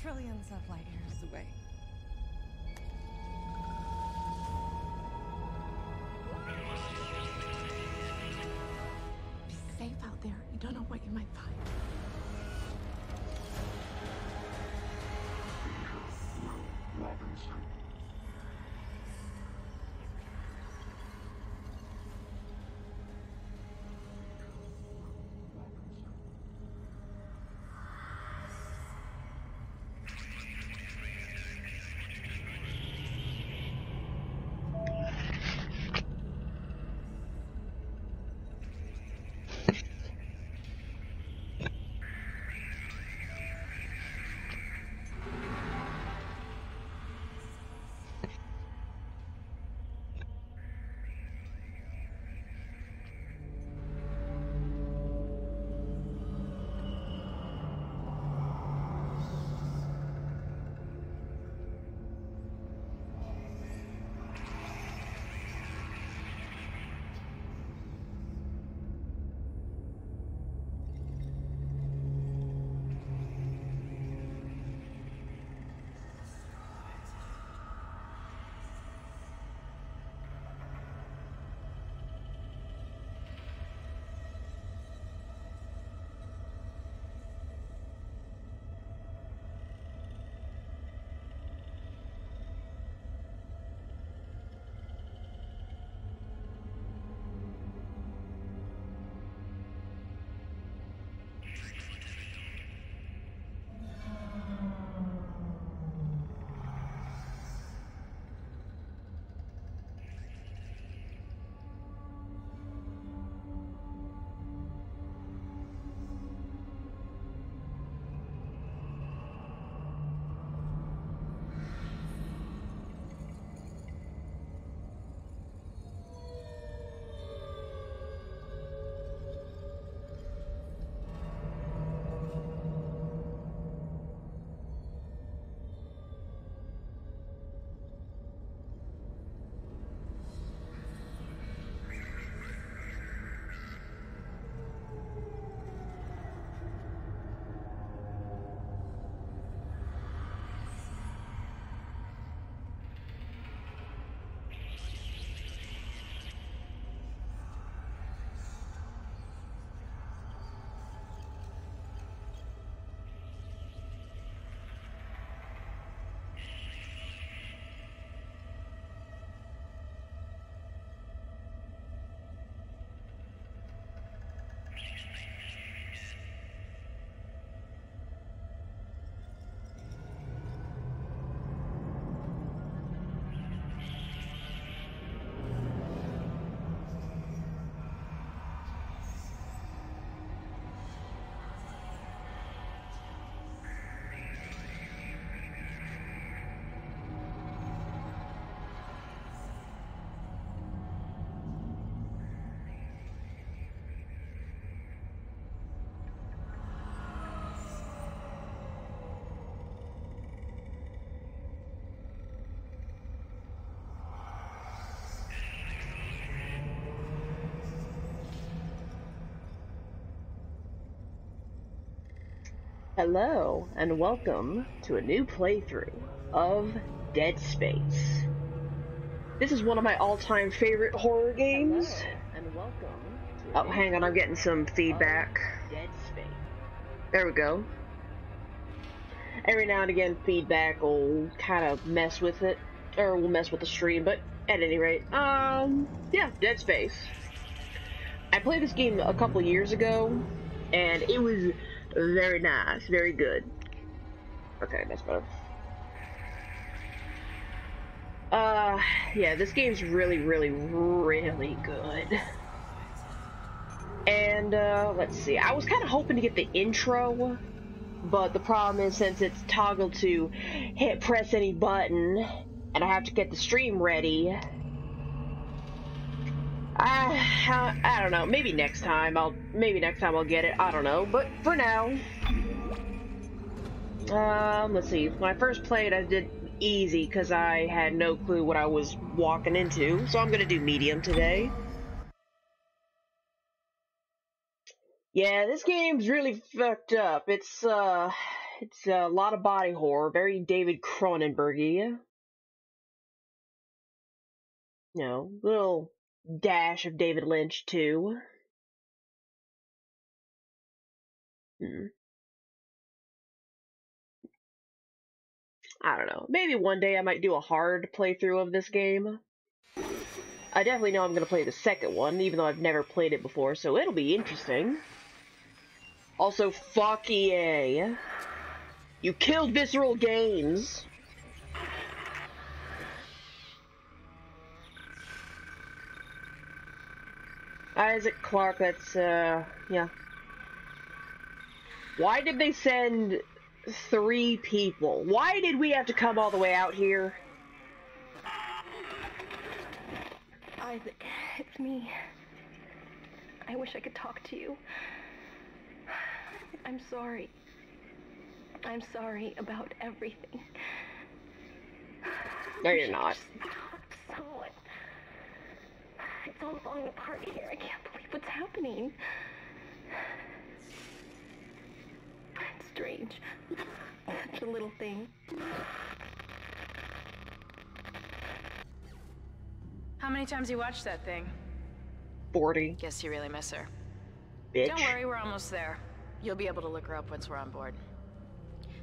trillions of light years away. Hello, and welcome to a new playthrough of Dead Space. This is one of my all-time favorite horror games. Hello, and welcome to Oh, hang on, I'm getting some feedback. Dead Space. There we go. Every now and again, feedback will kind of mess with it, or will mess with the stream, but at any rate, um, yeah, Dead Space. I played this game a couple years ago, and it was very nice, very good. Okay, that's better. Uh, yeah, this game's really, really, really good. And, uh, let's see, I was kind of hoping to get the intro, but the problem is since it's toggled to hit press any button, and I have to get the stream ready, I, I don't know. Maybe next time I'll maybe next time I'll get it. I don't know. But for now, um, let's see. I first played, I did easy because I had no clue what I was walking into. So I'm gonna do medium today. Yeah, this game's really fucked up. It's uh, it's a lot of body horror, very David Cronenbergy. You know, little dash of David Lynch too. Hmm. I don't know. Maybe one day I might do a hard playthrough of this game. I definitely know I'm going to play the second one, even though I've never played it before, so it'll be interesting. Also, fuck EA. You killed Visceral Games. Isaac Clarke, that's, uh, yeah. Why did they send three people? Why did we have to come all the way out here? Isaac, it's me. I wish I could talk to you. I'm sorry. I'm sorry about everything. No, you're not. Talk to someone. It's all falling apart here. I can't believe what's happening. It's strange. Such a little thing. How many times you watched that thing? 40. Guess you really miss her. Bitch. Don't worry, we're almost there. You'll be able to look her up once we're on board.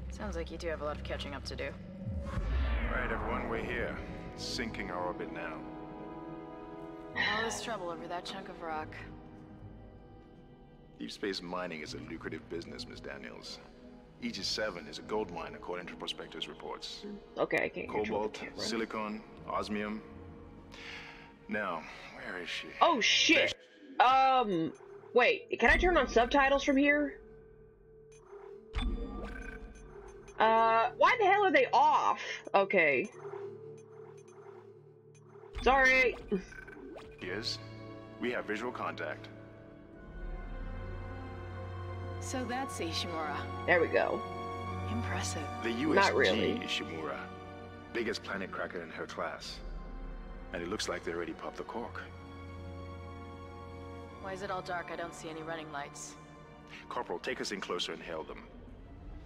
Sounds like you do have a lot of catching up to do. All right, everyone, we're here. Sinking our orbit now. All this trouble over that chunk of rock. Deep space mining is a lucrative business, Miss Daniels. Aegis 7 is a gold mine according to prospectors' reports. Okay, I can't control the Cobalt, camera. silicon, osmium. Now, where is she? Oh shit! Um, wait, can I turn on subtitles from here? Uh, why the hell are they off? Okay. Sorry. Yes, we have visual contact. So that's Ishimura. There we go. Impressive. The USG Not really. Ishimura. Biggest planet cracker in her class. And it looks like they already popped the cork. Why is it all dark? I don't see any running lights. Corporal, take us in closer and hail them.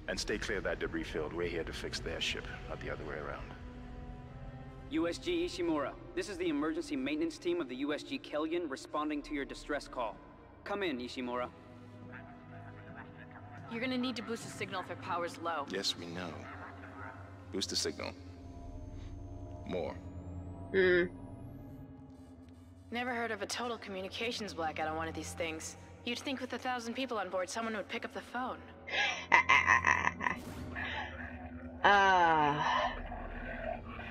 And stay clear of that debris field. We're here to fix their ship, not the other way around. USG Ishimura, this is the emergency maintenance team of the USG Kellion responding to your distress call. Come in, Ishimura. You're gonna need to boost the signal if it power's low. Yes, we know. Boost the signal. More. Hmm. Never heard of a total communications blackout on one of these things. You'd think with a thousand people on board, someone would pick up the phone. Ah.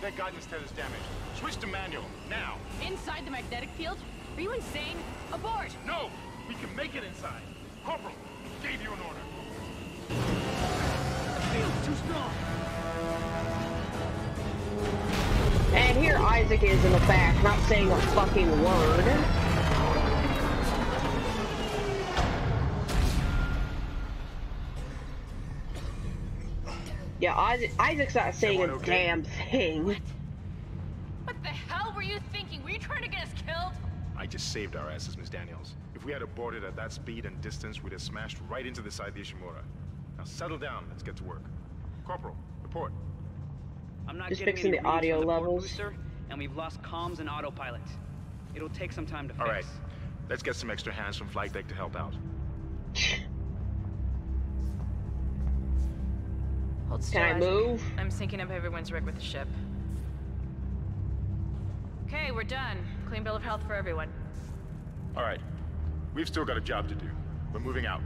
That guidance tether's damaged. Switch to manual, now! Inside the magnetic field? Are you insane? Abort! No! We can make it inside! Corporal, gave you an order. The Field's too strong. And here Isaac is in the back, not saying a fucking word. Yeah, Isaac, Isaac's not saying a okay? damn thing. What the hell were you thinking? Were you trying to get us killed? I just saved our asses, Miss Daniels. If we had aborted at that speed and distance, we'd have smashed right into the side of the Ishimura. Now settle down, let's get to work. Corporal, report. I'm not Just getting fixing any the readings audio from the port levels. booster, and we've lost comms and autopilot. It'll take some time to fix. All right, let's get some extra hands from flight deck to help out. Hold still, Can I move? I'm syncing up everyone's rig with the ship. Okay, we're done. Clean bill of health for everyone. All right, we've still got a job to do. We're moving out.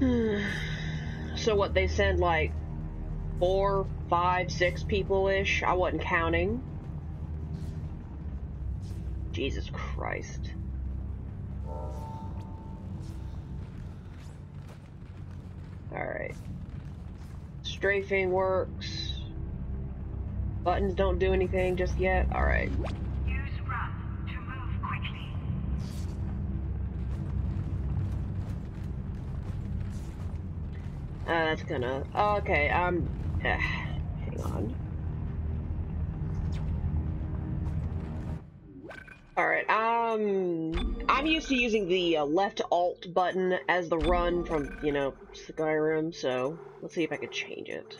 So what, they send like four, five, six people-ish? I wasn't counting. Jesus Christ. Alright. Strafing works. Buttons don't do anything just yet. Alright. Use run to move quickly. Uh, that's gonna. Okay, um. Uh, hang on. Alright, um. I'm used to using the uh, left alt button as the run from, you know, Skyrim, so let's see if I can change it.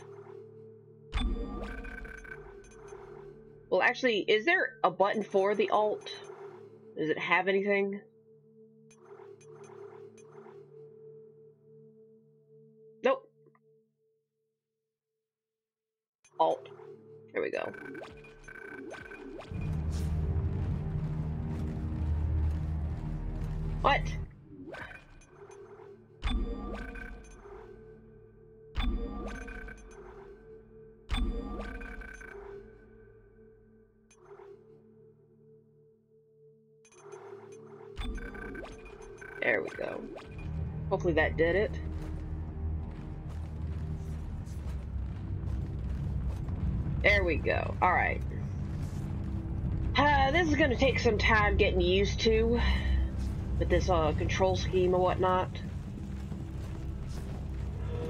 Well, actually, is there a button for the alt? Does it have anything? Nope. Alt. There we go. What? There we go. Hopefully that did it. There we go. Alright. Uh, this is gonna take some time getting used to with this uh, control scheme and whatnot.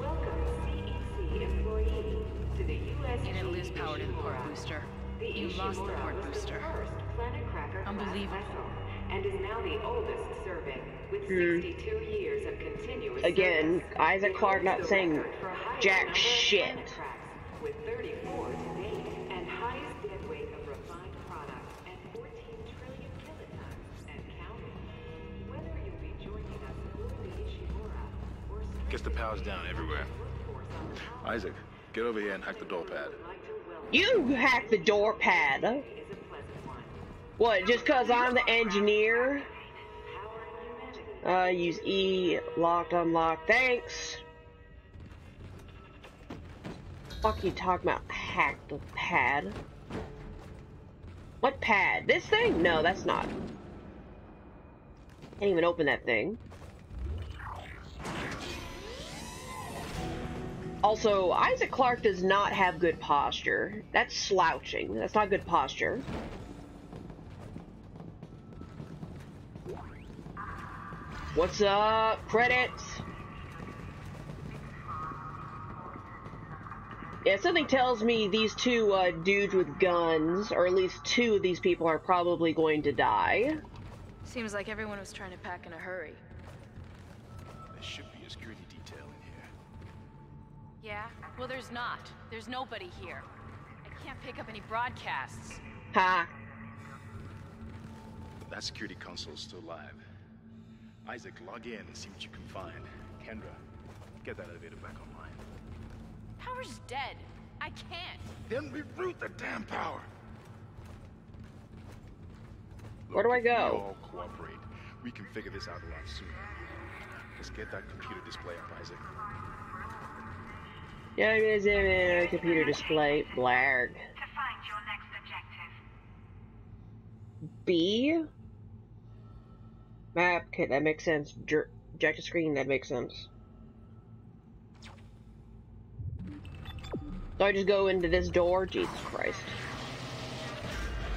Welcome, CEC employee, to the U.S. You didn't lose power to the port booster. You lost the port booster. Planet Unbelievable. and is now the oldest serving, with Hmm. 62 years of continuous Again. Isaac It Clarke not saying record for highest jack number of shit. Power's down everywhere. Isaac, get over here and hack the door pad. You hack the door pad. What, just cause I'm the engineer? Uh, use E, locked, unlocked, thanks. Fuck you talking about hack the pad? What pad? This thing? No, that's not. Can't even open that thing. Also, Isaac Clarke does not have good posture. That's slouching. That's not good posture. What's up? Credits. Yeah, something tells me these two uh, dudes with guns, or at least two of these people, are probably going to die. Seems like everyone was trying to pack in a hurry. Yeah? Well, there's not. There's nobody here. I can't pick up any broadcasts. Ha! That security console's still live. Isaac, log in and see what you can find. Kendra, get that elevator back online. Power's dead. I can't. Then reroute the damn power! Where do I Look, if we go? all cooperate. We can figure this out a lot sooner. Let's get that computer display up, Isaac. Yeah, it is in a computer display. Blarg. To find your next objective. B? Map, okay, that makes sense. Jer objective screen, that makes sense. Do I just go into this door? Jesus Christ.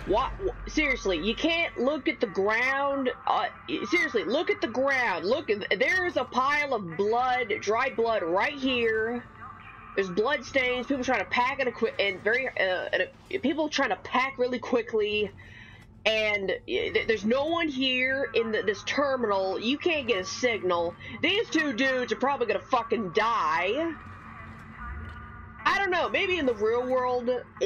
What? Seriously, you can't look at the ground. Uh, seriously, look at the ground. Look, there's a pile of blood, dried blood right here. There's blood stains. People trying to pack it, quick and very, uh, and, uh, people trying to pack really quickly. And uh, th- there's no one here in the, this terminal. You can't get a signal. These two dudes are probably gonna fucking die. I don't know. Maybe in the real world, uh,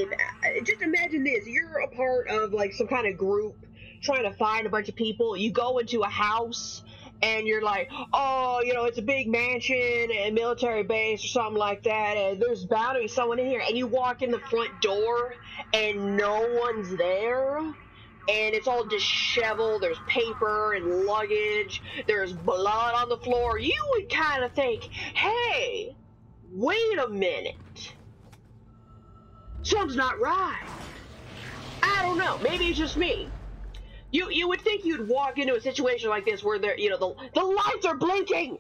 just imagine this: you're a part of like some kind of group trying to find a bunch of people. You go into a house and you're like, oh, you know, it's a big mansion and military base or something like that, and there's bound to be someone in here. And you walk in the front door and no one's there. And it's all disheveled. There's paper and luggage. There's blood on the floor. You would kind of think, hey, wait a minute. Something's not right. I don't know. Maybe it's just me. You you would think you'd walk into a situation like this where there you know the the lights are blinking.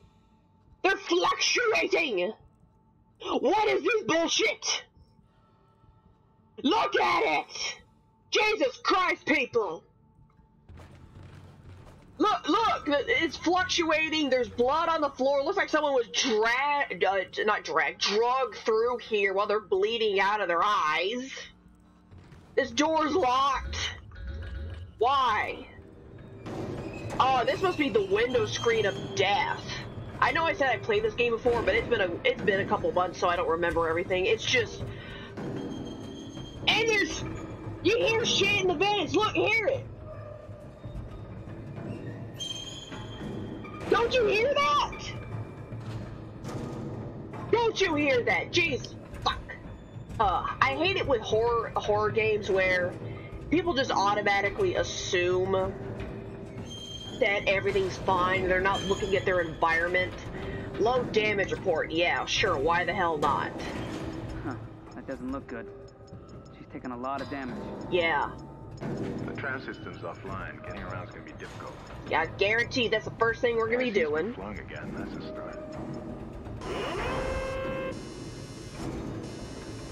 They're fluctuating. What is this bullshit? Look at it! Jesus Christ, people! Look, look, it's fluctuating. There's blood on the floor. it Looks like someone was dragged, uh, not dragged, drugged through here while they're bleeding out of their eyes. This door's locked. Why? Oh, this must be the window screen of death. I know I said I played this game before, but it's been a it's been a couple months, so I don't remember everything. It's just, and there's you hear shit in the vents. Look, hear it. Don't you hear that? Don't you hear that? Jeez, fuck. Uh, I hate it with horror horror games where people just automatically assume that everything's fine. They're not looking at their environment. Low damage report. Yeah, sure. Why the hell not? Huh. That doesn't look good. She's taking a lot of damage. Yeah. The tram system's offline. Getting around's gonna be difficult. Yeah, I guarantee that's the first thing we're gonna be doing. Flung again. That's a start.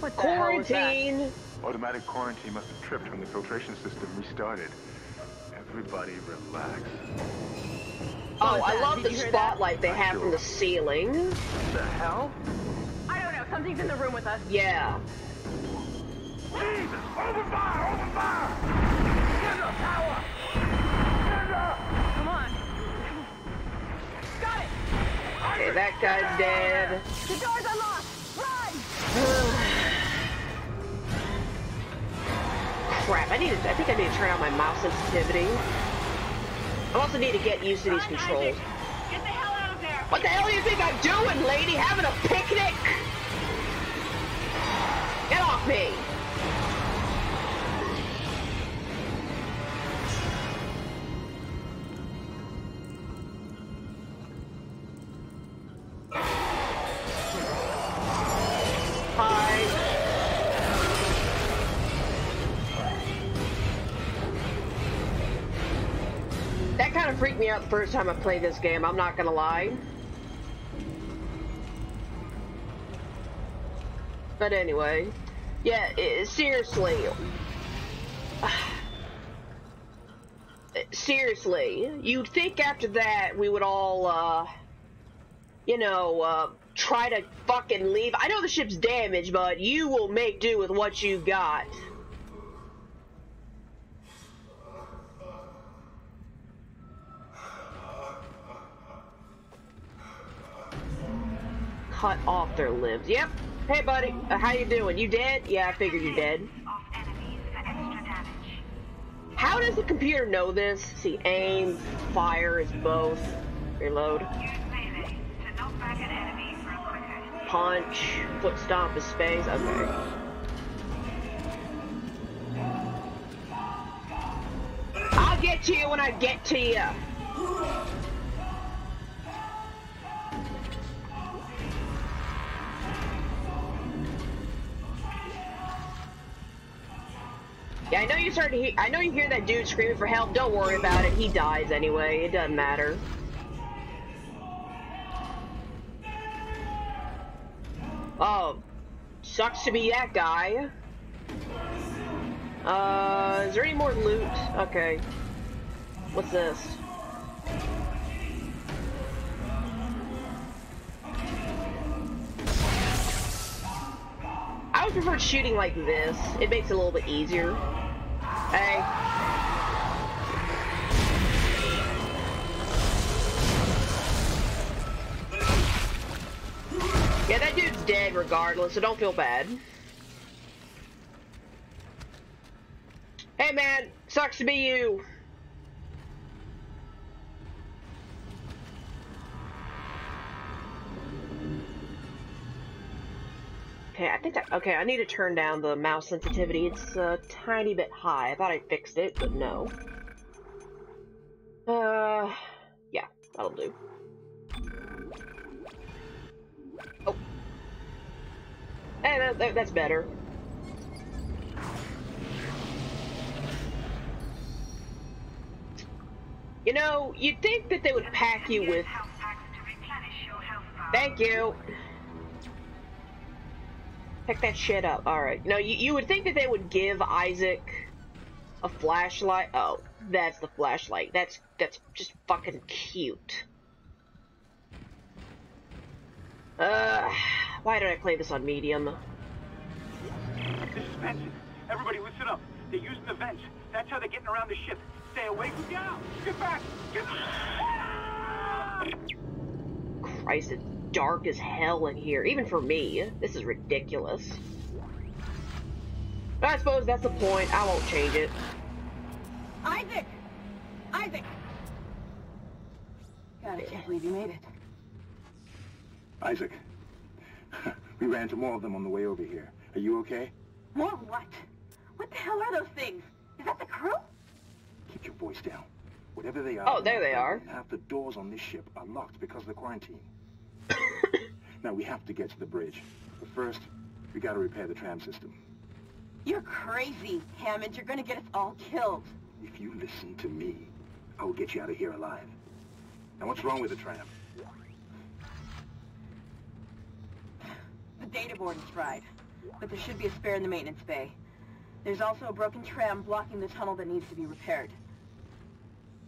What the hell was that? Quarantine. Automatic quarantine must have tripped when the filtration system restarted. Everybody relax. Oh, I love Did the you that? spotlight they have from the ceiling. What the hell? I don't know. Something's in the room with us. Yeah. Jesus! Open fire! Open fire! Linda, power! Linda! Come on. Got it. Okay, that guy's dead. The door's unlocked. Run. Crap, I need to, I think I need to turn on my mouse sensitivity. I also need to get used to these controls. Get the hell out of there. What the hell do you think I'm doing, lady? Having a picnic? Get off me! First time I play this game, I'm not gonna lie. But anyway, yeah, i seriously. seriously, you'd think after that we would all, uh, you know, uh, try to fucking leave. I know the ship's damaged, but you will make do with what you got. Cut off their limbs. Yep. Hey, buddy. Uh, how you doing? You dead? Yeah, I figured you're dead. How does the computer know this? See, aim, fire is both. Reload. Punch. Foot stomp is space. Okay. I'll get to you when I get to you. Yeah, I know you start. I know you hear that dude screaming for help. Don't worry about it. He dies anyway. It doesn't matter. Oh, sucks to be that guy. Uh, is there any more loot? Okay. What's this? I would prefer shooting like this. It makes it a little bit easier. Hey. Yeah, that dude's dead regardless, so don't feel bad. Hey man, sucks to be you. Okay, I think that, okay, I need to turn down the mouse sensitivity. It's a tiny bit high. I thought I fixed it, but no. Uh, yeah, that'll do. Oh. Hey, that, that, that's better. You know, you'd think that they would pack you with. Thank you. Pick that shit up. Alright. No, you, you would think that they would give Isaac a flashlight. Oh, that's the flashlight. That's that's just fucking cute. Uh, why did I play this on medium? This is Benson. Everybody listen up. They're using the vents. That's how they're getting around the ship. Stay away from down. Get back. Get Christ, dark as hell in here. Even for me. This is ridiculous. But I suppose that's the point. I won't change it. Isaac! Isaac! God, I can't believe you made it. Isaac, we ran into more of them on the way over here. Are you okay? More what? What the hell are those things? Is that the crew? Keep your voice down. Whatever they are. Oh, there they are. Half the doors on this ship are locked because of the quarantine. Now we have to get to the bridge. But first, we gotta repair the tram system. You're crazy, Hammond. You're gonna get us all killed. If you listen to me, I will get you out of here alive. Now what's wrong with the tram? The data board is fried, but there should be a spare in the maintenance bay. There's also a broken tram blocking the tunnel that needs to be repaired.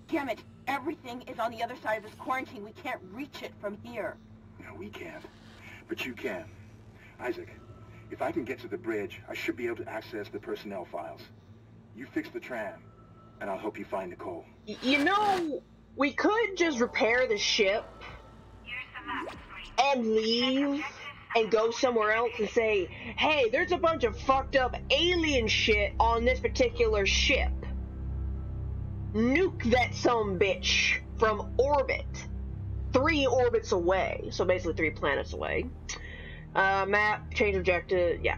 Damn it! Everything is on the other side of this quarantine. We can't reach it from here. We can't. But you can. Isaac, if I can get to the bridge, I should be able to access the personnel files. You fix the tram, and I'll help you find Nicole. You know, we could just repair the ship and leave and go somewhere else and say, hey, there's a bunch of fucked up alien shit on this particular ship. Nuke that some bitch from orbit. Three orbits away. So basically three planets away. Uh, map, change objective, yeah.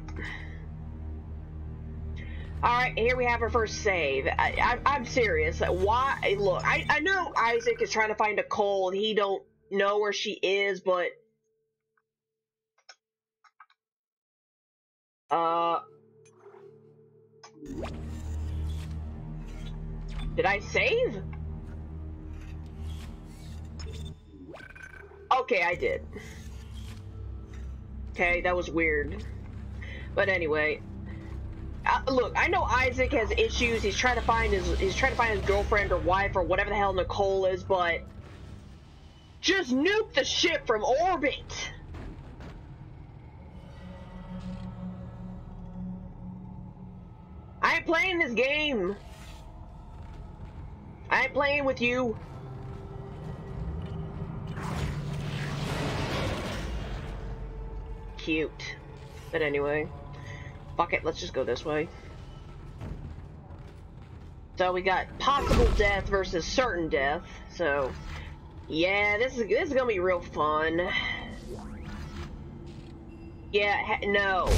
Alright, here we have our first save. I, am serious. Why? Look, I, I know Isaac is trying to find Nicole and he don't know where she is, but... Uh... Did I save? Okay, I did. Okay, that was weird. But anyway, uh, look, I know Isaac has issues. He's trying to find his he's trying to find his girlfriend or wife or whatever the hell Nicole is, but just nuke the ship from orbit. I ain't playing this game. I ain't playing with you. Cute. But anyway. Fuck it, let's just go this way. So we got possible death versus certain death. So, yeah, this is this is gonna be real fun. Yeah, no.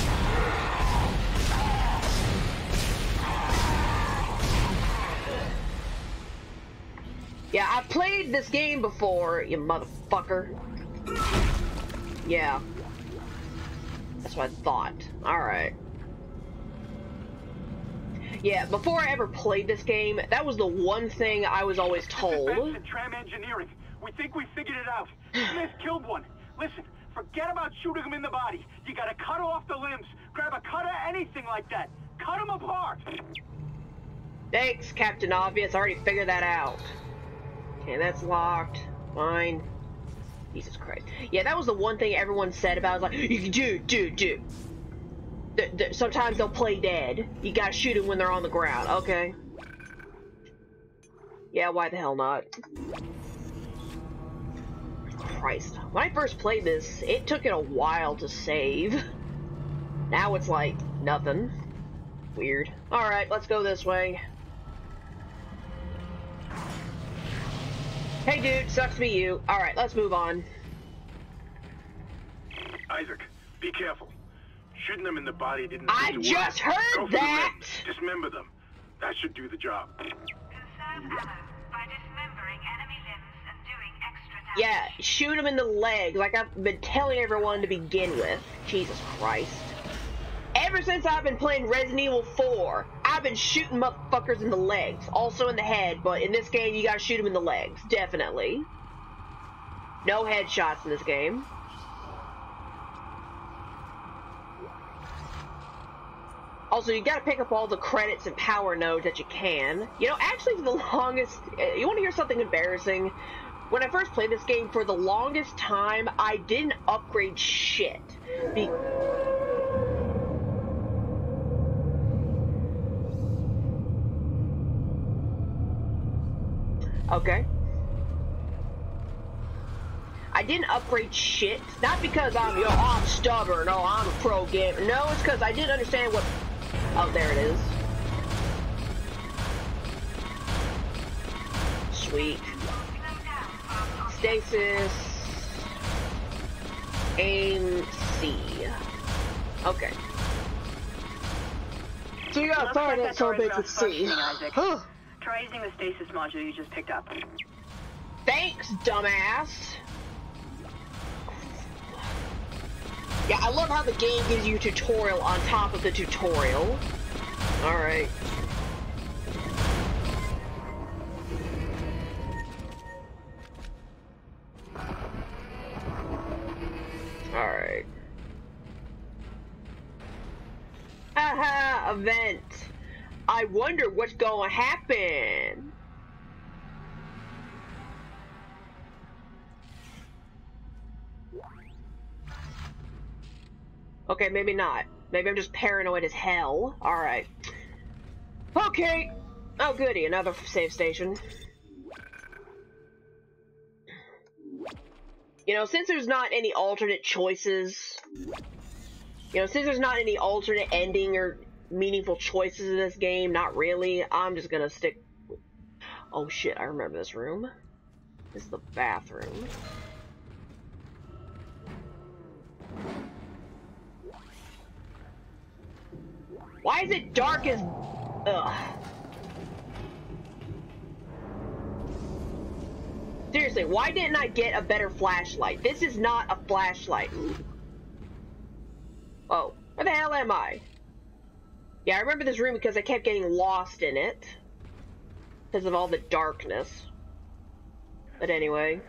Yeah, I played this game before, you motherfucker. Yeah. That's what I thought. Alright. Yeah, before I ever played this game, that was the one thing I was always told. Benson, tram engineering. We think we figured it out. Smith killed one. Listen, forget about shooting him in the body. You gotta cut off the limbs. Grab a cutter, anything like that. Cut him apart. Thanks, Captain Obvious. I already figured that out. Okay, that's locked. Fine. Jesus Christ. Yeah, that was the one thing everyone said about. Like, dude, dude, dude. Th sometimes they'll play dead. You gotta shoot them when they're on the ground. Okay. Yeah, why the hell not? Christ. When I first played this, it took it a while to save. Now it's like nothing. Weird. Alright, let's go this way. Hey dude, sucks to be you. Alright, let's move on. Isaac, be careful. Shooting them in the body didn't I seem to just work. heard Go for the that! limbs. Dismember them. That should do the job. Yeah, shoot him in the leg, like I've been telling everyone to begin with. Jesus Christ. Ever since I've been playing Resident Evil 4, I've been shooting motherfuckers in the legs, also in the head, but in this game you gotta shoot them in the legs, definitely. No headshots in this game. Also, you gotta pick up all the credits and power nodes that you can. You know, actually, for the longest, you want to hear something embarrassing? When I first played this game, for the longest time, I didn't upgrade shit. Okay. I didn't upgrade shit, not because I'm, you know, I'm stubborn, oh, I'm a pro gamer. No, it's because I didn't understand what Oh, there it is. Sweet. Stasis. Aim C. Okay. So you got fire that so big with C. Try using the stasis module you just picked up. Thanks, dumbass. Yeah, I love how the game gives you tutorial on top of the tutorial. Alright. Alright. Aha! Event! I wonder what's gonna happen! Okay, maybe not. Maybe I'm just paranoid as hell. Alright. Okay! Oh goody, another save station. You know, since there's not any alternate choices, you know, since there's not any alternate ending or meaningful choices in this game, not really, I'm just gonna stick... Oh shit, I remember this room. This is the bathroom. Why is it dark as... Ugh. Seriously, why didn't I get a better flashlight? This is not a flashlight. Oh, where the hell am I? Yeah, I remember this room because I kept getting lost in it. Because of all the darkness. But anyway.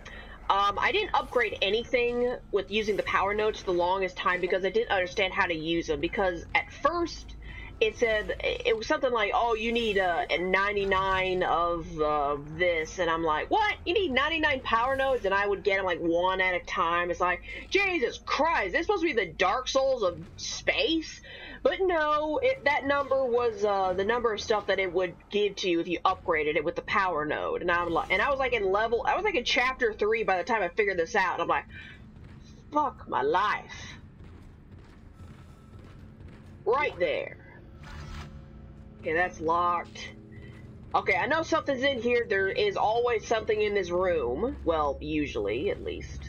Um, I didn't upgrade anything with using the power nodes the longest time because I didn't understand how to use them. Because at first, it said it was something like, "Oh, you need a, a 99 of uh, this," and I'm like, "What? You need 99 power nodes?" And I would get them like one at a time. It's like, Jesus Christ, this supposed to be the Dark Souls of space? But no, it, that number was uh, the number of stuff that it would give to you if you upgraded it with the power node. And I'm like, and I was like in level, I was like in chapter three by the time I figured this out. And I'm like, fuck my life. Right there. Okay, that's locked. Okay, I know something's in here. There is always something in this room. Well, usually, at least.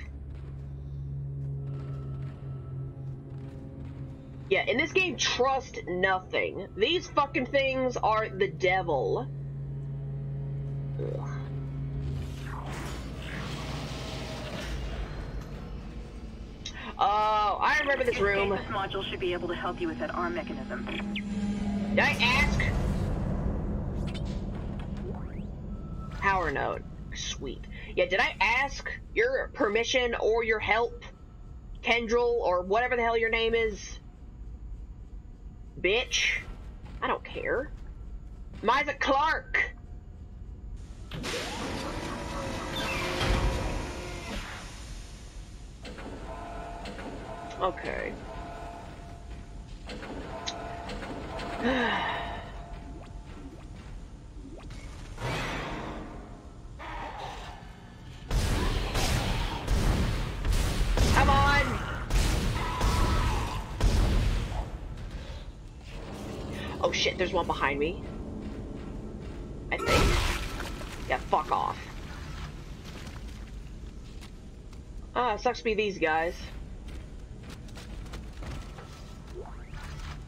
Yeah, in this game, trust nothing. These fucking things are the devil. Ugh. Oh, I remember this room. This module should be able to help you with that arm mechanism. Did I ask? Power node. Sweet. Yeah, did I ask your permission or your help? Kendril, or whatever the hell your name is? Bitch. I don't care. Misa Clark! Okay. Come on! Oh shit, there's one behind me. I think. Yeah, fuck off. Ah, sucks to be these guys.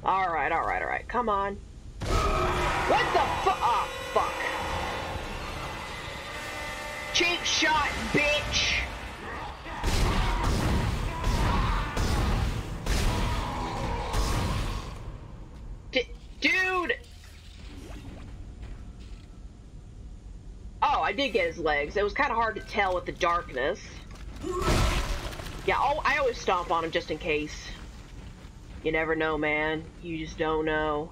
Alright, alright, alright. Come on. What the fuck? Oh, ah, fuck. Cheap shot, bitch! D dude! Oh, I did get his legs. It was kind of hard to tell with the darkness. Yeah, oh, I always stomp on him just in case. You never know, man. You just don't know.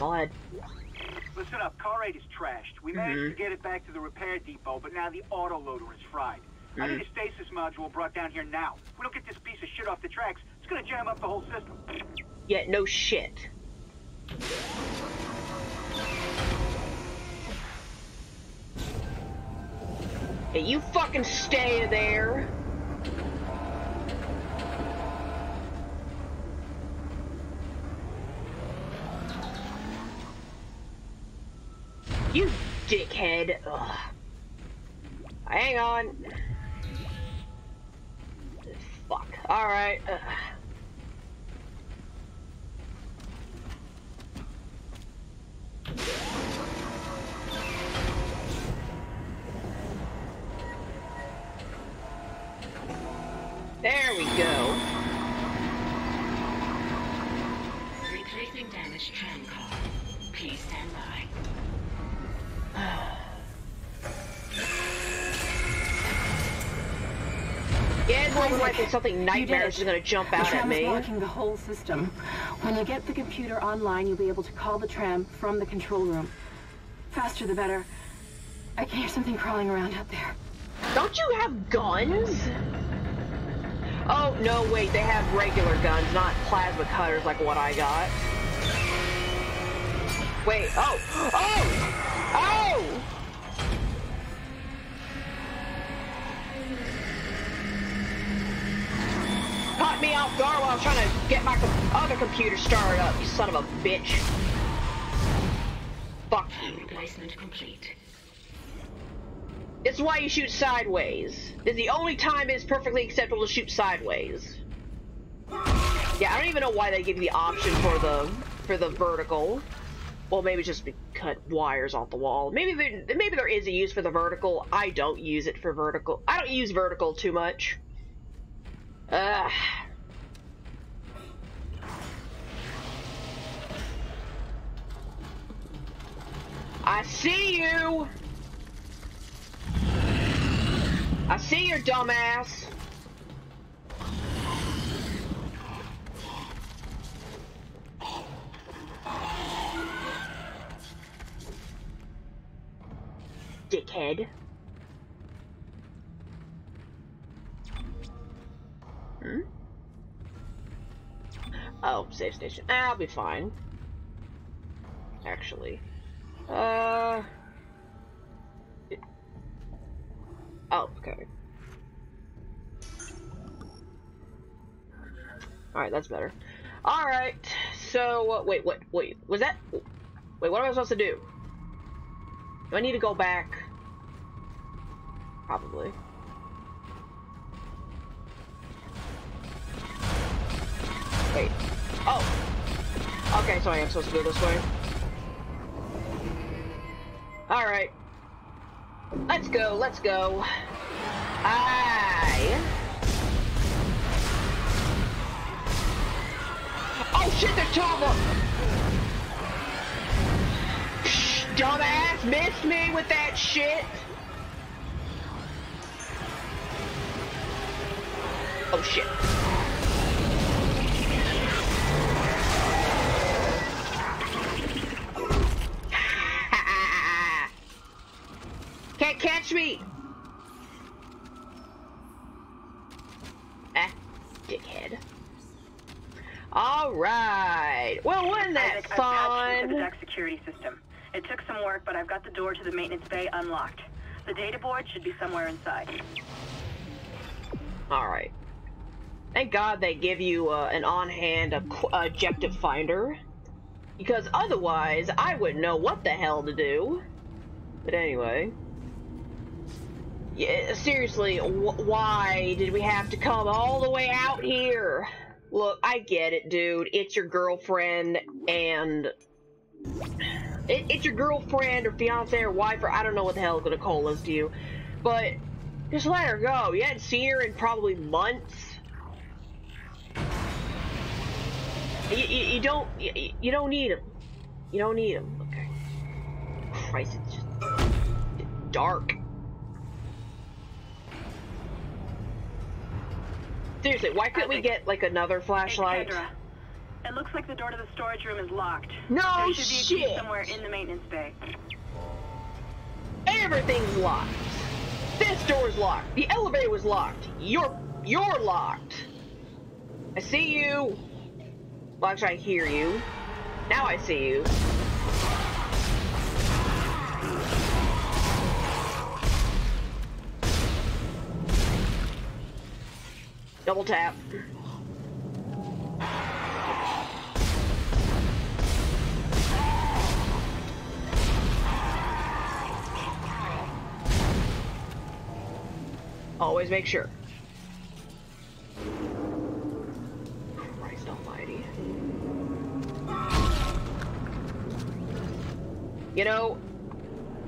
Ahead. Listen up, car 8 is trashed. We managed to mhm. get it back to the repair depot, but now the autoloader is fried. I need mhm. a stasis module brought down here now. If we don't get this piece of shit off the tracks, it's gonna jam up the whole system. Yeah, no shit. Hey, you fucking stay there. You dickhead. Ugh. Hang on. Fuck. Alright. There we go. Yeah, it's likely something nightmarish is gonna jump the out at me. blocking the whole system. When you get the computer online, you'll be able to call the tram from the control room. Faster the better. I can hear something crawling around out there. Don't you have guns? Oh, no, wait, they have regular guns, not plasma cutters like what I got. Wait, oh, oh, oh! Caught me off guard while I was trying to get my com other computer started up, you son of a bitch. Fuck you. Replacement complete. It's why you shoot sideways. It's the only time it's perfectly acceptable to shoot sideways. Yeah, I don't even know why they give you the option for the for the vertical. Well, maybe just cut wires off the wall. Maybe there maybe there is a use for the vertical. I don't use it for vertical. I don't use vertical too much. Ugh. I see you. I see your dumbass. Dickhead. Hmm? Oh, safe station. Ah, I'll be fine. Actually. Uh... Oh, okay. Alright, that's better. Alright, so, uh, wait, what, wait, was that, wait, what am I supposed to do? Do I need to go back? Probably. Wait, oh, okay, so I am supposed to go this way. Alright. Let's go, let's go. I. Oh shit, there's two of them! Dumbass, missed me with that shit! Oh shit. Can't catch me! Ah, dickhead. Alright. Well, wasn't that Isaac, I've patched the fun? security system. It took some work, but I've got the door to the maintenance bay unlocked. The data board should be somewhere inside. Alright. Thank God they give you uh, an on-hand objective finder. Because otherwise, I wouldn't know what the hell to do. But anyway. Yeah, seriously, wh- why did we have to come all the way out here? Look, I get it, dude. It's your girlfriend, and... It, it's your girlfriend, or fiance, or wife, or I don't know what the hell Nicole is to call this to you. But, just let her go. You hadn't seen her in probably months. You, you, you don't you, you don't need him. You don't need him. Okay. Christ, it's just dark. Seriously, why couldn't we get like another flashlight? It looks like the door to the storage room is locked. No there should be a shit. key somewhere in the maintenance bay. Everything's locked. This door's locked. The elevator was locked. You're you're locked. I see you. Well, actually, I hear you. Now I see you. Double tap. Always make sure. Christ almighty. You know,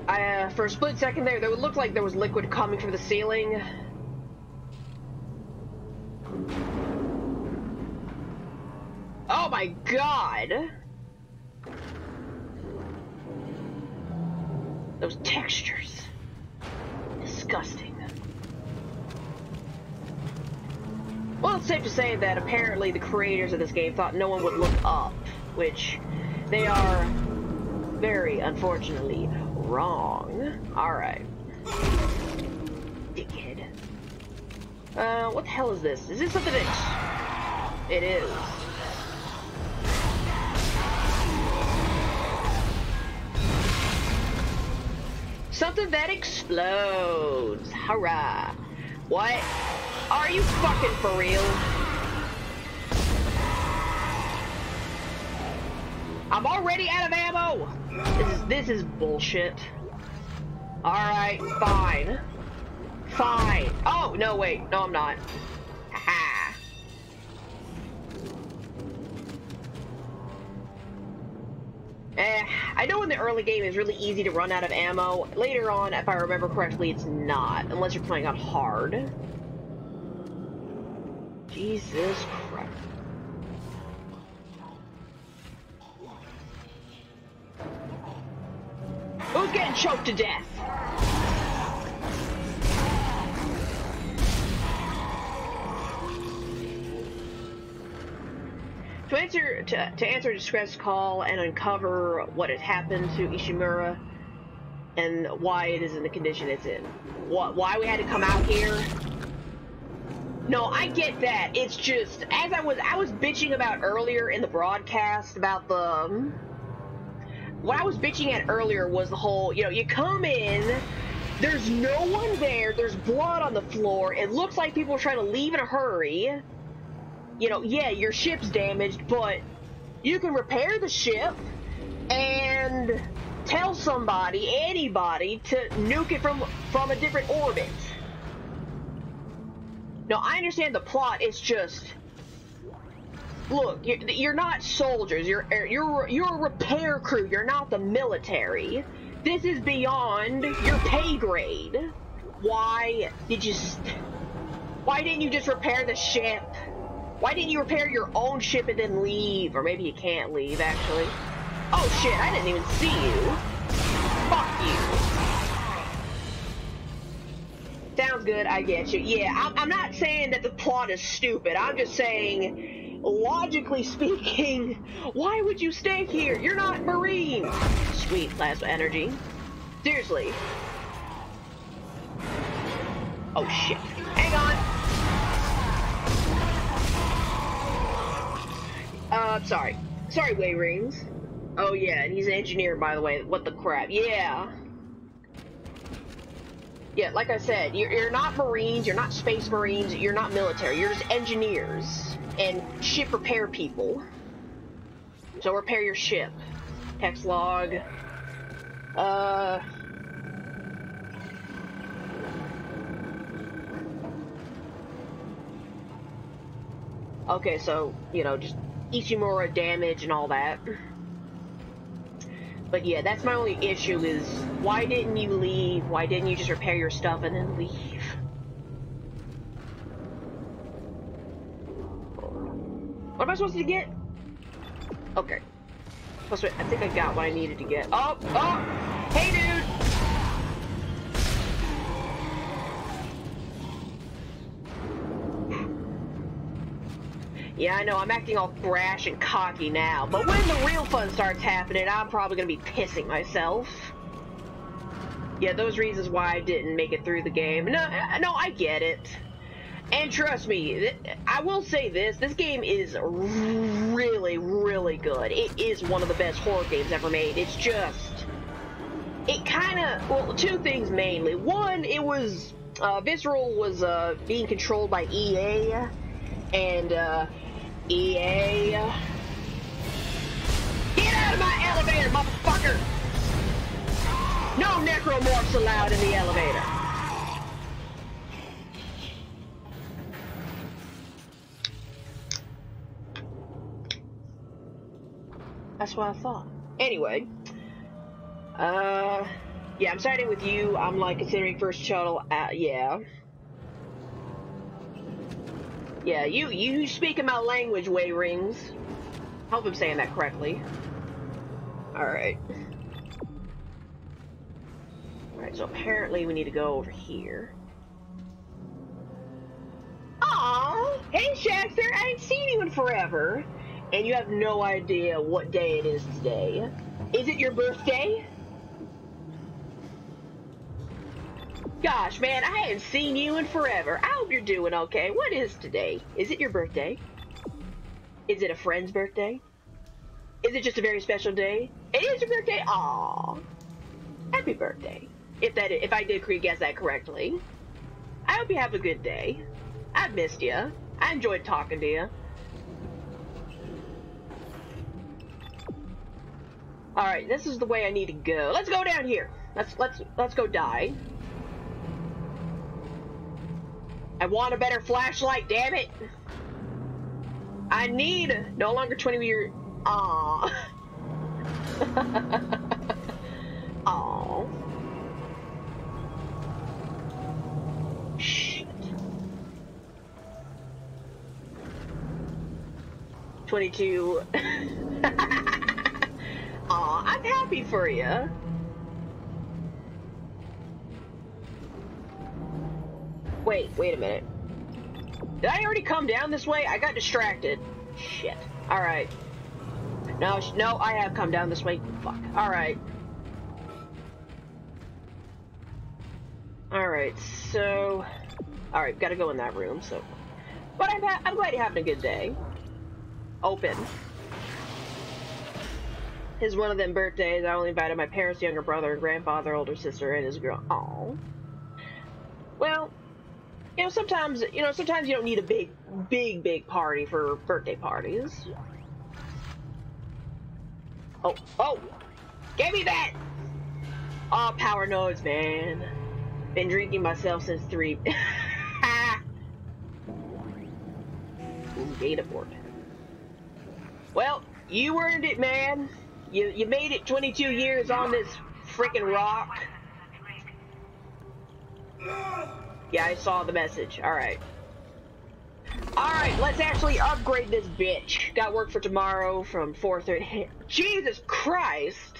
I, uh, for a split second there, there looked like there was liquid coming from the ceiling. Oh my god! Those textures. Disgusting. Well, it's safe to say that apparently the creators of this game thought no one would look up, which they are very unfortunately wrong. Alright. Dickhead. Uh, what the hell is this? Is this something that... It is. Something that explodes. Hurrah. What? Are you fucking for real? I'm already out of ammo! This is, this is bullshit. Alright, fine. Fine. Oh, no, wait. No, I'm not. Ha Eh, I know in the early game it's really easy to run out of ammo. Later on, if I remember correctly, it's not, unless you're playing on hard. Jesus Christ. Who's getting choked to death? To answer to, to answer distress call and uncover what had happened to Ishimura and why it is in the condition it's in. What why we had to come out here. No, I get that. It's just as I was I was bitching about earlier in the broadcast about the what I was bitching at earlier was the whole, you know, you come in, there's no one there, there's blood on the floor, it looks like people are trying to leave in a hurry. You know, yeah, your ship's damaged, but you can repair the ship and tell somebody, anybody, to nuke it from from a different orbit. No, I understand the plot. It's just, look, you're, not soldiers. You're er, you're you're a repair crew. You're not the military. This is beyond your pay grade. Why did you? Just. Why didn't you just repair the ship? Why didn't you repair your own ship and then leave? Or maybe you can't leave, actually. Oh shit, I didn't even see you. Fuck you. Sounds good, I get you. Yeah, I'm, I'm not saying that the plot is stupid. I'm just saying, logically speaking, why would you stay here? You're not Marine. Sweet plasma energy. Seriously. Oh shit. Hang on. Uh, sorry. Sorry, Way Rings. Oh yeah, and he's an engineer, by the way. What the crap? Yeah. Yeah, like I said, you're, you're not Marines, you're not Space Marines, you're not military. You're just engineers and ship repair people. So repair your ship. Text log. Uh... Okay, so, you know, just Ishimura damage and all that. But yeah, that's my only issue is why didn't you leave? Why didn't you just repair your stuff and then leave? What am I supposed to get? Okay. I think I got what I needed to get. Oh, oh! Hey, dude! Yeah, I know, I'm acting all brash and cocky now, but when the real fun starts happening, I'm probably gonna be pissing myself. Yeah, those reasons why I didn't make it through the game. No, no, I get it. And trust me, I will say this, this game is really, really good. It is one of the best horror games ever made. It's just, it kind of, well, two things mainly. One, it was, uh, Visceral was uh, being controlled by EA, and uh, EA, get out of my elevator, motherfucker! No necromorphs allowed in the elevator. That's what I thought. Anyway, uh, yeah, I'm siding with you. I'm like considering first shuttle. Uh, yeah, yeah. You you speak my language, way rings. Hope I'm saying that correctly. All right. All right. So apparently we need to go over here. Aw, hey Shaxter, I ain't seen you in forever and you have no idea what day it is today. Is it your birthday? Gosh, man, I haven't seen you in forever. I hope you're doing okay. What is today? Is it your birthday? Is it a friend's birthday? Is it just a very special day? It is your birthday? Aww. Happy birthday. If that, if I did guess that correctly. I hope you have a good day. I've missed you. I enjoyed talking to you. All right, this is the way I need to go. Let's go down here. Let's let's let's go die. I want a better flashlight, damn it. I need no longer 20 year Aw. Aw. Shit. 22 Aw, I'm happy for you. Wait, wait a minute. Did I already come down this way? I got distracted. Shit. Alright. No, no, I have come down this way. Fuck. Alright. Alright, so... Alright, gotta go in that room, so... But I'm, I'm glad you're having a good day. Open. His one of them birthdays, I only invited my parents, younger brother, and grandfather, older sister, and his girl. Oh. Well, you know, sometimes, you know, sometimes you don't need a big, big, big party for birthday parties. Oh, oh! Give me that! Oh, power nodes, man. Been drinking myself since three. Data board. Well, you earned it, man. You you made it 22 years on this freaking rock. Yeah, I saw the message. All right. All right, let's actually upgrade this bitch. Got work for tomorrow from 4:30. Jesus Christ.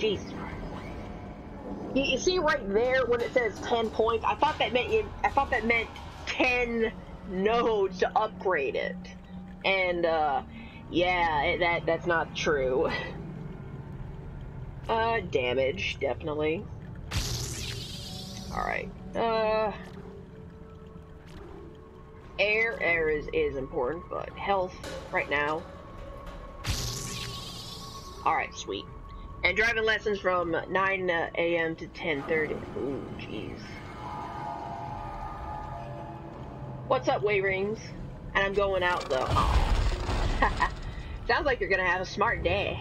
Jesus. You, you see right there when it says 10 points? I thought that meant you, I thought that meant 10 nodes to upgrade it. And, uh, yeah, it, that, that's not true. Uh, damage, definitely. Alright, uh... Air, air is, is important, but health, right now. Alright, sweet. And driving lessons from 9 a.m. to 10.30. Ooh, jeez. What's up, Wayrings? And I'm going out, though. Sounds like you're gonna have a smart day.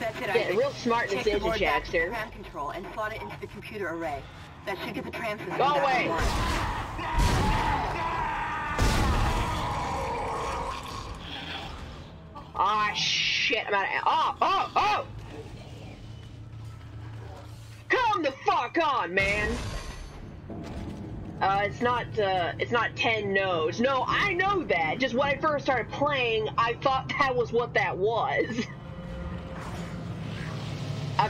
That's it, Yeah, real smart decision, the board back to Jackster. control and slot it into the computer array. That should get the tram Go away. Ah, shit, I'm out of... Oh, oh, oh! Come the fuck on, man! Uh, it's not, uh, it's not 10 nodes. No, I know that. Just when I first started playing, I thought that was what that was.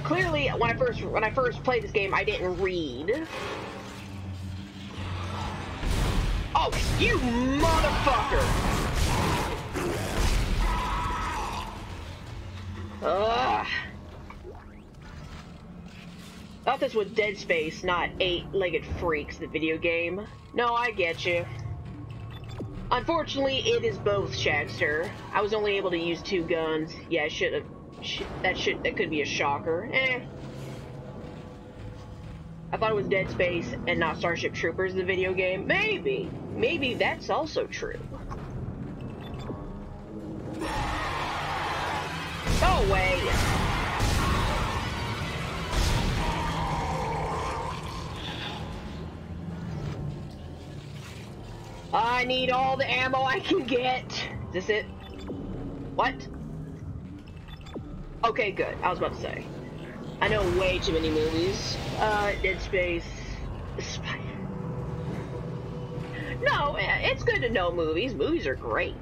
Clearly, when I first, when I first played this game, I didn't read. Oh, you motherfucker! Ugh. Thought this was Dead Space, not Eight-Legged Freaks, the video game. No, I get you. Unfortunately, it is both, Shagster. I was only able to use two guns. Yeah, I should have. That should that could be a shocker. Eh. I thought it was Dead Space and not Starship Troopers, the video game. Maybe. Maybe that's also true. Go away. I need all the ammo I can get. Is this it? What? Okay, good. I was about to say. I know way too many movies. Uh, Dead Space. Spy. No, eh, it's good to know movies. Movies are great.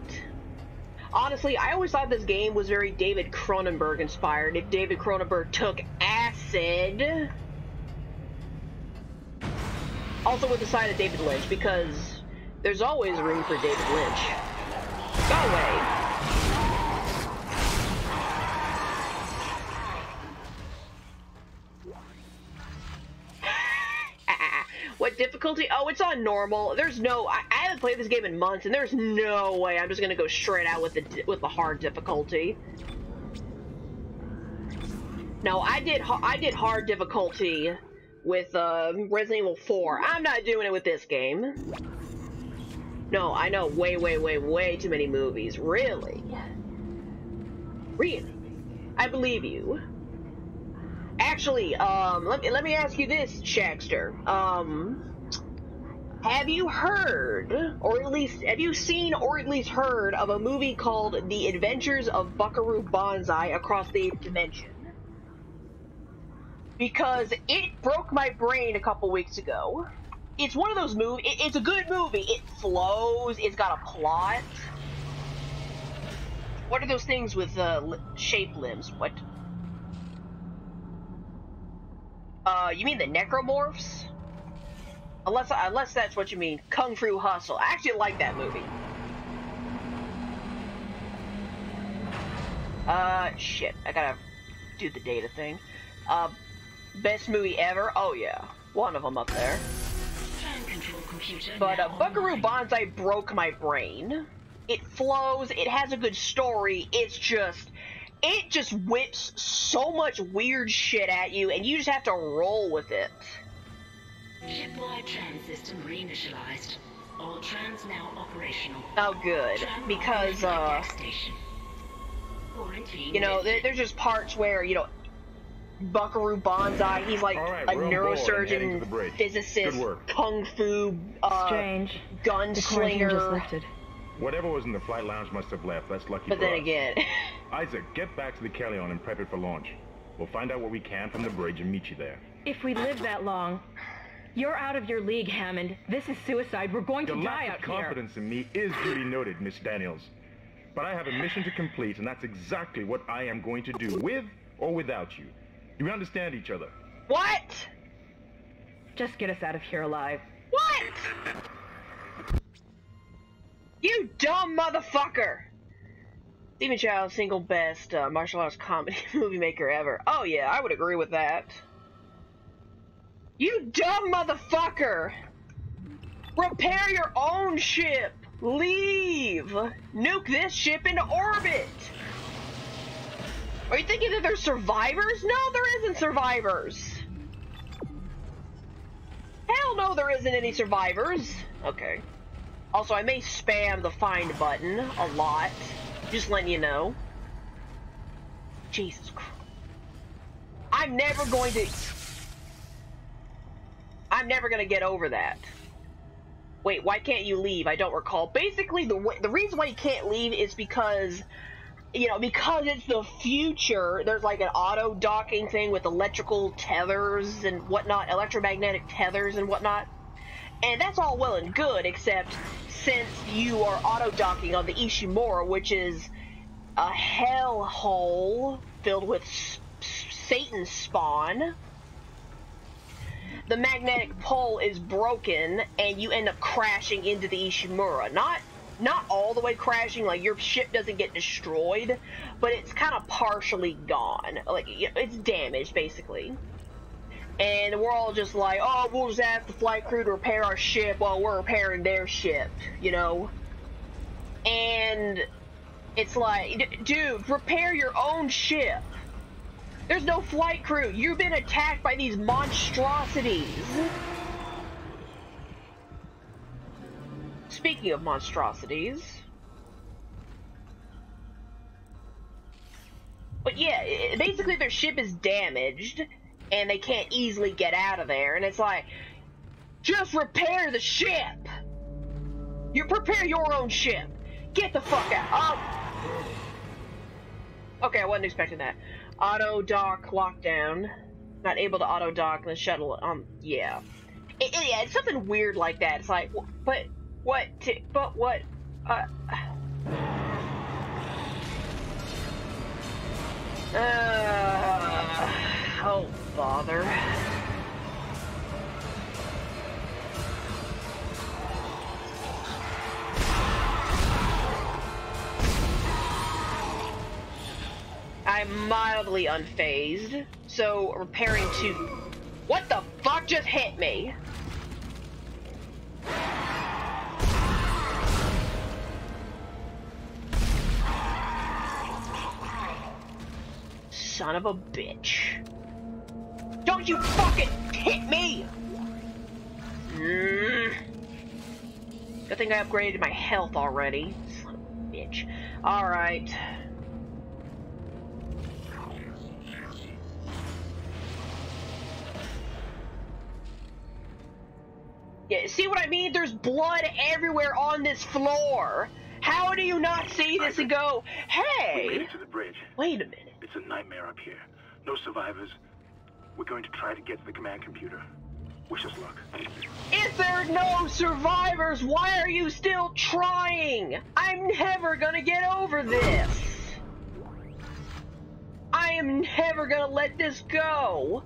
Honestly, I always thought this game was very David Cronenberg inspired. If David Cronenberg took acid. Also with the side of David Lynch, because there's always room for David Lynch. Go away. What difficulty? Oh, it's on normal. There's no. I, I, haven't played this game in months, and there's no way I'm just gonna go straight out with the with the hard difficulty. No, I did. I did hard difficulty with uh, Resident Evil 4. I'm not doing it with this game. No, I know way, way, way, way too many movies. Really? Really? I believe you. Actually, um, let me let me ask you this, Shagster. Um, have you heard, or at least have you seen, or at least heard of a movie called The Adventures of Buckaroo Banzai Across the Eighth Dimension? Because it broke my brain a couple weeks ago. It's one of those movies. It, it's a good movie. It flows. It's got a plot. What are those things with uh, shape limbs? What? Uh, you mean the necromorphs? Unless, unless that's what you mean. Kung Fu Hustle. I actually like that movie. Uh, shit. I gotta do the data thing. Uh, best movie ever? Oh yeah. One of them up there. But uh, Buckaroo Banzai broke my brain. It flows, it has a good story, it's just it just whips so much weird shit at you, and you just have to roll with it. Shipwide tram system reinitialized. All trams now operational. Oh, good. Because, uh... You know, there, there's just parts where, you know, Buckaroo Banzai, he's like right, a neurosurgeon, physicist, kung fu, uh, Strange. gunslinger. Whatever was in the flight lounge must have left. That's lucky for you. But then us. again... Isaac, get back to the Kellion and prep it for launch. We'll find out what we can from the bridge and meet you there. If we live that long, you're out of your league, Hammond. This is suicide. We're going Your to die out here. Your confidence in me is duly noted, Miss Daniels. But I have a mission to complete, and that's exactly what I am going to do, with or without you. Do we understand each other? What? Just get us out of here alive. What? You dumb motherfucker! Stephen Chow, single best uh, martial arts comedy movie maker ever. Oh yeah, I would agree with that. You dumb motherfucker! Repair your own ship! Leave! Nuke this ship into orbit! Are you thinking that there's survivors? No, there isn't survivors! Hell no, there isn't any survivors! Okay. Also, I may spam the find button a lot. Just letting you know. Jesus Christ. I'm never going to... I'm never going to get over that. Wait, why can't you leave? I don't recall. Basically, the the reason why you can't leave is because, you know, because it's the future. There's like an auto docking thing with electrical tethers and whatnot, electromagnetic tethers and whatnot. And that's all well and good, except since you are auto-docking on the Ishimura, which is a hellhole filled with Satan spawn, the magnetic pole is broken and you end up crashing into the Ishimura. Not not all the way crashing, like your ship doesn't get destroyed, but it's kind of partially gone. Like it's damaged basically. And we're all just like, oh, we'll just ask the flight crew to repair our ship while we're repairing their ship, you know? And it's like, dude, repair your own ship. There's no flight crew. You've been attacked by these monstrosities. Speaking of monstrosities. But yeah, basically their ship is damaged and they can't easily get out of there. And it's like, just repair the ship. You prepare your own ship. Get the fuck out. Oh. Okay, I wasn't expecting that. Auto dock lockdown. Not able to auto dock the shuttle. Um, yeah. It, it, yeah, it's something weird like that. It's like, but what? But what? Uh. Uh. Oh, bother. I'm mildly unfazed, so repairing to... What the fuck just hit me? Son of a bitch. Don't you fucking hit me! Mm. Good thing I upgraded my health already. Son of a bitch. Alright. Yeah, see what I mean? There's blood everywhere on this floor. How do you not see this and go, hey? We made it to the bridge. Wait a minute. It's a nightmare up here. No survivors. We're going to try to get to the command computer. Wish us luck. If there are no survivors, why are you still trying? I'm never gonna get over this. I am never gonna let this go.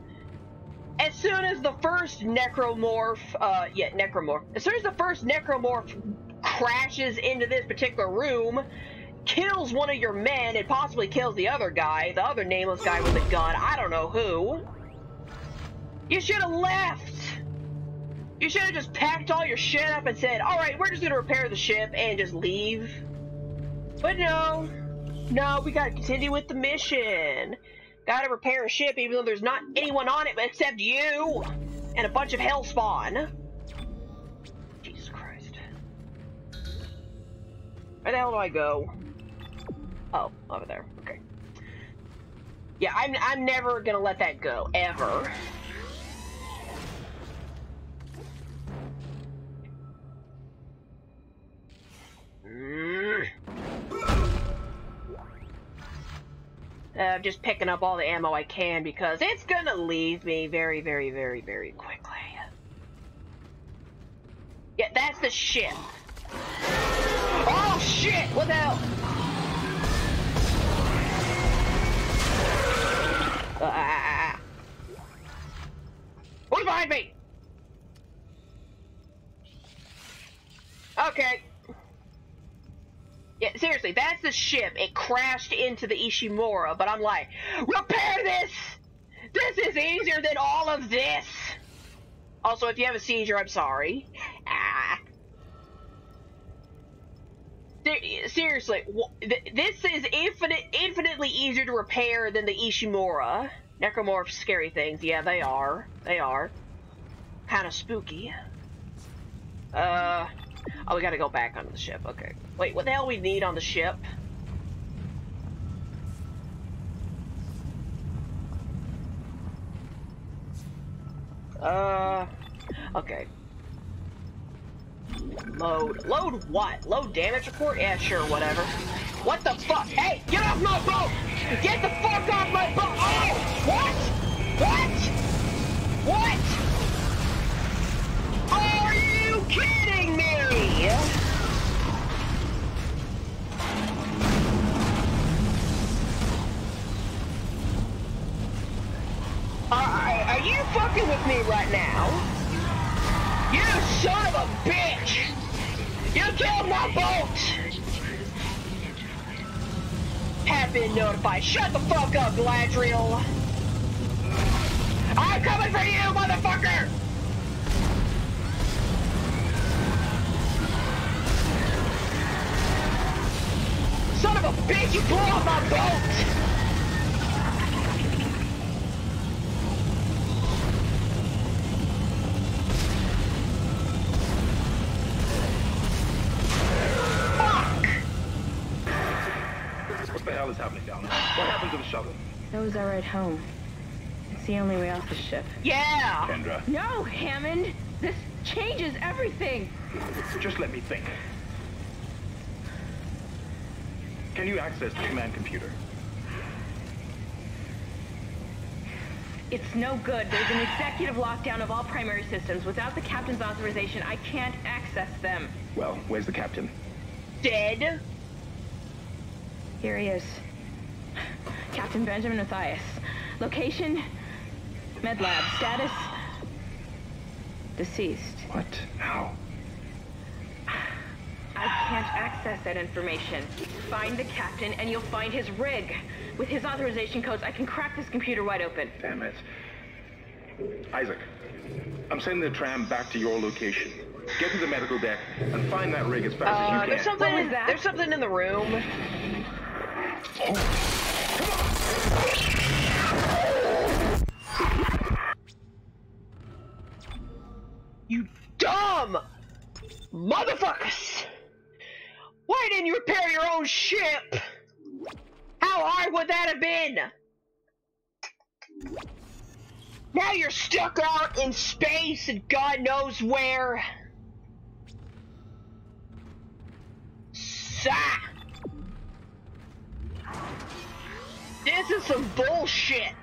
As soon as the first necromorph, uh, yeah, necromorph. As soon as the first necromorph crashes into this particular room, kills one of your men, and possibly kills the other guy, the other nameless guy with a gun, I don't know who. You should have left! You should have just packed all your shit up and said, alright, we're just gonna repair the ship and just leave. But no. No, we gotta continue with the mission. Gotta repair a ship even though there's not anyone on it except you! And a bunch of hellspawn. Jesus Christ. Where the hell do I go? Oh, over there. Okay. Yeah, I'm, I'm never gonna let that go. Ever. I'm just picking up all the ammo I can because it's gonna leave me very, very, very, very quickly. Yeah, that's the ship. Oh shit! What the hell? Uh, ah, ah, ah. Who's behind me? Okay. Yeah, seriously, that's the ship. It crashed into the Ishimura, but I'm like, repair this! This is easier than all of this! Also, if you have a seizure, I'm sorry. Ah. Seriously, this is infinite, infinitely easier to repair than the Ishimura. Necromorph scary things. Yeah, they are. They are. Kind of spooky. Uh... Oh, we gotta go back onto the ship. Okay. Wait, what the hell we need on the ship? Uh... Okay. Load. Load what? Load damage report? Yeah, sure, whatever. What the fuck? Hey, get off my boat! Get the fuck off my boat! Oh! What? What? What? Are you kidding me? Uh, are you fucking with me right now? You son of a bitch! You killed my boat! Have been notified. Shut the fuck up, Gladriel! I'm coming for you, motherfucker! Son of a bitch, you blew up my boat! Hell is happening down there? What happened to the shuttle? That was our ride home. It's the only way off the ship. Yeah! Kendra, No, Hammond! This changes everything! just let me think. Can you access the command computer? It's no good. There's an executive lockdown of all primary systems. Without the captain's authorization, I can't access them. Well, where's the captain? Dead? Here he is. Captain Benjamin Mathius. Location? Med lab. Status? Deceased. What? How? I can't access that information. Find the captain and you'll find his rig. With his authorization codes, I can crack this computer wide open. Damn it. Isaac, I'm sending the tram back to your location. Get to the medical deck and find that rig as fast Uh, as you there's can. something. In, there's something in the room. You dumb motherfuckers! Why didn't you repair your own ship? How hard would that have been? Now you're stuck out in space and God knows where. Sa. This is some bullshit.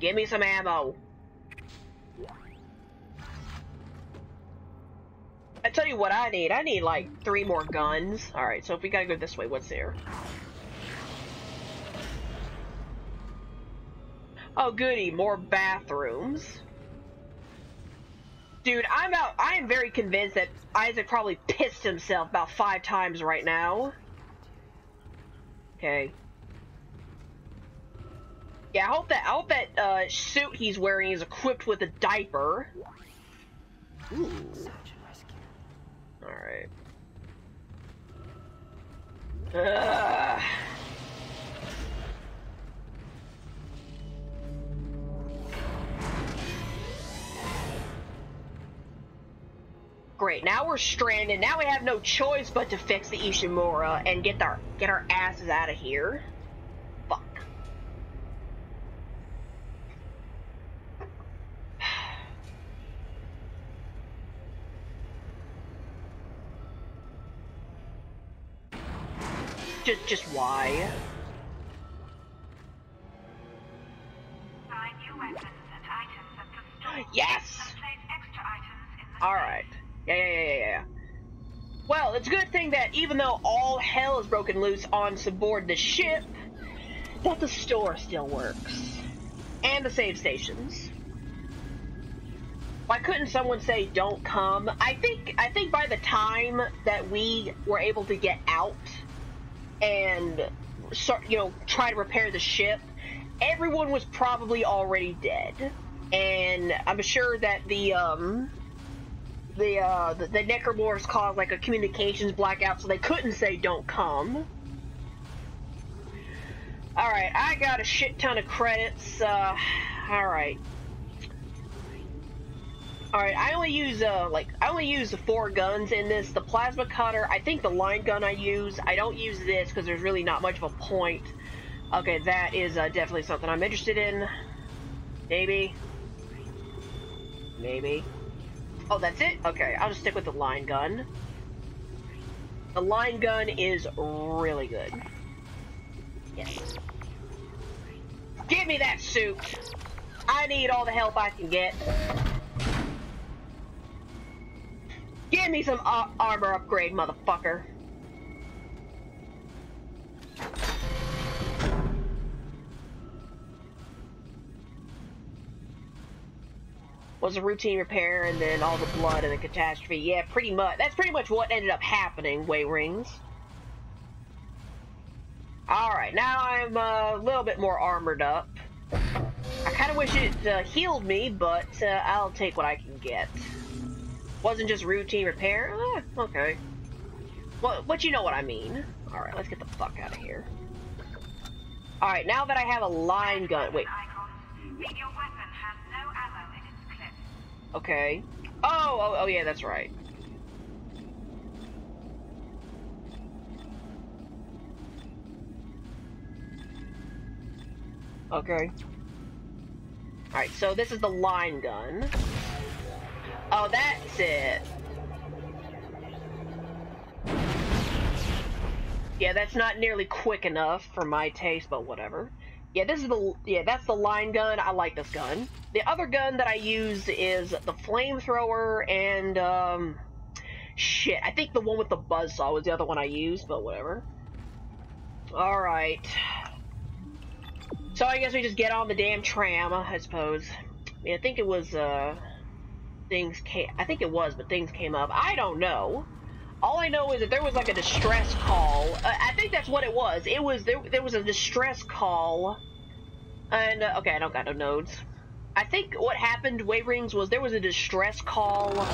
Give me some ammo. I tell you what I need. I need like three more guns. Alright, so if we gotta go this way, what's there? Oh goody, more bathrooms. Dude, I'm out I am very convinced that Isaac probably pissed himself about five times right now. Okay. Yeah, I hope that I hope that uh, suit he's wearing is equipped with a diaper. Ooh. Alright. Ugh. Great, now we're stranded. Now we have no choice but to fix the Ishimura and get our get our asses out of here. Fuck. Just just why? Yes! Alright. Yeah, yeah, yeah, yeah, yeah. Well, it's a good thing that even though all hell is broken loose on aboard the ship, that the store still works. And the save stations. Why couldn't someone say don't come? I think I think by the time that we were able to get out and you know, try to repair the ship, everyone was probably already dead. And I'm sure that the um the uh the, the Necromorphs caused like a communications blackout so they couldn't say don't come. Alright, I got a shit ton of credits, uh alright. Alright, I only use uh like I only use the four guns in this. The plasma cutter, I think the line gun I use. I don't use this because there's really not much of a point. Okay, that is uh, definitely something I'm interested in. Maybe. Maybe. Oh, that's it? Okay, I'll just stick with the line gun. The line gun is really good. Yes. Give me that suit! I need all the help I can get. Give me some ar armor upgrade, motherfucker. Was a routine repair, and then all the blood and the catastrophe. Yeah, pretty much. That's pretty much what ended up happening, Way Rings. Alright, now I'm uh, a little bit more armored up. I kind of wish it uh, healed me, but uh, I'll take what I can get. Wasn't just routine repair? Eh, okay. Well, but you know what I mean. Alright, let's get the fuck out of here. Alright, now that I have a line gun... Wait. Okay. Oh, oh, oh yeah, that's right. Okay. Alright, so this is the line gun. Oh, that's it. Yeah, that's not nearly quick enough for my taste, but whatever. Yeah, this is the yeah, that's the line gun. I like this gun. The other gun that I use is the flamethrower and um shit, I think the one with the buzzsaw was the other one I used, but whatever. All right. So I guess we just get on the damn tram, I suppose. I mean, I think it was uh things came I think it was, but things came up. I don't know. All I know is that there was like a distress call. Uh, I think that's what it was. It was there. There was a distress call, and uh, okay, I don't got no nodes. I think what happened, Waverings, was there was a distress call,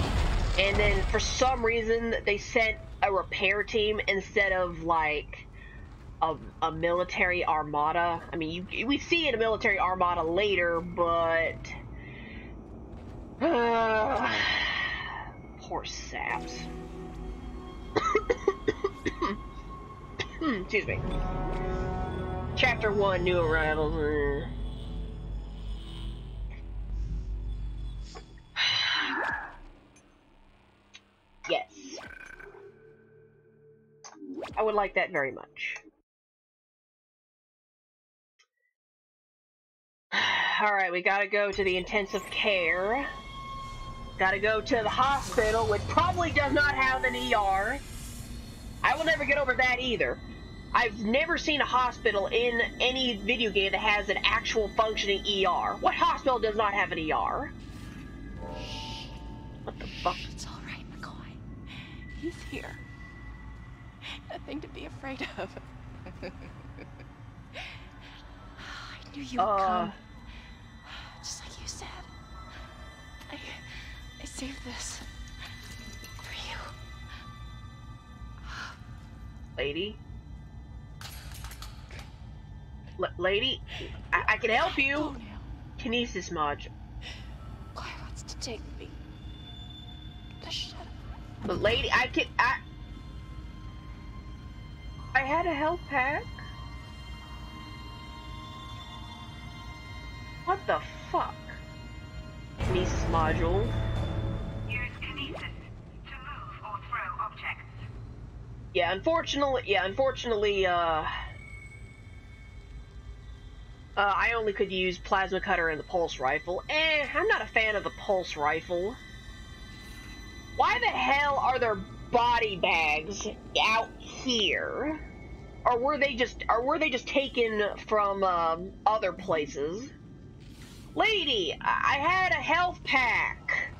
and then for some reason they sent a repair team instead of like a, a military armada. I mean, you, we see in a military armada later, but uh, poor saps. Hmm, excuse me. Chapter 1, New Arrivals. yes. I would like that very much. Alright, we gotta go to the intensive care. Gotta go to the hospital, which probably does not have an ER. I will never get over that either. I've never seen a hospital in any video game that has an actual functioning ER. What hospital does not have an ER? What the fuck? It's all right, McCoy. He's here. Nothing to be afraid of. I knew you would Uh. come. Just like you said. I, I saved this for you. Lady? L lady? I, I can help you. Kinesis module. McCoy wants to take me. Shut up. But lady, I can I I had a health pack. What the fuck? Kinesis module. Yeah, unfortunately, yeah, unfortunately, uh, uh, I only could use plasma cutter and the pulse rifle. Eh, I'm not a fan of the pulse rifle. Why the hell are there body bags out here? Or were they just, or were they just taken from um, other places? Lady, I I had a health pack.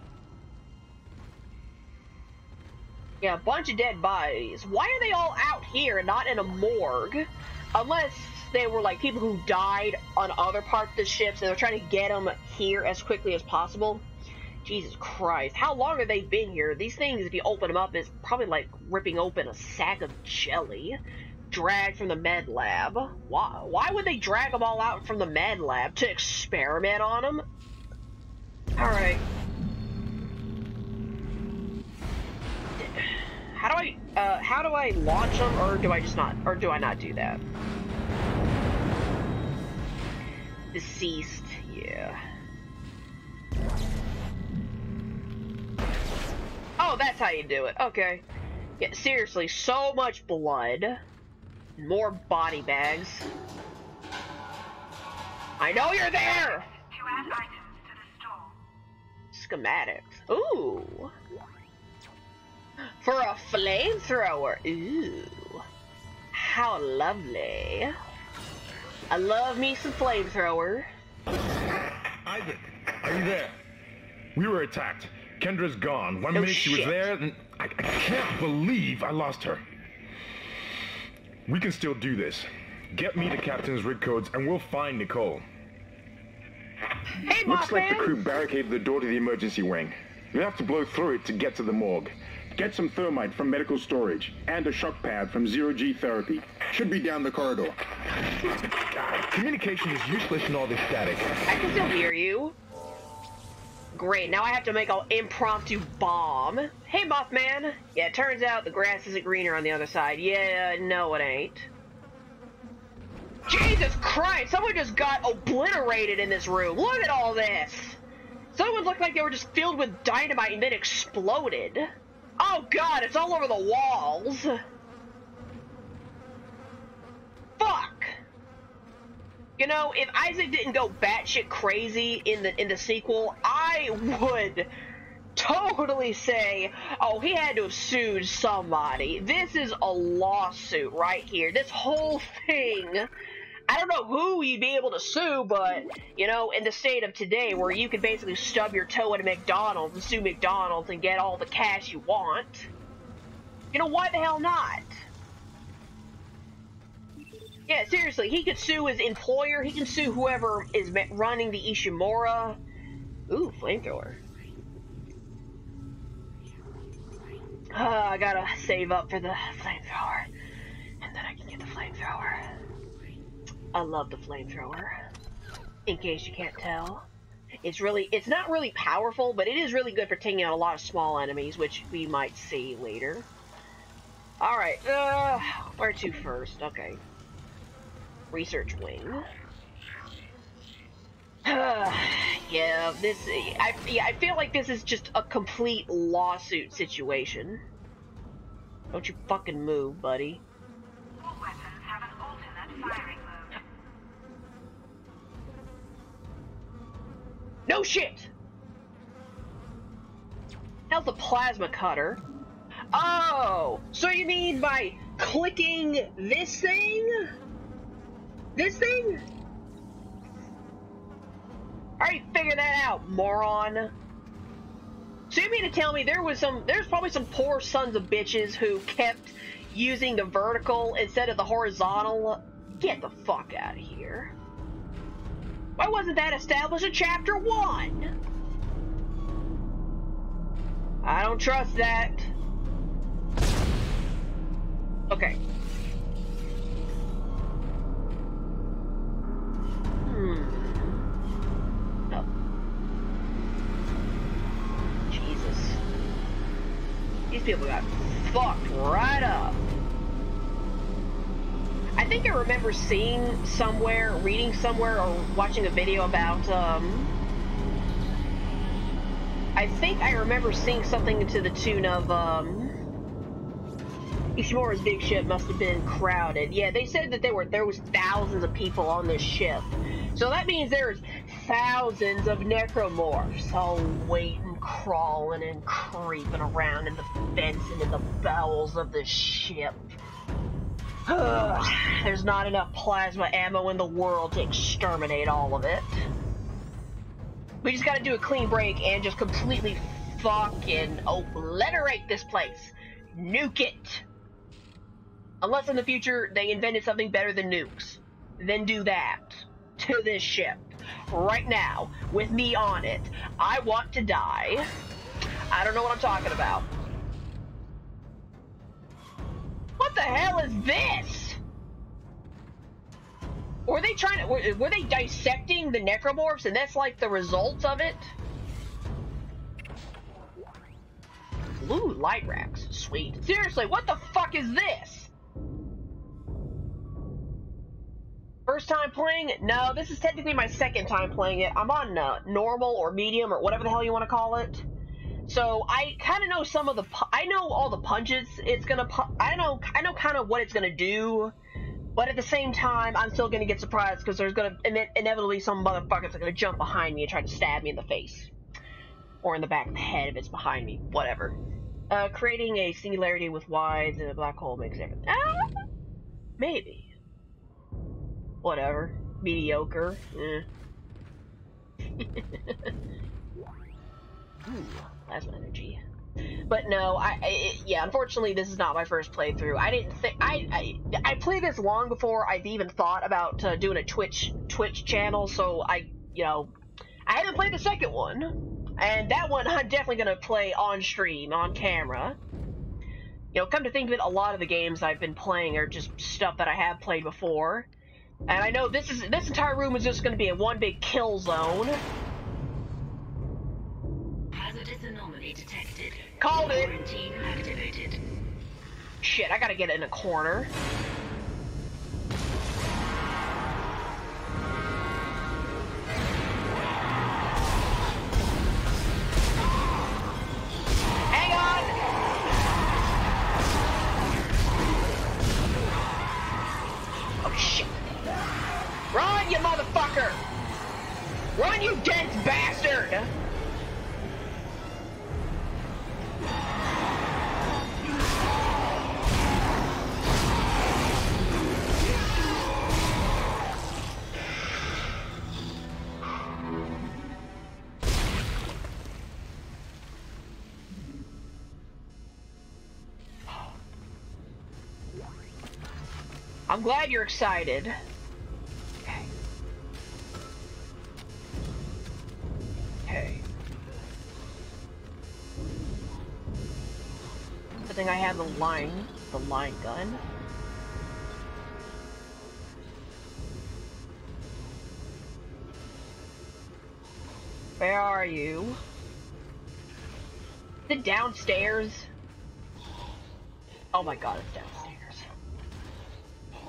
Yeah, a bunch of dead bodies. Why are they all out here and not in a morgue? Unless they were like people who died on other parts of the ships and they're trying to get them here as quickly as possible. Jesus Christ, how long have they been here? These things, if you open them up, is probably like ripping open a sack of jelly. Dragged from the med lab. Why, why would they drag them all out from the med lab? To experiment on them? Alright. How do I, uh, how do I launch them, or do I just not, or do I not do that? Deceased, yeah. Oh, that's how you do it, okay. Yeah, seriously, so much blood. More body bags. I know you're there! To add items to the store. Schematics. Ooh. For a flamethrower. Ooh. How lovely. I love me some flamethrower. Isaac, are you there? We were attacked. Kendra's gone. One No minute she was there, and I, I can't believe I lost her. We can still do this. Get me the captain's rig codes, and we'll find Nicole. Hey, Looks like the crew barricaded the door to the emergency wing. You have to blow through it to get to the morgue. Get some thermite from medical storage and a shock pad from Zero G Therapy. Should be down the corridor. Communication is useless in all this static. I can still hear you. Great, now I have to make an impromptu bomb. Hey, Mothman. Yeah, it turns out the grass isn't greener on the other side. Yeah, no it ain't. Jesus Christ, someone just got obliterated in this room. Look at all this. Someone looked like they were just filled with dynamite and then exploded. Oh god, it's all over the walls. Fuck. You know, if Isaac didn't go batshit crazy in the in the sequel, I would totally say, oh, he had to have sued somebody. This is a lawsuit right here. This whole thing. I don't know who you'd be able to sue, but you know, in the state of today, where you can basically stub your toe at a McDonald's and sue McDonald's and get all the cash you want, you know, why the hell not? Yeah, seriously, he could sue his employer. He can sue whoever is running the Ishimura. Ooh, flamethrower. Ah, I gotta save up for the flamethrower, and then I can get the flamethrower. I love the flamethrower. In case you can't tell, it's really, it's not really powerful, but it is really good for taking out a lot of small enemies, which we might see later. All right, uh, where to first? Okay research wing. yeah, this I yeah, I feel like this is just a complete lawsuit situation. Don't you fucking move, buddy. No shit. How's the plasma cutter? Oh, so you mean by clicking this thing? This thing? Already figured that out, moron. So you mean to tell me there was some, there's probably some poor sons of bitches who kept using the vertical instead of the horizontal? Get the fuck out of here. Why wasn't that established in chapter one? I don't trust that. Okay. Hmm. Oh. Jesus. These people got fucked right up. I think I remember seeing somewhere, reading somewhere, or watching a video about, um... I think I remember seeing something to the tune of, um... Ishimura's big ship must have been crowded. Yeah, they said that there were there was thousands of people on this ship. So that means there's thousands of necromorphs all waiting, crawling, and creeping around in the vents and in the bowels of the ship. There's not enough plasma ammo in the world to exterminate all of it. We just gotta do a clean break and just completely fucking obliterate this place. Nuke it. Unless in the future they invented something better than nukes. Then do that. To this ship. Right now. With me on it. I want to die. I don't know what I'm talking about. The hell is this? Were they trying to, were, were they dissecting the necromorphs and that's like the results of it? Blue light racks, sweet. Seriously, what the fuck is this? First time playing? No, this is technically my second time playing it. I'm on uh, normal or medium or whatever the hell you want to call it. So I kind of know some of the. I know all the punches it's gonna. I know. I know kind of what it's gonna do. But at the same time, I'm still gonna get surprised because there's gonna ine- inevitably some motherfuckers are gonna jump behind me and try to stab me in the face, or in the back of the head if it's behind me. Whatever. Uh, creating a singularity with wides and a black hole makes everything. Ah, maybe. Whatever. Mediocre. Eh. Plasma energy. But no, I, I yeah, unfortunately, this is not my first playthrough. I didn't think I, I I played this long before I've even thought about uh, doing a Twitch Twitch channel. So I, you know, I haven't played the second one, and that one I'm definitely gonna play on stream on camera. You know, come to think of it, a lot of the games I've been playing are just stuff that I have played before. And I know this is this entire room is just to be a one big kill zone. Detected. Called it. Quarantine activated. Shit, I gotta get in a corner. Hang on! Oh shit. Run, you motherfucker! Run, you dense bastard! I'm glad you're excited. I have the line, the line gun. Where are you? It downstairs? Oh my god, it's downstairs.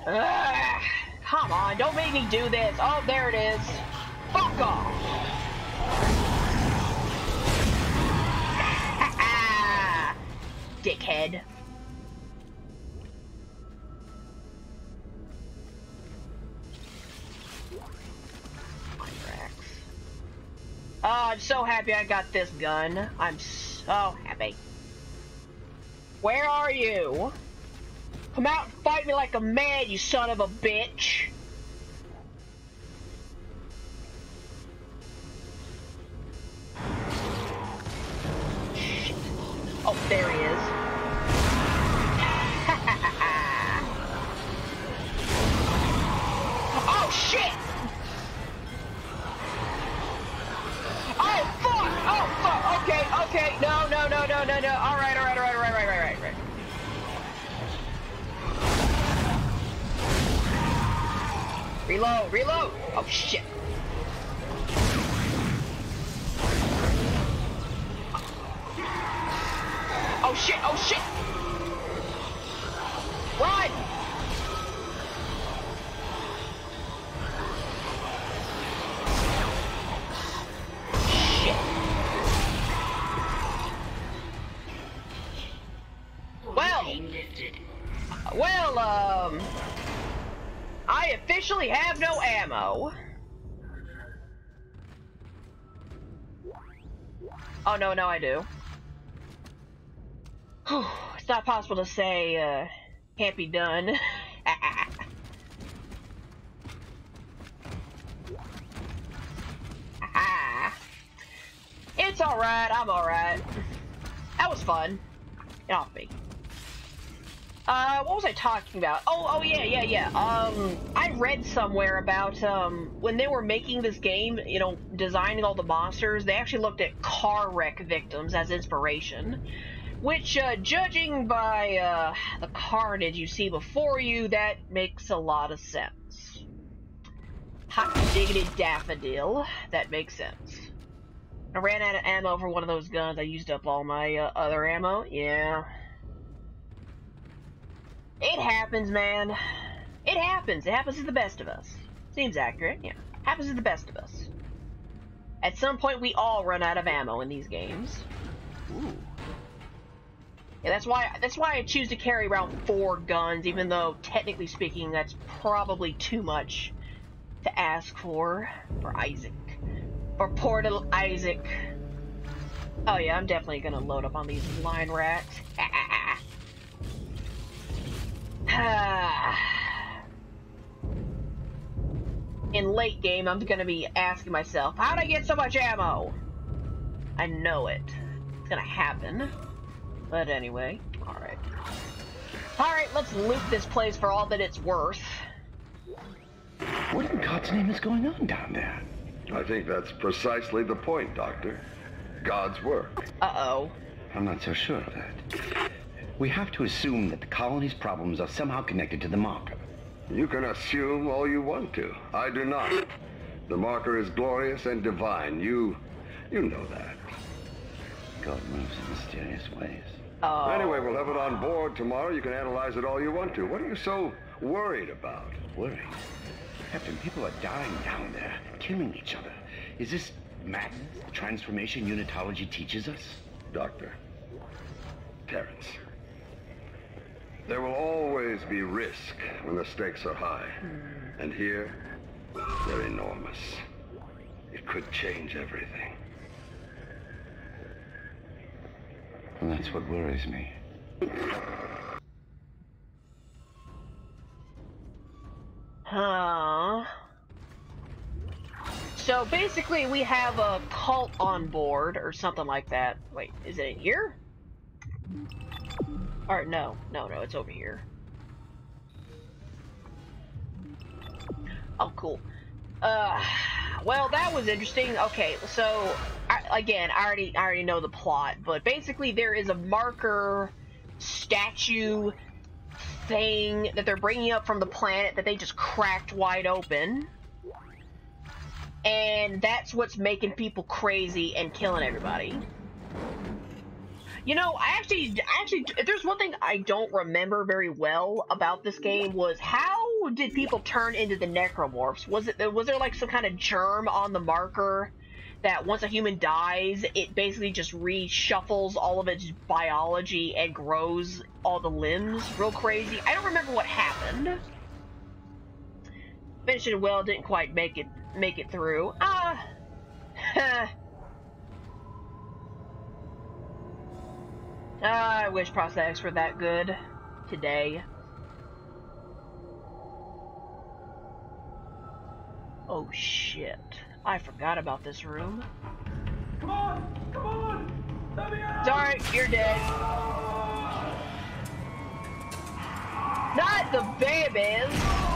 Ugh, come on, don't make me do this. Oh, there it is. Fuck off. Dickhead. Oh, I'm so happy I got this gun. I'm so happy. Where are you? Come out and fight me like a man, you son of a bitch! Oh, there he is. oh, shit! Oh, fuck! Oh, fuck! Okay, okay. No, no, no, no, no, no. Alright, alright, alright, alright, alright, alright, alright. Reload, reload! Oh, shit. Oh, no, no, I do. Whew, it's not possible to say, uh, can't be done. it's alright, I'm alright. That was fun. Get off me. Uh, what was I talking about? Oh, oh yeah, yeah, yeah. Um, I read somewhere about, um, when they were making this game, you know, designing all the monsters, they actually looked at car wreck victims as inspiration. Which, uh, judging by, uh, the carnage you see before you, that makes a lot of sense. Hot diggity daffodil. That makes sense. I ran out of ammo for one of those guns. I used up all my, uh, other ammo. Yeah. It happens, man. It happens. It happens to the best of us. Seems accurate, yeah. Happens to the best of us. At some point, we all run out of ammo in these games. Ooh. Yeah, that's why that's why I choose to carry around four guns, even though technically speaking, that's probably too much to ask for for Isaac, for poor little Isaac. Oh yeah, I'm definitely gonna load up on these line racks. In late game, I'm gonna be asking myself, how'd I get so much ammo? I know it. It's gonna happen. But anyway, alright. Alright, let's loot this place for all that it's worth. What in God's name is going on down there? I think that's precisely the point, Doctor. God's work. Uh-oh. I'm not so sure of that. We have to assume that the colony's problems are somehow connected to the marker. You can assume all you want to. I do not. The marker is glorious and divine. You... you know that. God moves in mysterious ways. Oh. Anyway, we'll have it on board tomorrow. You can analyze it all you want to. What are you so worried about? Worried? Captain, people are dying down there, killing each other. Is this madness the transformation unitology teaches us? Doctor. Terrence. There will always be risk when the stakes are high. Hmm. And here, they're enormous. It could change everything. And that's what worries me. Huh. So basically, we have a cult on board, or something like that. Wait, is it in here? Or no, no, no, it's over here. Oh, cool. Uh, well, that was interesting. Okay, so I, again, I already, I already know the plot, but basically, there is a marker statue thing that they're bringing up from the planet that they just cracked wide open. And that's what's making people crazy and killing everybody. You know, I actually, actually, if there's one thing I don't remember very well about this game was how did people turn into the necromorphs? Was it was there like some kind of germ on the marker that once a human dies, it basically just reshuffles all of its biology and grows all the limbs real crazy? I don't remember what happened. It well, didn't quite make it make it through. Ah. Ah, Ah, I wish prosthetics were that good today. Oh shit. I forgot about this room. Come on! Come on! Let me out! Sorry, you're dead. Not the babies!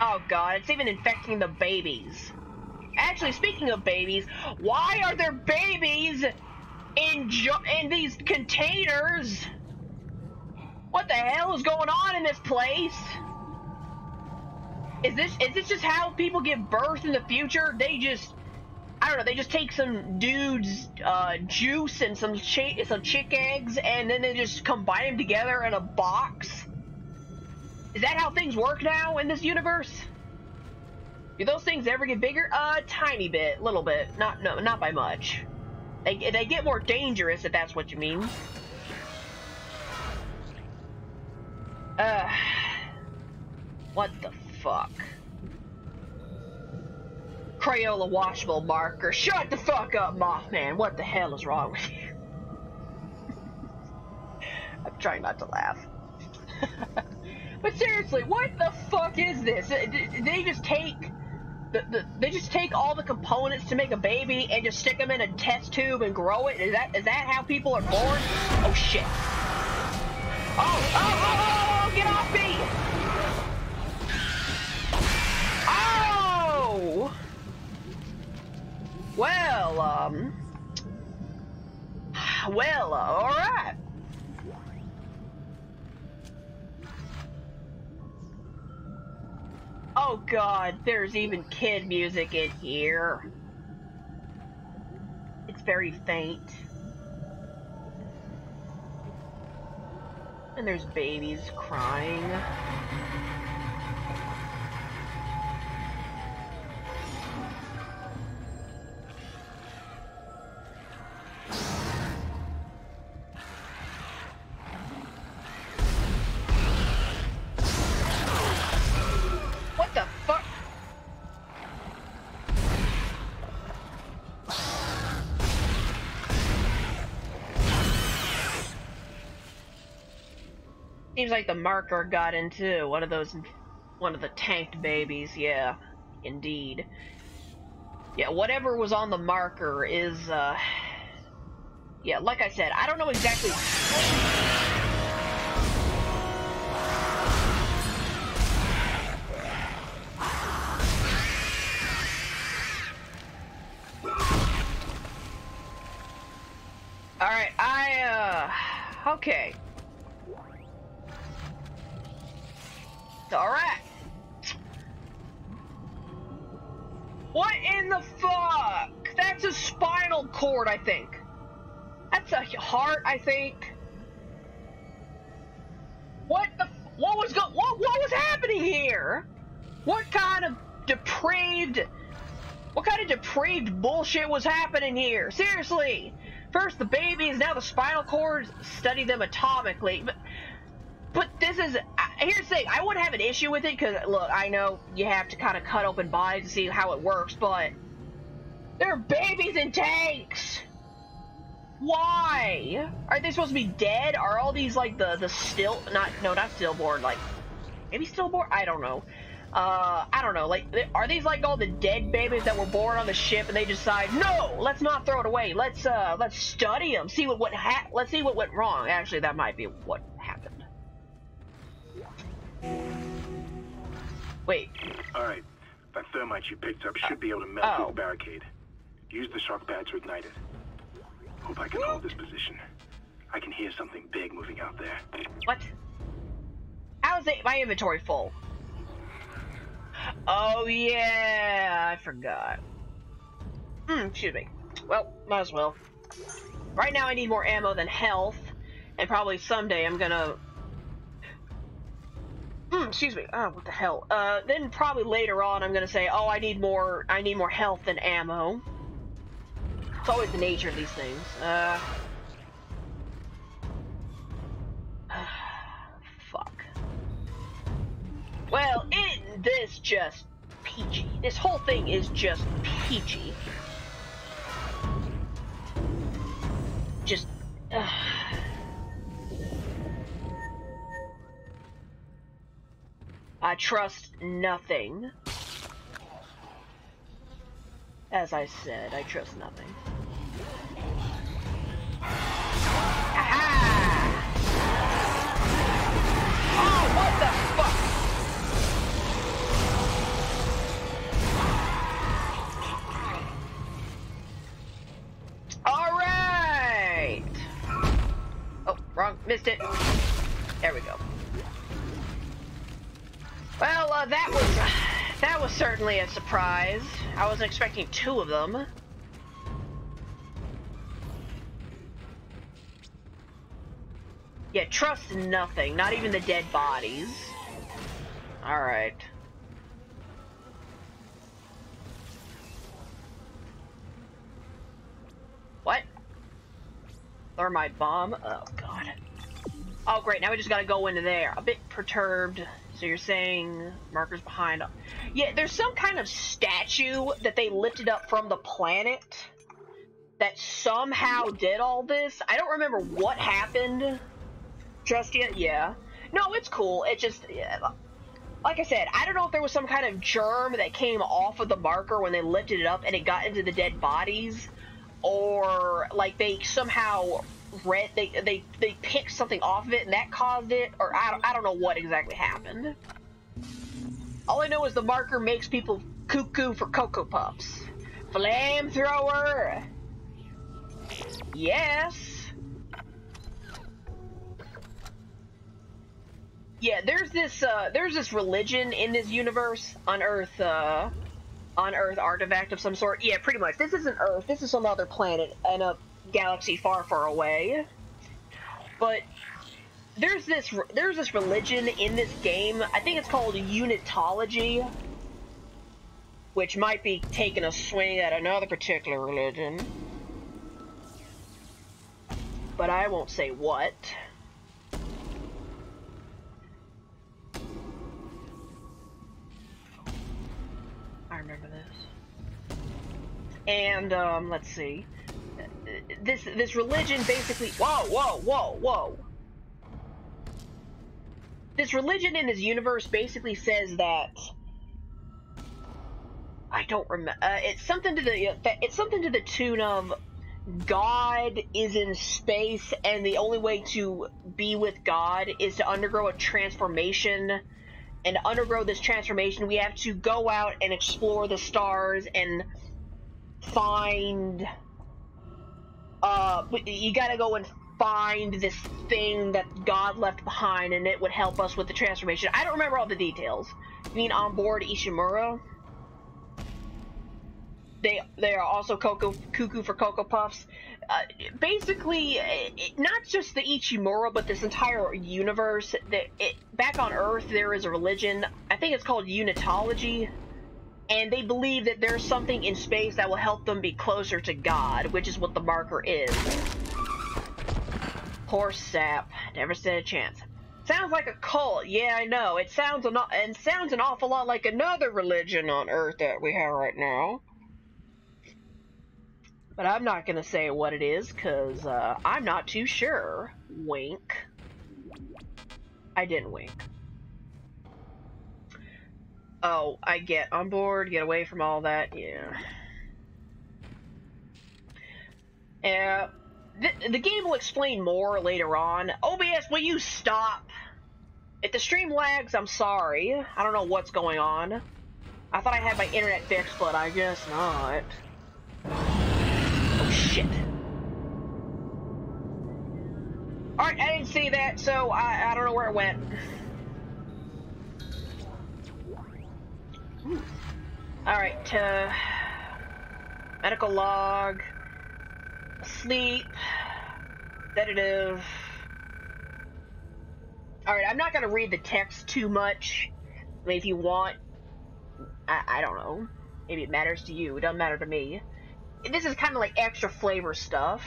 Oh god, it's even infecting the babies. Actually, speaking of babies, why are there babies in in these containers? What the hell is going on in this place? Is this is this just how people give birth in the future? They just I don't know, they just take some dude's uh, juice and some some chick eggs and then they just combine them together in a box? Is that how things work now in this universe? Do those things ever get bigger? A tiny bit, little bit, not no, not by much. They they get more dangerous if that's what you mean. Uh, what the fuck? Crayola washable marker. Shut the fuck up, Mothman. What the hell is wrong with you? I'm trying not to laugh. but seriously, what the fuck is this? They just take the, the, they just take all the components to make a baby and just stick them in a test tube and grow it? Is that is that how people are born? Oh shit. Oh, oh, oh, oh, oh get off me! Oh! Well, um... Well, uh, alright. Oh god, there's even kid music in here. It's very faint. And there's babies crying. Like the marker got into one of those One of the tanked babies, yeah. Indeed. Yeah, whatever was on the marker is, uh... Yeah, like I said, I don't know exactly... Alright, I, uh... Okay. Alright. What in the fuck? That's a spinal cord, I think. That's a heart, I think. What the? What was go? What? What was happening here? What kind of depraved? What kind of depraved bullshit was happening here? Seriously. First the babies, now the spinal cords. Study them atomically, but. But this is here's the thing. I wouldn't have an issue with it because look, I know you have to kind of cut open bodies to see how it works, but they're babies in tanks. Why? Are they supposed to be dead? Are all these like the the still not no not stillborn like maybe stillborn? I don't know. Uh, I don't know. Like, are these like all the dead babies that were born on the ship, and they decide, no, let's not throw it away. Let's uh, let's study them. See what what ha- let's see what went wrong. Actually, that might be what. Wait. Alright. That thermite you picked up should be able to melt Oh. through the barricade. Use the shock pad to ignite it. Hope I can hold this position. I can hear something big moving out there. What? How's it, my inventory full? Oh yeah, I forgot. Hmm, excuse me. Well, might as well. Right now I need more ammo than health, and probably someday I'm gonna... Hmm, excuse me. Oh, what the hell. Uh, then probably later on I'm gonna say, oh, I need more, I need more health than ammo. It's always the nature of these things. Uh... Fuck. Well, isn't this just peachy? This whole thing is just peachy. Just. Uh... I trust nothing. As I said, I trust nothing. Oh, what the fuck? All right. Oh, wrong. Missed it. There we go. Well, uh, that was that was certainly a surprise. I wasn't expecting two of them. Yeah, trust nothing, not even the dead bodies. Alright. What? Thermite bomb? Oh, God. Oh, great, now we just gotta go into there. A bit perturbed. So you're saying markers behind... Yeah, there's some kind of statue that they lifted up from the planet that somehow did all this. I don't remember what happened just yet. Yeah. No, it's cool. It just... Yeah, like I said, I don't know if there was some kind of germ that came off of the marker when they lifted it up and it got into the dead bodies, or like they somehow read they they they picked something off of it and that caused it, or I don't I don't know what exactly happened. All I know is the marker makes people cuckoo for cocoa puffs. Flamethrower. Yes. Yeah, there's this uh there's this religion in this universe on Earth uh on Earth artifact of some sort. Yeah, pretty much. This isn't Earth. This is some other planet and a galaxy far, far away. But there's this there's this religion in this game. I think it's called Unitology, which might be taking a swing at another particular religion. But I won't say what. I remember this. And um, let's see. This this religion basically. Whoa, whoa, whoa, whoa. this religion in this universe basically says that I don't remember. Uh, it's something to the it's something to the tune of God is in space, and the only way to be with God is to undergo a transformation. And to undergo this transformation, we have to go out and explore the stars and find. Uh, you gotta go and find this thing that God left behind, and it would help us with the transformation. I don't remember all the details. You mean on board Ishimura? They they are also Cuckoo for Cocoa Puffs. Uh, basically, it, not just the Ishimura, but this entire universe. That it, back on Earth, there is a religion. I think it's called Unitology, and they believe that there's something in space that will help them be closer to God, which is what the marker is. Poor sap, never stood a chance. Sounds like a cult. Yeah, I know. It sounds an and sounds an awful lot like another religion on Earth that we have right now. But I'm not to say what it is, because uh, I'm not too sure. Wink. I didn't wink. Oh, I get on board, get away from all that, yeah. Uh, the, the game will explain more later on. OBS, will you stop? If the stream lags, I'm sorry. I don't know what's going on. I thought I had my internet fixed, but I guess not. Oh, shit. Alright, I didn't see that, so I, I don't know where it went. Alright, uh... Medical log... Sleep... Sedative... Alright, I'm not gonna read the text too much. I mean, if you want... I, I don't know. Maybe it matters to you. It doesn't matter to me this is kind of like extra flavor stuff.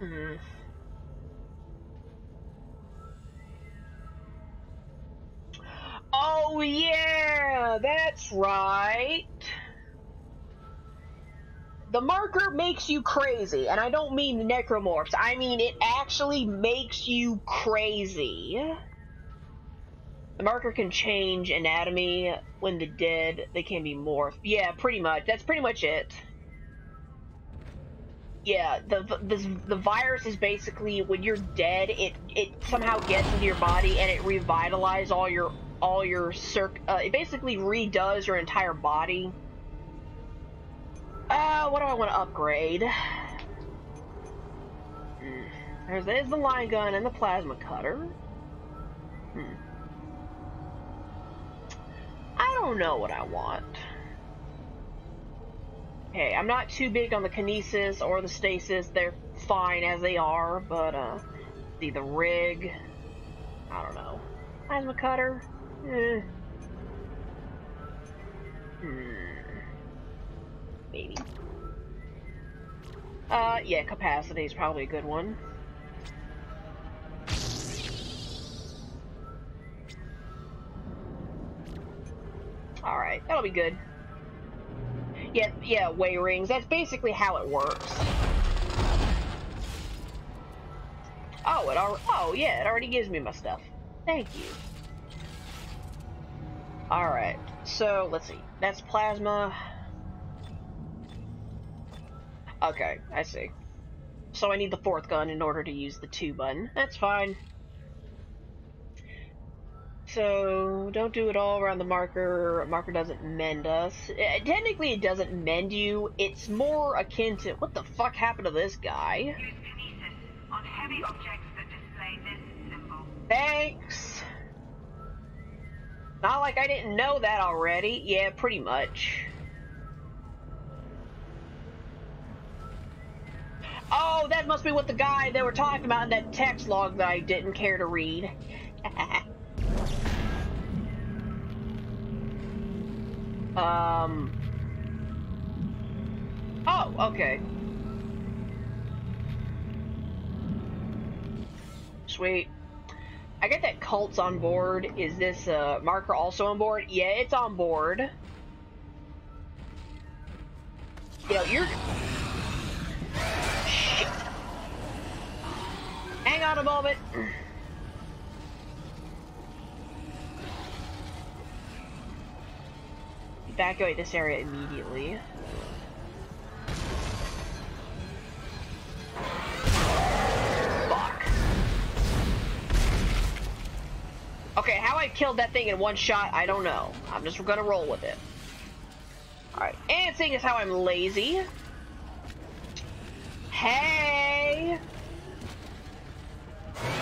Hmm. Oh yeah, that's right the marker makes you crazy, and I don't mean necromorphs. I mean it actually makes you crazy. The marker can change anatomy when the dead they can be morphed. Yeah, pretty much. That's pretty much it. Yeah, the the the virus is basically when you're dead, it it somehow gets into your body and it revitalizes all your all your circ. Uh, it basically redoes your entire body. Uh, what do I want to upgrade? Hmm. There's, there's the line gun and the plasma cutter. Hmm. I don't know what I want. Okay, I'm not too big on the kinesis or the stasis. They're fine as they are, but, uh, see the rig. I don't know. Plasma cutter? Eh. Hmm maybe. Uh, yeah, capacity is probably a good one. Alright, that'll be good. Yeah, yeah, way rings. That's basically how it works. Oh, it al oh yeah, it already gives me my stuff. Thank you. Alright, so let's see. That's plasma. Okay, I see. So I need the fourth gun in order to use the two button. That's fine. So, don't do it all around the marker. Marker doesn't mend us. Uh, technically, it doesn't mend you. It's more akin to... What the fuck happened to this guy? This Thanks! Not like I didn't know that already. Yeah, pretty much. Oh, that must be what the guy they were talking about in that text log that I didn't care to read. um. Oh, okay. Sweet. I get that cult's on board. Is this uh, marker also on board? Yeah, it's on board. You know, you're... Shit. Hang on a moment. Evacuate this area immediately. Fuck. Okay, how I killed that thing in one shot, I don't know. I'm just gonna roll with it. Alright, and seeing as how I'm lazy. Hey!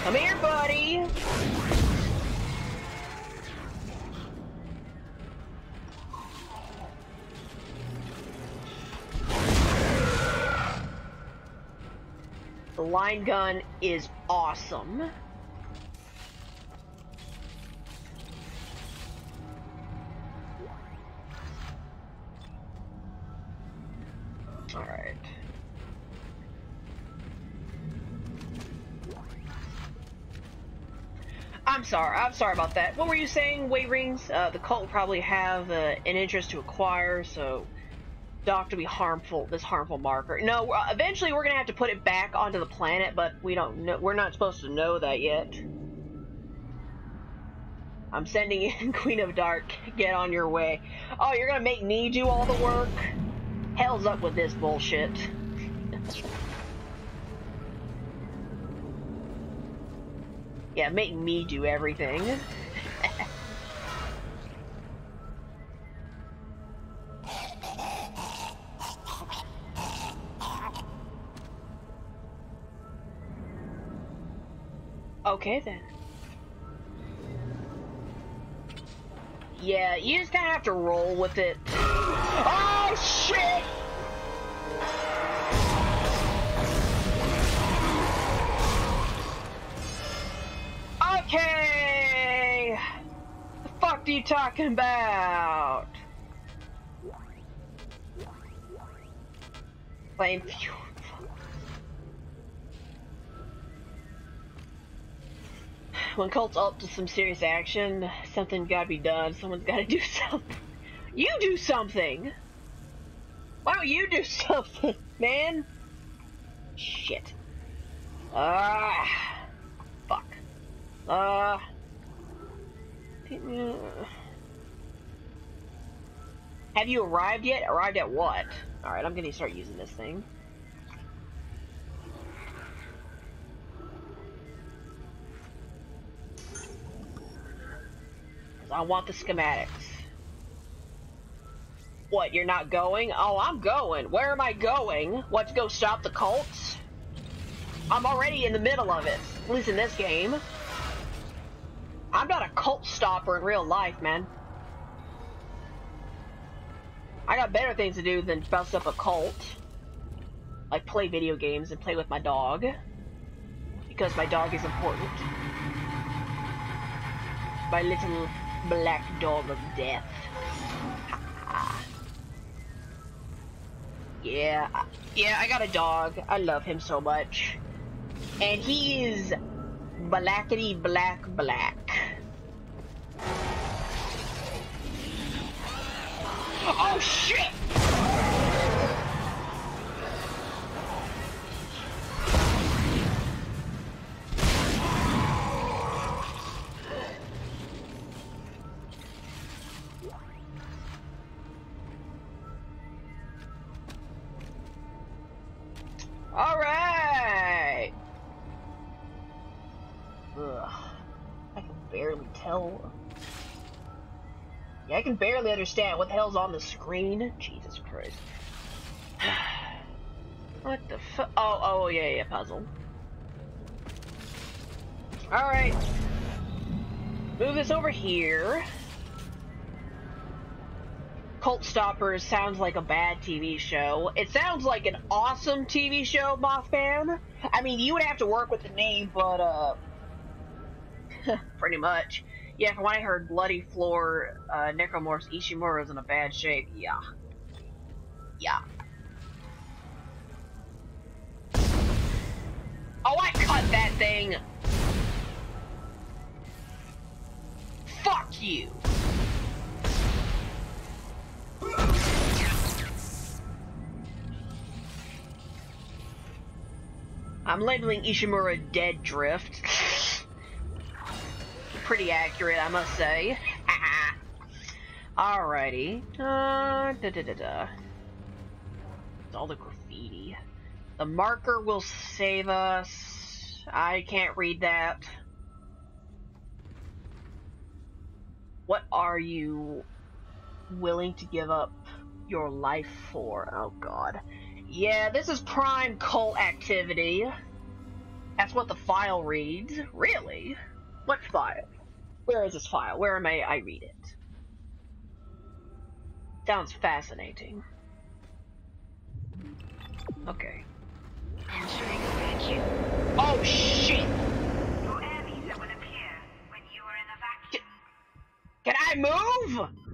Come here, buddy! Line gun is awesome. Alright. I'm sorry. I'm sorry about that. What were you saying, Wayrings? Uh, the cult probably have uh, an interest to acquire, so Doc to be harmful. This harmful marker. No, uh, eventually we're gonna have to put it back onto the planet, but we don't know. We're not supposed to know that yet. I'm sending in Queen of Dark. Get on your way. Oh, you're gonna make me do all the work? Hell's up with this bullshit. yeah, make me do everything. Okay then. Yeah, you just kind of have to roll with it. Oh shit! Okay! The fuck are you talking about? Flame fuel. When cult's up to some serious action, something gotta be done. Someone's gotta do something. You do something! Why don't you do something, man? Shit. Ah. fuck. Uh. Have you arrived yet? Arrived at what? Alright, I'm gonna start using this thing. I want the schematics. What, you're not going? Oh, I'm going. Where am I going? To go stop the cults? I'm already in the middle of it. At least in this game. I'm not a cult stopper in real life, man. I got better things to do than bust up a cult. Like play video games and play with my dog. Because my dog is important. My little black dog of death. yeah, yeah, I got a dog. I love him so much. And he is blackety black black. Oh shit! Barely tell. Yeah, I can barely understand what the hell's on the screen. Jesus Christ. what the fu- Oh, oh, yeah, yeah, puzzle. Alright. Move this over here. Cult Stoppers sounds like a bad TV show. It sounds like an awesome TV show, Mothman. I mean, you would have to work with the name, but, uh... pretty much. Yeah, from what I heard, Bloody Floor, uh, Necromorphs, Ishimura's in a bad shape. Yeah. Yeah. Oh, I cut that thing! Fuck you! I'm labeling Ishimura Dead Drift. Pretty accurate, I must say. Alrighty. Uh, da da da da. It's all the graffiti. The marker will save us. I can't read that. What are you willing to give up your life for? Oh god. Yeah, this is prime cult activity. That's what the file reads. Really? What file? Where is this file? Where may I read it? Sounds fascinating. Okay. Entering vacuum. Oh shit! Your will appear when you are in a vacuum. Can I move?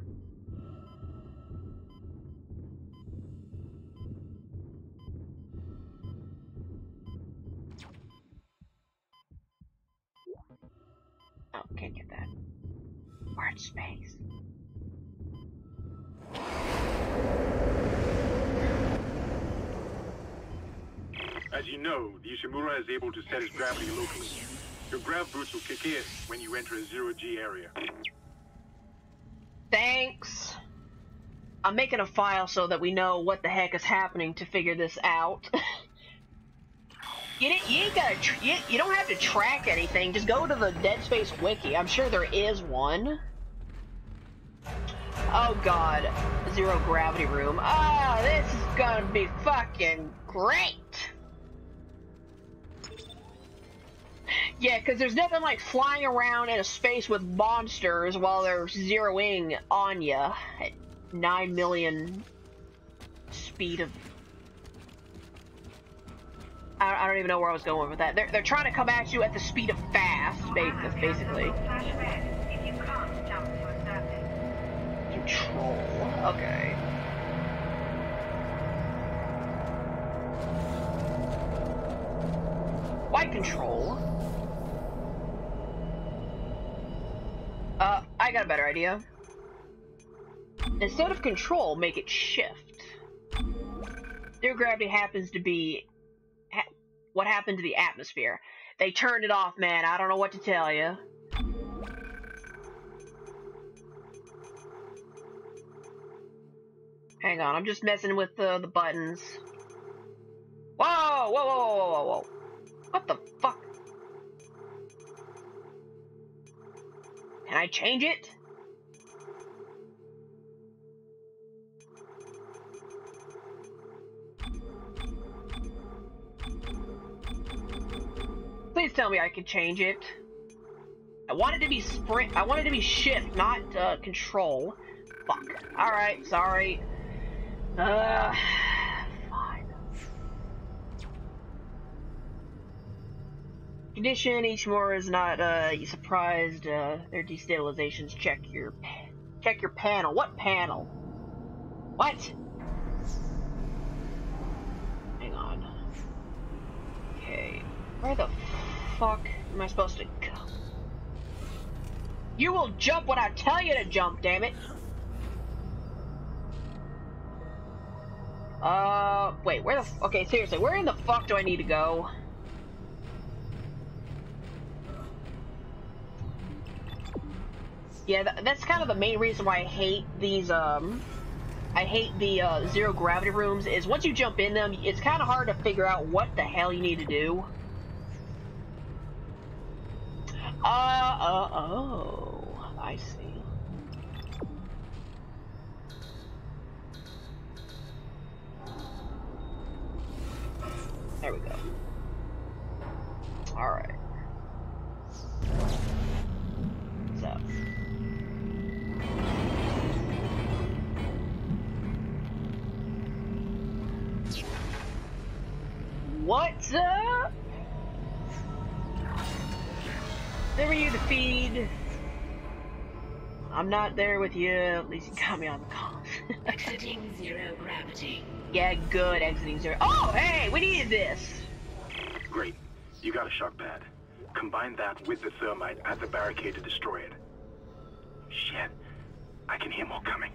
We're space. As you know, the Ishimura is able to set its gravity locally. Your grav boots will kick in when you enter a zero-G area. Thanks. I'm making a file so that we know what the heck is happening to figure this out. you, didn't, you ain't gotta, you, you don't have to track anything. Just go to the Dead Space wiki. I'm sure there is one. Oh god, zero gravity room. Ah, this is gonna be fucking great. Yeah, because there's nothing like flying around in a space with monsters while they're zeroing on you at 9 million speed of... I, I don't even know where I was going with that. They're, they're trying to come at you at the speed of fast, ba- basically. Flash red if you can't jump to a surface. Control. Okay. Why control? Uh, I got a better idea. Instead of control, make it shift. Their gravity happens to be ha what happened to the atmosphere. They turned it off, man. I don't know what to tell you. Hang on, I'm just messing with the, the buttons. Whoa, whoa, whoa, whoa, whoa, whoa. What the fuck? Can I change it? Please tell me I can change it. I want it to be sprint. I want it to be shift, not uh, control. Fuck. All right. Sorry. Uh. Fine. Condition. More is not uh surprised. Uh, their destabilizations. Check your check your panel. What panel? What? Hang on. Okay. Where the fuck am I supposed to go? You will jump when I tell you to jump, damn it! Uh, wait, where the okay, seriously, where in the fuck do I need to go? Yeah, th that's kind of the main reason why I hate these, um, I hate the, uh, zero gravity rooms, is once you jump in them, it's kind of hard to figure out what the hell you need to do. Uh, uh, oh, I see. There we go. Alright. So. What's up? There were you to feed. I'm not there with you. At least you got me on the call. Exiting zero gravity. yeah, good. Exiting zero. Oh, hey, we needed this. Great. You got a shock pad. Combine that with the thermite at the barricade to destroy it. Shit. I can hear more coming.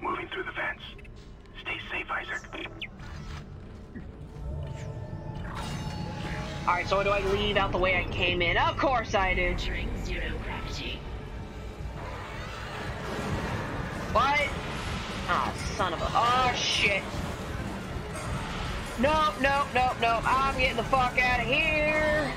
Moving through the vents. Stay safe, Isaac. Alright, so do I leave out the way I came in? Of course I do. Entering zero gravity. What? Oh, son of a... Oh, shit. Nope, nope, nope, nope. I'm getting the fuck out of here.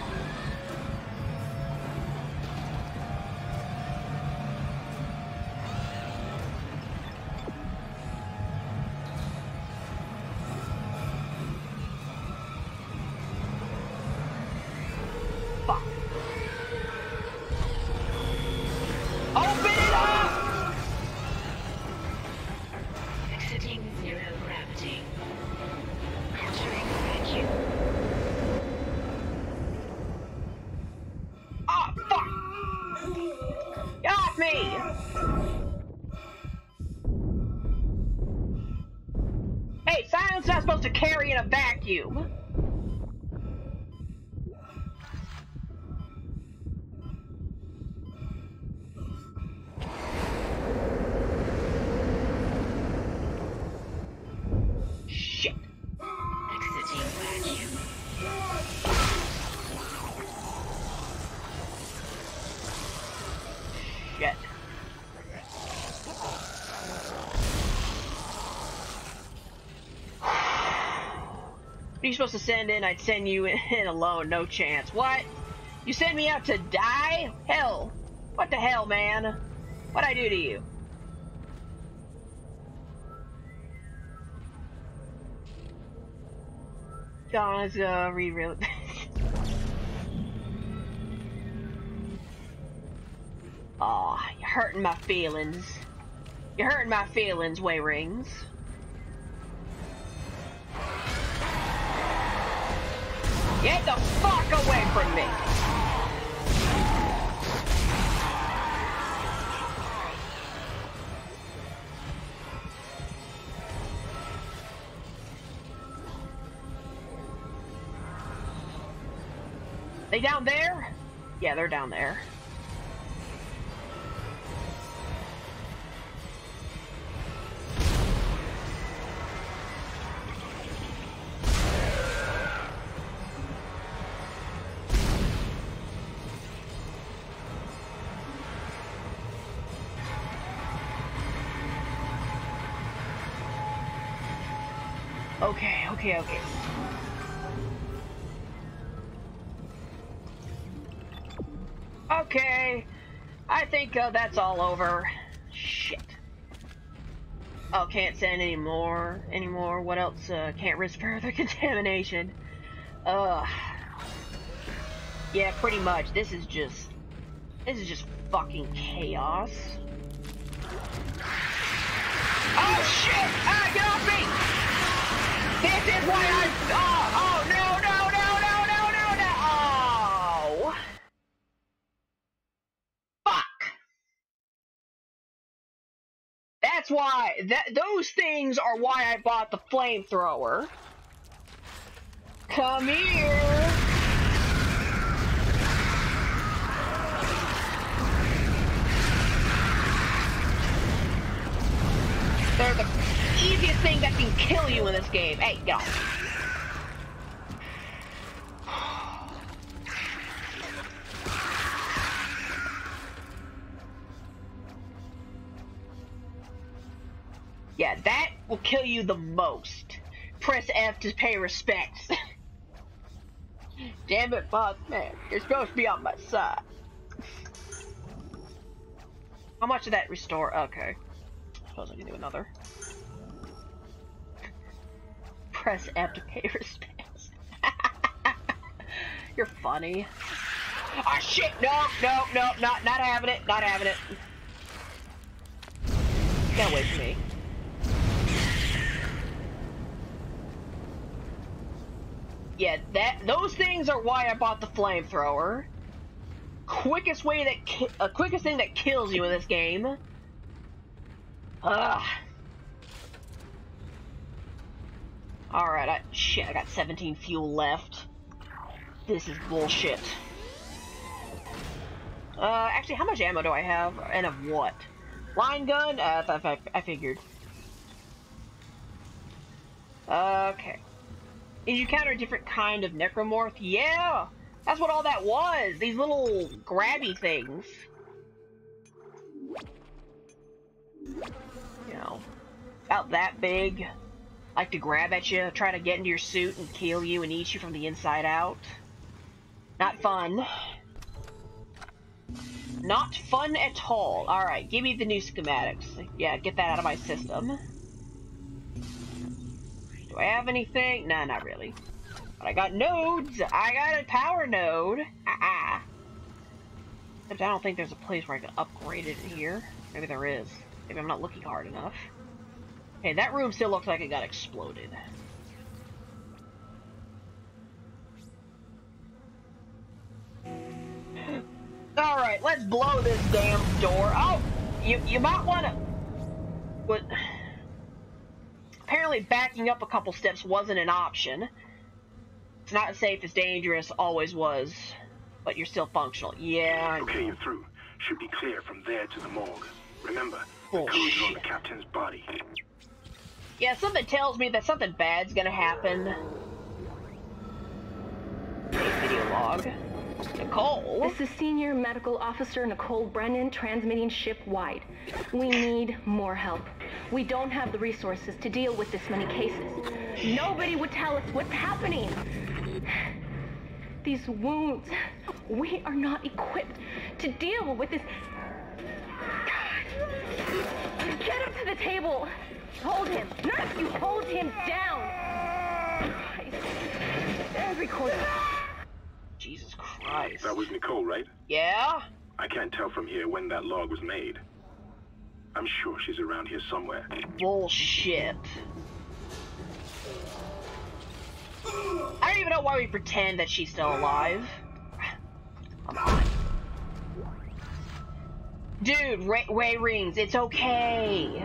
In supposed to send in? I'd send you in alone, no chance. What? You send me out to die? Hell. What the hell, man? What'd I do to you? God, let's uh, real. Aw, you're hurting my feelings. You're hurting my feelings, Way Get the fuck away from me! They down there? Yeah, they're down there. Okay, I think uh, that's all over. Shit. Oh, can't send any more anymore. What else? Uh, can't risk further contamination. Ugh. Yeah, pretty much. This is just, this is just fucking chaos. Oh shit! Ah! This is why I. Oh, oh no, no, no, no, no, no, no! Oh. Fuck. That's why. That those things are why I bought the flamethrower. Come here. They're the thing that can kill you in this game. Hey, get off. Yeah, that will kill you the most. Press F to pay respects. Damn it, boss man. You're supposed to be on my side. How much did that restore? Okay. Suppose I can do another. Press F to pay respects. You're funny. Ah shit! No, no, no, not not having it, not having it. Get away from me. Yeah, that those things are why I bought the flamethrower. Quickest way that uh, quickest thing that kills you in this game. Ugh. Alright, I, shit, I got 17 fuel left. This is bullshit. Uh, actually, how much ammo do I have? And of what? Line gun? Uh, I, I, I figured. Okay. Did you encounter a different kind of necromorph? Yeah! That's what all that was! These little grabby things. You know, about that big. Like to grab at you, try to get into your suit and kill you and eat you from the inside out. Not fun. Not fun at all. Alright, give me the new schematics. Yeah, get that out of my system. Do I have anything? Nah, not really. But I got nodes! I got a power node! Ah, Except I don't think there's a place where I can upgrade it here. Maybe there is. Maybe I'm not looking hard enough. Okay, that room still looks like it got exploded. Alright, let's blow this damn door. Oh! You, you might want to... What... Apparently backing up a couple steps wasn't an option. It's not as safe as dangerous, always was. But you're still functional. Yeah, Okay, you're through. Should be clear from there to the morgue. Remember, the codes on the captain's body. Yeah, something tells me that something bad's gonna happen. Video log. Nicole? This is Senior Medical Officer Nicole Brennan transmitting ship-wide. We need more help. We don't have the resources to deal with this many cases. Nobody would tell us what's happening. These wounds, we are not equipped to deal with this. Get up to the table. Hold him. None of you hold him down. Christ. Every quarter. Jesus Christ. That was Nicole, right? Yeah? I can't tell from here when that log was made. I'm sure she's around here somewhere. Bullshit. I don't even know why we pretend that she's still alive. Come on. Dude, Ray, rings. It's okay.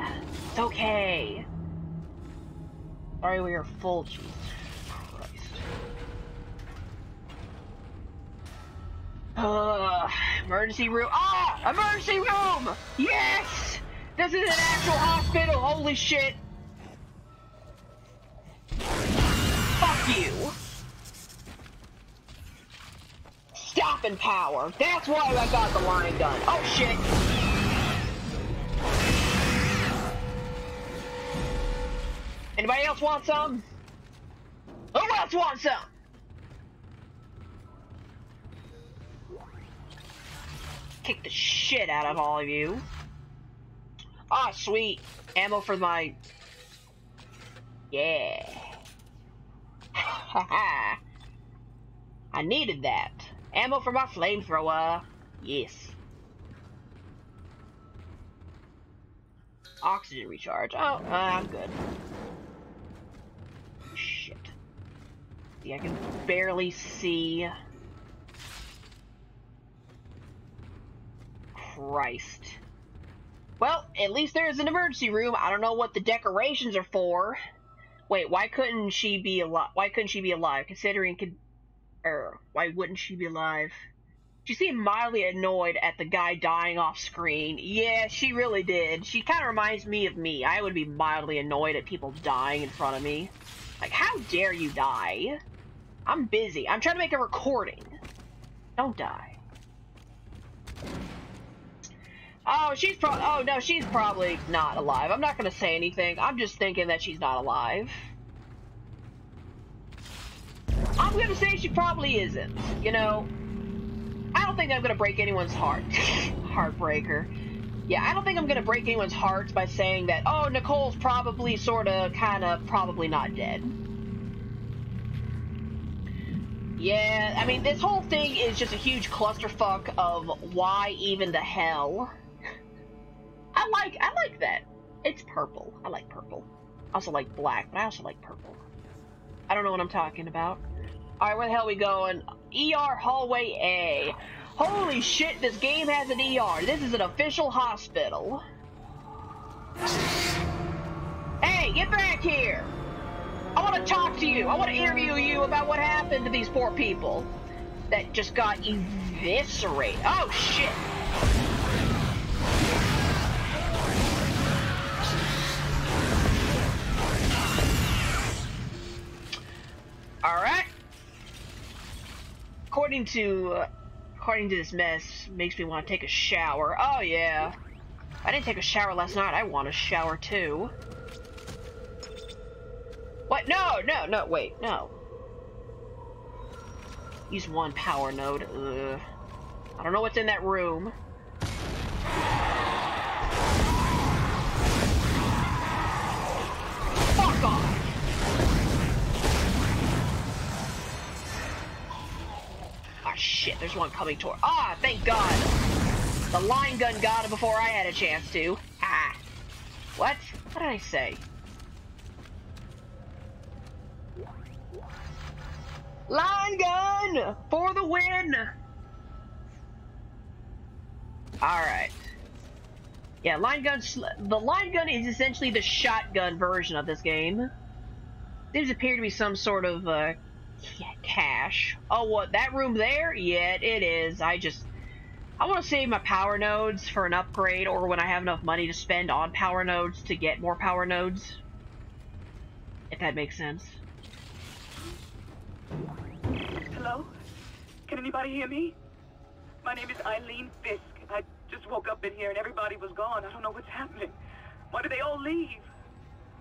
It's okay. Sorry we are full. Jesus Christ. Emergency room. Ah! Emergency room! Yes! This is an actual hospital. Holy shit. Fuck you. Stopping power. That's why I got the line done. Oh shit. Anybody else want some? Who else wants some? Kick the shit out of all of you. Ah, sweet. Ammo for my... Yeah. I needed that. Ammo for my flamethrower. Yes. Oxygen recharge. Oh, uh, I'm good. Shit. See, I can barely see. Christ. Well, at least there is an emergency room. I don't know what the decorations are for. Wait, why couldn't she be alive? Why couldn't she be alive? Considering, er, why wouldn't she be alive? She seemed mildly annoyed at the guy dying off screen. Yeah, she really did. She kind of reminds me of me. I would be mildly annoyed at people dying in front of me. Like, how dare you die? I'm busy. I'm trying to make a recording. Don't die. Oh, she's pro- oh no, she's probably not alive. I'm not gonna say anything. I'm just thinking that she's not alive. I'm gonna say she probably isn't. You know, I don't think I'm gonna break anyone's heart. Heartbreaker. Yeah, I don't think I'm gonna break anyone's hearts by saying that, oh, Nicole's probably, sorta, kinda, probably not dead. Yeah, I mean, this whole thing is just a huge clusterfuck of why even the hell. I like, I like that. It's purple. I like purple. I also like black, but I also like purple. I don't know what I'm talking about. Alright, where the hell are we going? ER Hallway A. Holy shit, this game has an ER. This is an official hospital. Hey, get back here! I want to talk to you. I want to interview you about what happened to these poor people that just got eviscerated. Oh, shit. According to uh, according to this mess, makes me want to take a shower. Oh yeah. I didn't take a shower last night. I want a shower too. What? No, no, no. Wait, no. Use one power node. Ugh. I don't know what's in that room. Ah, shit, there's one coming toward- Ah, thank God! The line gun got him before I had a chance to. Ah. What? What did I say? Line gun! For the win! Alright. Yeah, line gun. The line gun is essentially the shotgun version of this game. Seems appear to be some sort of uh, cache. Oh, what? That room there? Yeah, it is. I just. I want to save my power nodes for an upgrade or when I have enough money to spend on power nodes to get more power nodes. If that makes sense. Hello? Can anybody hear me? My name is Eileen Fisk. I just woke up in here and everybody was gone. I don't know what's happening. Why did they all leave?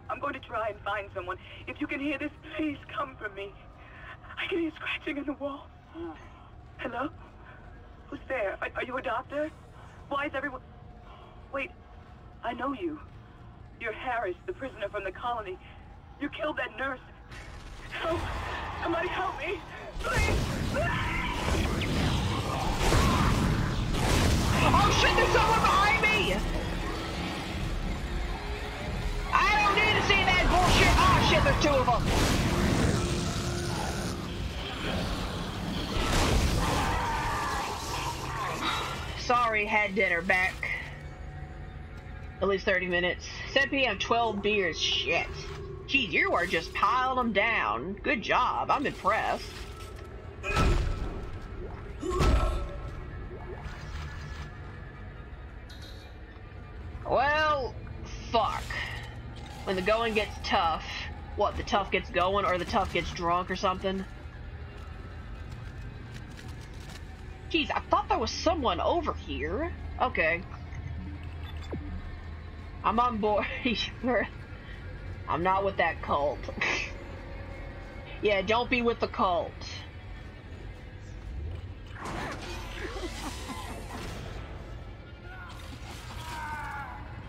I'm going to try and find someone. If you can hear this, please come for me. I can hear scratching in the wall. Hello? Who's there? Are, are you a doctor? Why is everyone... Wait, I know you. You're Harris, the prisoner from the colony. You killed that nurse. Help! Somebody help me! Please! Oh shit, there's someone behind me! I don't need to see that bullshit! Oh shit, there's two of them! Sorry, had dinner back. At least 30 minutes. 7 p.m., 12 beers. Shit. Geez, you are just piling them down. Good job. I'm impressed. Well, fuck. When the going gets tough, what, the tough gets going or the tough gets drunk or something? Jeez, I thought there was someone over here. Okay. I'm on board. I'm not with that cult. yeah, don't be with the cult.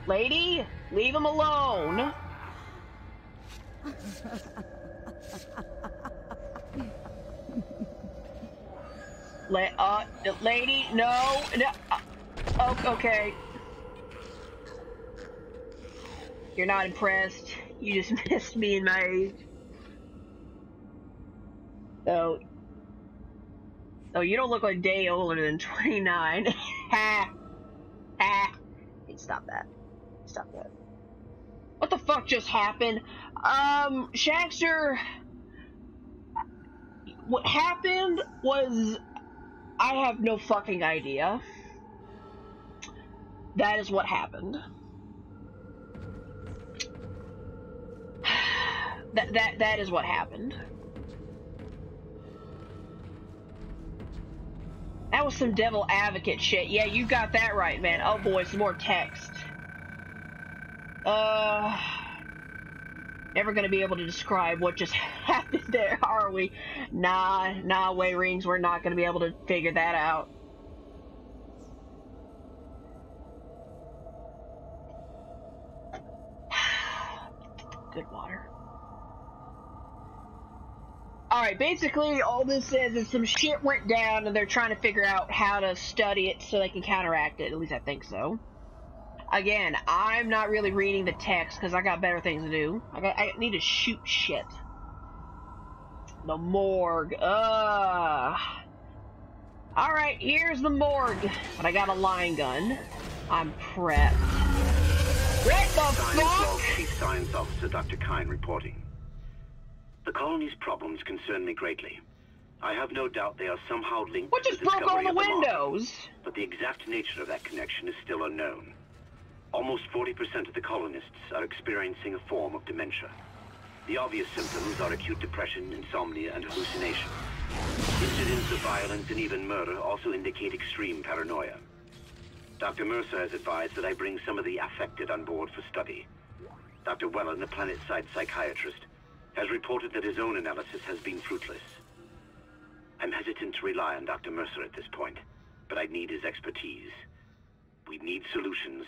Lady, leave him alone. La uh, lady, no, no. Uh, oh, okay. You're not impressed. You just missed me in my age. So, oh, you don't look a day older than 29. ha, ha. Hey, stop that. Stop that. What the fuck just happened? Um, Shaxter. What happened was I have no fucking idea. That is what happened. that that that is what happened. That was some devil advocate shit. Yeah, you got that right, man. Oh boy, some more text. Uh never gonna be able to describe what just happened there, are we? Nah, nah, way rings, we're not gonna be able to figure that out. Good water. Alright, basically all this says is some shit went down and they're trying to figure out how to study it so they can counteract it. At least I think so. Again, I'm not really reading the text because I got better things to do. I, got, I need to shoot shit. The morgue. Ugh. Alright, here's the morgue. But I got a line gun. I'm prepped. What the Science fuck? Chief Science Officer Dr. Kyne reporting. The colony's problems concern me greatly. I have no doubt they are somehow linked What to the broke all discovery the of the windows? but the exact nature of that connection is still unknown. Almost 40% of the colonists are experiencing a form of dementia. The obvious symptoms are acute depression, insomnia, and hallucination. Incidents of violence and even murder also indicate extreme paranoia. Dr. Mercer has advised that I bring some of the affected on board for study. Dr. Wellen, the planet-side psychiatrist, has reported that his own analysis has been fruitless. I'm hesitant to rely on Dr. Mercer at this point, but I need his expertise. We need solutions,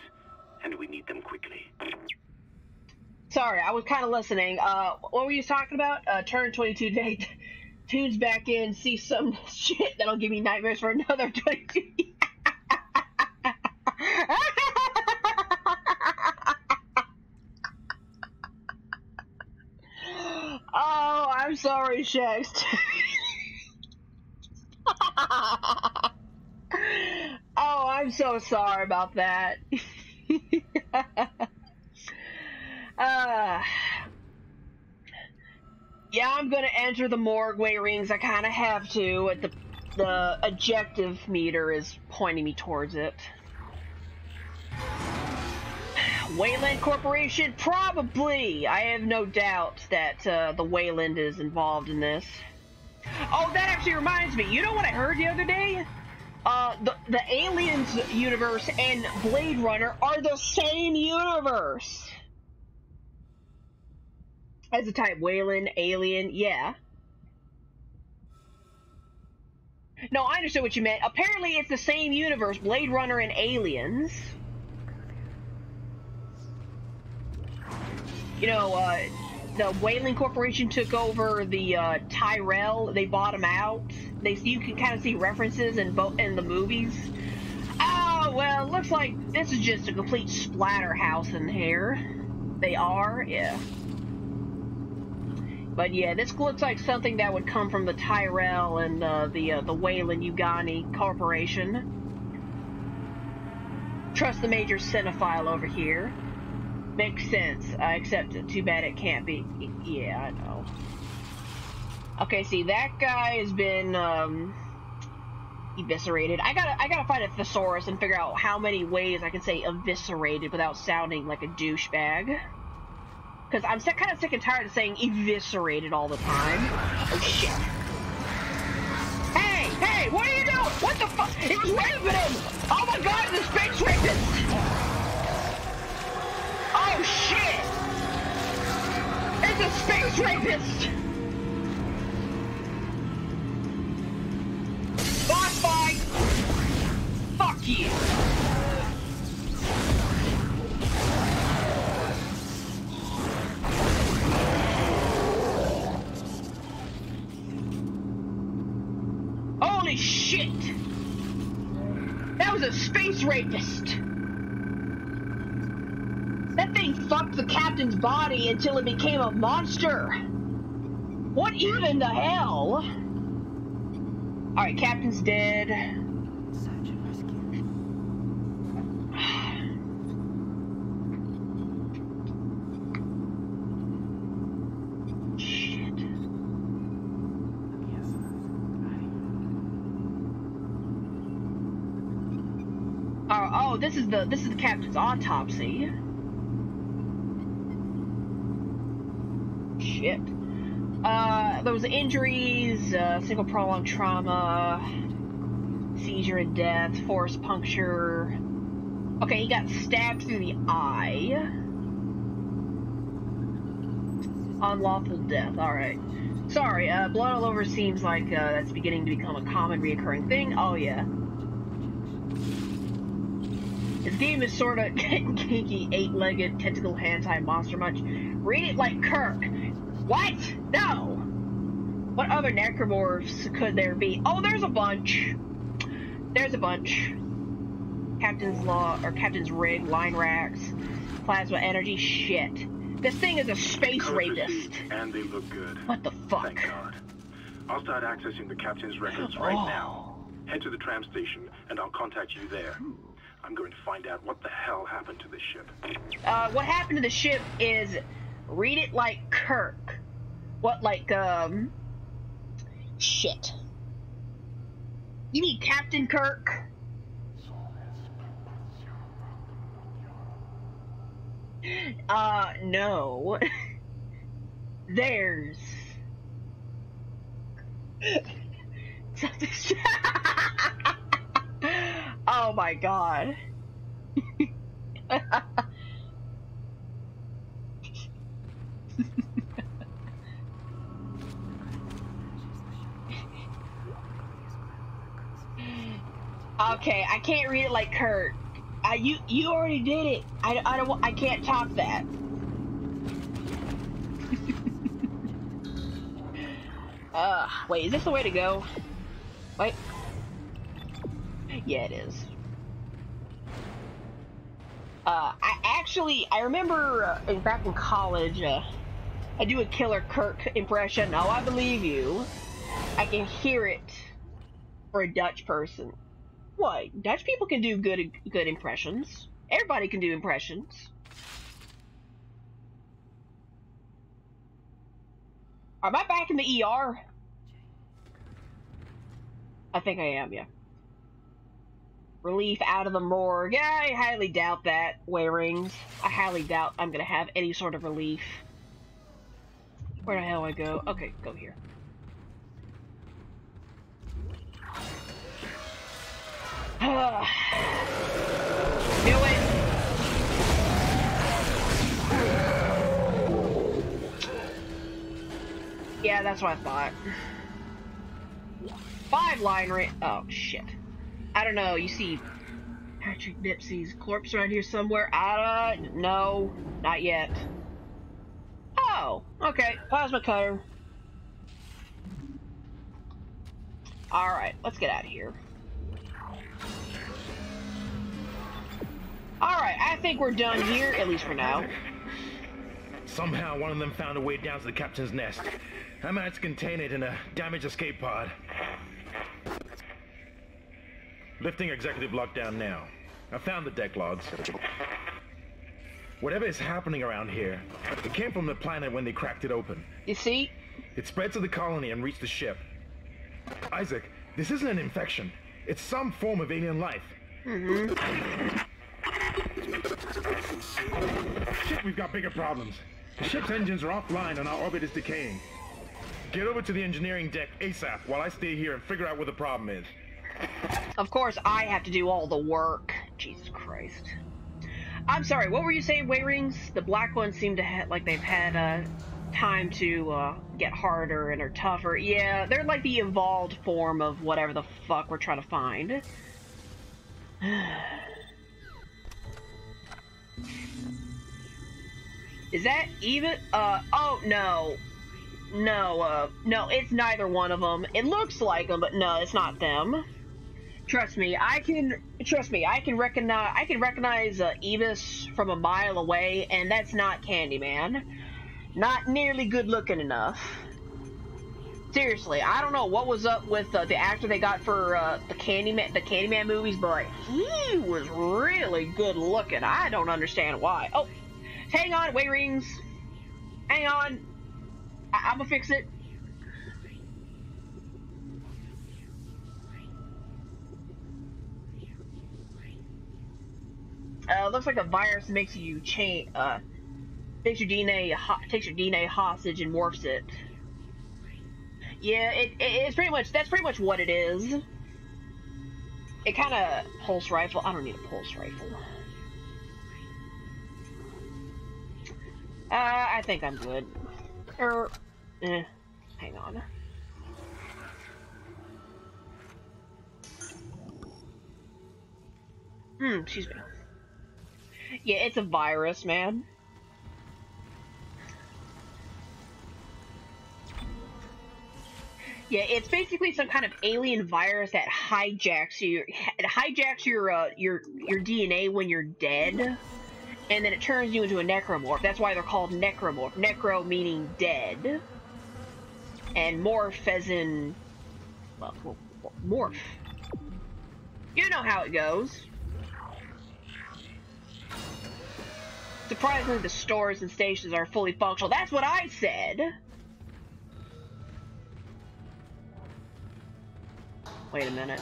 and we need them quickly. Sorry, I was kind of listening. Uh, what were you talking about? Uh, turn 22 day tunes back in, see some shit that'll give me nightmares for another 22 Oh, I'm sorry, Shex. oh, I'm so sorry about that. uh, yeah, I'm gonna enter the morgue rings. I kind of have to. At the the objective meter is pointing me towards it. Weyland Corporation? Probably. I have no doubt that uh, the Weyland is involved in this. Oh, that actually reminds me. You know what I heard the other day? Uh, the, the Aliens universe and Blade Runner are the same universe. As a type, Weyland, Alien, yeah. No, I understood what you meant. Apparently, it's the same universe, Blade Runner and Aliens. You know, uh, the Weyland Corporation took over the uh, Tyrell. They bought them out. They you can kind of see references in both in the movies. Oh well, looks like this is just a complete splatterhouse in here. They are, yeah. But yeah, this looks like something that would come from the Tyrell and uh, the uh, the Weyland Yutani Corporation. Trust the major cinephile over here. Makes sense, uh, except too bad it can't be. Yeah, I know. Okay, see, that guy has been, um, eviscerated. I gotta, I gotta find a thesaurus and figure out how many ways I can say eviscerated without sounding like a douchebag. Because I'm kind of sick and tired of saying eviscerated all the time. Oh, shit. Hey, hey, what are you doing? What the fuck? He's raping him! Oh my god, the space rapist! Oh shit! It's a space rapist! Boss fight! Fuck you! Holy shit! That was a space rapist! Fucked the captain's body until it became a monster. What even the hell? Alright, captain's dead. Shit. Oh, oh, this is the this is the captain's autopsy. Shit. Uh, those injuries, uh, single prolonged trauma, seizure and death, force puncture. Okay, he got stabbed through the eye. Unlawful death, alright. Sorry, uh, blood all over seems like, uh, that's beginning to become a common reoccurring thing. Oh, yeah. This game is sorta kinky, eight-legged, tentacle hand-tie monster much. Read it like Kirk. What? No! What other necromorphs could there be? Oh, there's a bunch. There's a bunch. Captain's Law, or Captain's Rig, Line Racks, Plasma Energy, shit. This thing is a space rapist. And they look good. What the fuck? Thank God. I'll start accessing the captain's records right Oh. now. Head to the tram station, and I'll contact you there. I'm going to find out what the hell happened to this ship. Uh, what happened to the ship is, read it like Kirk. What, like, um, shit. You mean Captain Kirk? Uh, no. There's... Oh my god. okay, I can't read it like Kurt. I, you you already did it. I, I don't I can't top that. uh, wait, is this the way to go? Wait. Yeah, it is. Uh, I actually, I remember uh, back in college, uh, I do a Killer Kirk impression. Oh, I believe you. I can hear it for a Dutch person. What? Dutch people can do good good impressions. Everybody can do impressions. Am I back in the ER? I think I am, yeah. Relief out of the morgue. Yeah, I highly doubt that, Wearings. I highly doubt I'm gonna have any sort of relief. Where the hell do I go? Okay, go here. Yeah, that's what I thought. Five line rate. Oh, shit. I don't know. You see Patrick Dempsey's corpse around here somewhere? I don't know. Not yet. Oh, okay. Plasma cutter. Alright, let's get out of here. Alright, I think we're done here, at least for now. Somehow one of them found a way down to the captain's nest. I managed to contain it in a damaged escape pod. Lifting executive lockdown now. I found the deck logs. Whatever is happening around here, it came from the planet when they cracked it open. You see? It spread to the colony and reached the ship. Isaac, this isn't an infection. It's some form of alien life. Mm-hmm. Shit, we've got bigger problems. The ship's engines are offline and our orbit is decaying. Get over to the engineering deck ASAP while I stay here and figure out what the problem is. Of course, I have to do all the work. Jesus Christ. I'm sorry, what were you saying, Wayrings? The black ones seem to have, like they've had, uh, time to, uh, get harder and are tougher. Yeah, they're like the evolved form of whatever the fuck we're trying to find. Is that even? Uh, oh, no. No, uh, no, it's neither one of them. It looks like them, but no, it's not them. Trust me, I can, trust me, I can recognize, I can recognize, uh, Evis from a mile away, and that's not Candyman. Not nearly good looking enough. Seriously, I don't know what was up with uh, the actor they got for uh, the Candyman, the Candyman movies, but he was really good looking. I don't understand why. Oh, hang on, wait rings. Hang on. I- I'm gonna fix it. Uh, looks like a virus makes you change. Uh, takes your DNA, takes your DNA hostage and morphs it. Yeah, it, it, it's pretty much that's pretty much what it is. It kind of pulse rifle. I don't need a pulse rifle. Uh, I think I'm good. Er, eh, hang on. Hmm, excuse me. Yeah, it's a virus, man. Yeah, it's basically some kind of alien virus that hijacks you. It hijacks your uh, your your DNA when you're dead, and then it turns you into a necromorph. That's why they're called necromorph. Necro meaning dead, and morph as in well, morph. You know how it goes. Surprisingly, the stores and stations are fully functional. That's what I said. Wait a minute.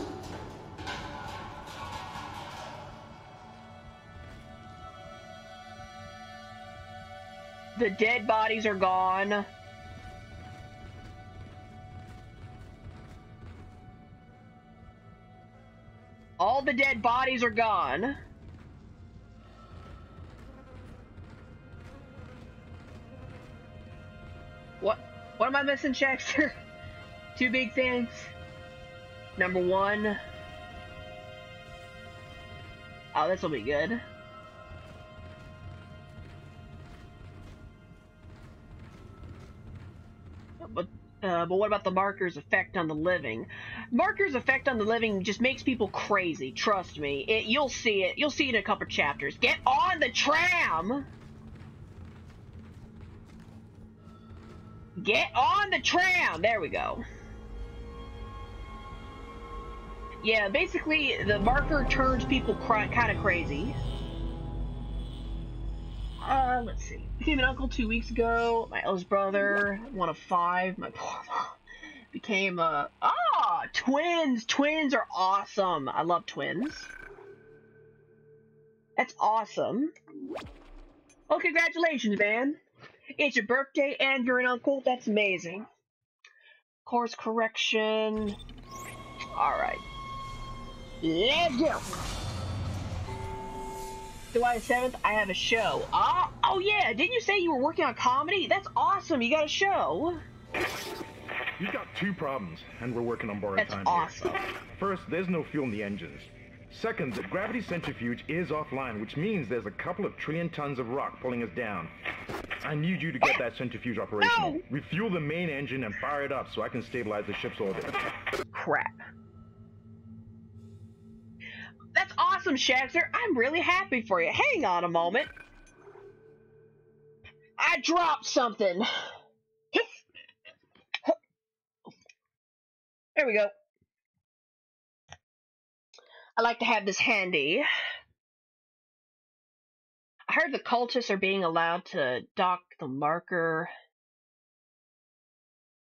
The dead bodies are gone. All the dead bodies are gone. What what am I missing, Shakespeare? Two big things. Number one. Oh, this will be good. But uh, but what about the marker's effect on the living? Marker's effect on the living just makes people crazy. Trust me. It, you'll see it. You'll see it in a couple chapters. Get on the tram. Get on the tram. There we go. Yeah, basically the marker turns people kind of crazy. Uh, let's see. Became an uncle two weeks ago. My eldest brother, one of five. My poor mom became a ah twins. Twins are awesome. I love twins. That's awesome. Well, congratulations, man. It's your birthday and you're an uncle. That's amazing. Course correction. All right. Let's go. July 7th, I have a show. Oh, oh yeah, didn't you say you were working on comedy? That's awesome, you got a show. You've got two problems, and we're working on borrowed That's time awesome. here. First, there's no fuel in the engines. Second, the gravity centrifuge is offline, which means there's a couple of trillion tons of rock pulling us down. I need you to get that centrifuge operational. No! Refuel the main engine and fire it up so I can stabilize the ship's orbit. Crap. That's awesome, Shaxer. I'm really happy for you. Hang on a moment. I dropped something. There we go. I like to have this handy. I heard the cultists are being allowed to dock the marker.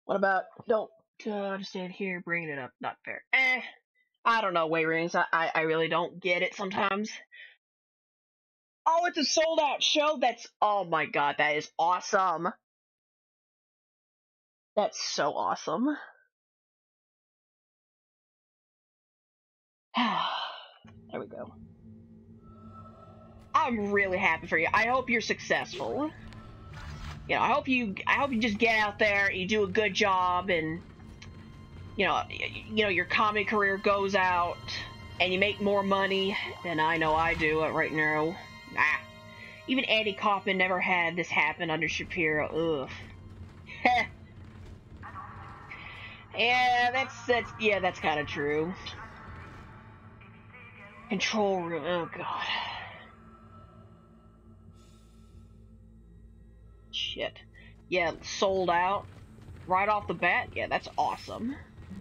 What about don't uh, understand here, bringing it up? Not fair. Eh, I don't know, Way Rings. I, I I really don't get it sometimes. Oh, it's a sold out show. That's oh my god, that is awesome. That's so awesome. there we go. I'm really happy for you. I hope you're successful. You know, I hope you I hope you just get out there, you do a good job and you know, you know your comedy career goes out and you make more money than I know I do right now. Ah. Even Andy Kaufman never had this happen under Shapiro. Ugh. yeah, that's that's yeah, that's kind of true. Control room. Oh god. Shit. Yeah, sold out right off the bat. Yeah, that's awesome.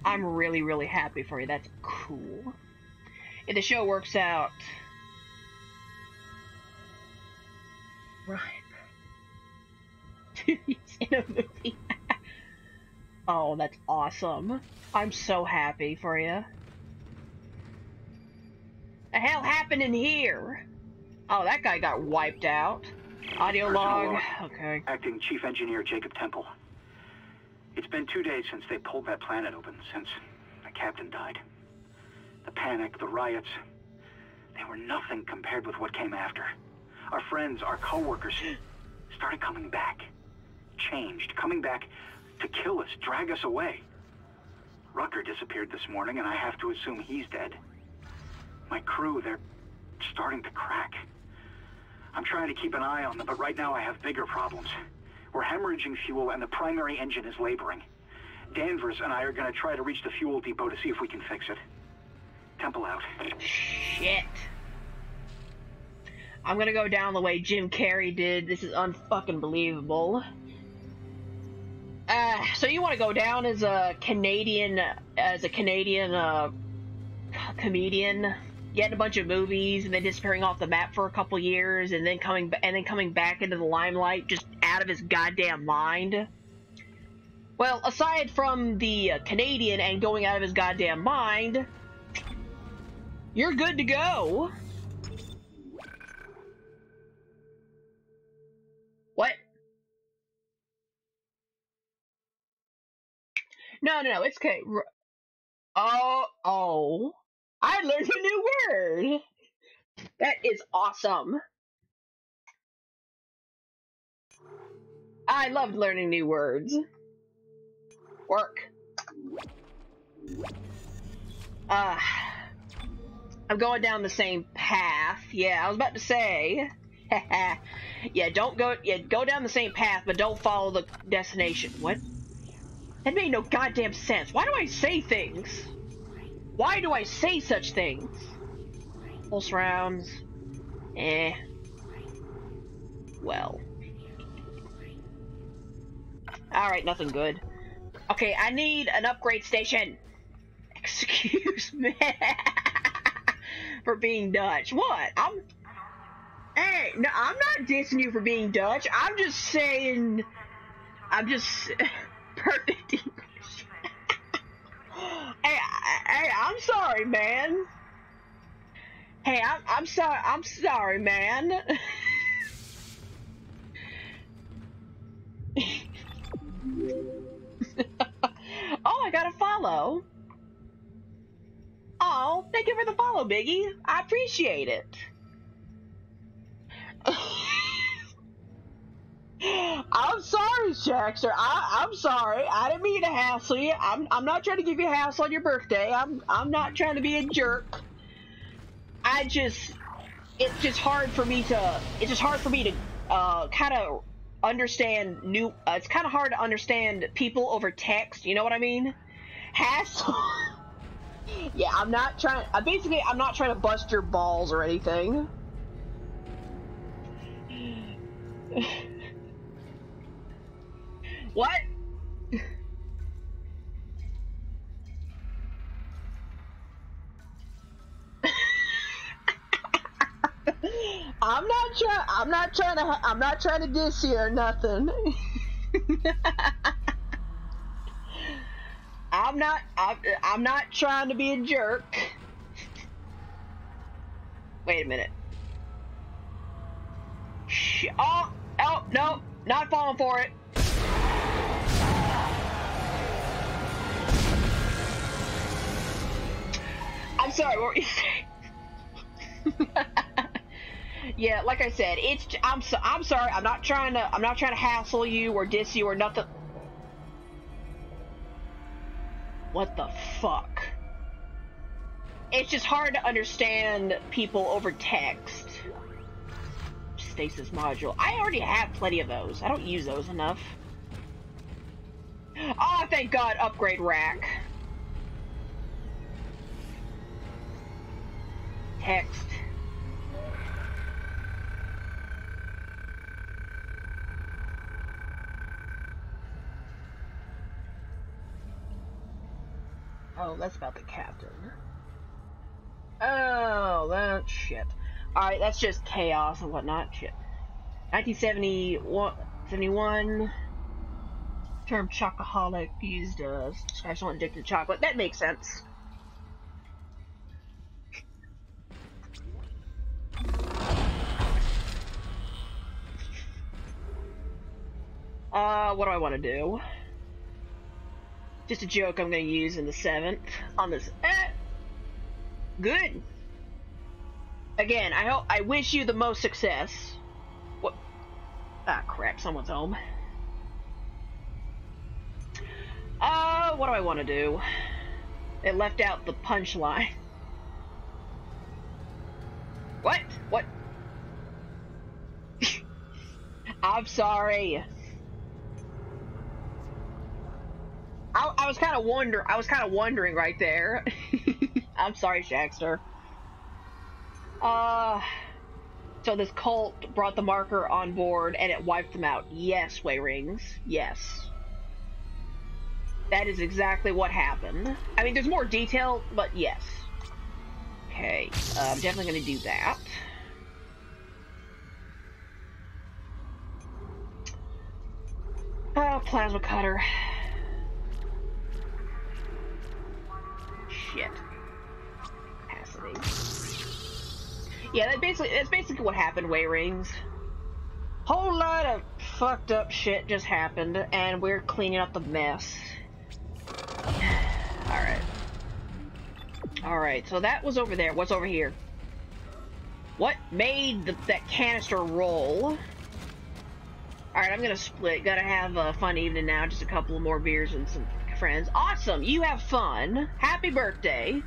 I'm really, really happy for you. That's cool. If the show works out. Right. He's in a movie. oh, that's awesome. I'm so happy for you. The hell happened in here? Oh, that guy got wiped out. Audio log. Okay. Acting Chief Engineer Jacob Temple. It's been two days since they pulled that planet open, since the captain died. The panic, the riots, they were nothing compared with what came after. Our friends, our co-workers, started coming back. Changed, coming back to kill us, drag us away. Rucker disappeared this morning, and I have to assume he's dead. My crew, they're starting to crack. I'm trying to keep an eye on them, but right now I have bigger problems. We're hemorrhaging fuel and the primary engine is laboring. Danvers and I are to try to reach the fuel depot to see if we can fix it. Temple out. Shit. I'm gonna go down the way Jim Carrey did. This is unfucking believable. Uh, so you want to go down as a Canadian, as a Canadian uh, comedian, getting a bunch of movies and then disappearing off the map for a couple years, and then coming and then coming back into the limelight, just out of his goddamn mind. Well, aside from the uh, Canadian and going out of his goddamn mind, you're good to go. What? No, no, no, it's okay. Oh, oh. I learned a new word. That is awesome. I loved learning new words. Work. Uh, I'm going down the same path. Yeah, I was about to say. yeah, don't go. Yeah, go down the same path, but don't follow the destination. What? That made no goddamn sense. Why do I say things? Why do I say such things? Pulse rounds. Eh. Well. Alright, nothing good. Okay, I need an upgrade station. Excuse me. for being Dutch. What? I'm. Hey, no, I'm not dissing you for being Dutch. I'm just saying. I'm just. Perfect English. hey, hey, I'm sorry, man. Hey, I'm, I'm sorry. I'm sorry, man. oh, I got a follow. Oh, thank you for the follow, Biggie. I appreciate it. I'm sorry, Jackster. I, I'm sorry. I didn't mean to hassle you. I'm, I'm not trying to give you a hassle on your birthday. I'm, I'm not trying to be a jerk. I just, it's just hard for me to, it's just hard for me to, uh, kind of understand new, uh, it's kind of hard to understand people over text. You know what I mean? Hassle. yeah, I'm not trying, uh, basically, I'm not trying to bust your balls or anything. What? I'm not trying. I'm not trying to. I'm not trying to diss you or nothing. I'm not. I'm, I'm not trying to be a jerk. Wait a minute. Oh, oh, no, not falling for it. I'm sorry, what were you saying? yeah, like I said, it's I'm so, I'm sorry. I'm not trying to I'm not trying to hassle you or diss you or nothing. What the fuck? It's just hard to understand people over text. Stasis module. I already have plenty of those. I don't use those enough. Oh, thank God, upgrade rack. Text. Oh, that's about the captain. Oh, that shit. Alright, that's just chaos and whatnot. Shit. 1971, 71, term chocoholic used describe someone addicted to chocolate. That makes sense. Uh, what do I want to do? Just a joke I'm going to use in the seventh on this. Eh, good. Again, I hope I wish you the most success. What? Ah, crap! Someone's home. Uh, what do I want to do? It left out the punchline. What? What? I'm sorry. I, I was kind of wonder. I was kind of wondering right there. I'm sorry, Shaxter. Uh, so this cult brought the marker on board and it wiped them out. Yes, Way Rings. Yes. That is exactly what happened. I mean, there's more detail, but yes. Okay, uh, I'm definitely going to do that. Oh, plasma cutter. Shit. Capacity. Yeah, that basically that's basically what happened, Way Rings. Whole lot of fucked up shit just happened, and we're cleaning up the mess. Alright. Alright, so that was over there. What's over here? What made the, that canister roll? Alright, I'm gonna split. Gotta have a fun evening now. Just a couple more beers and some friends. Awesome! You have fun. Happy birthday.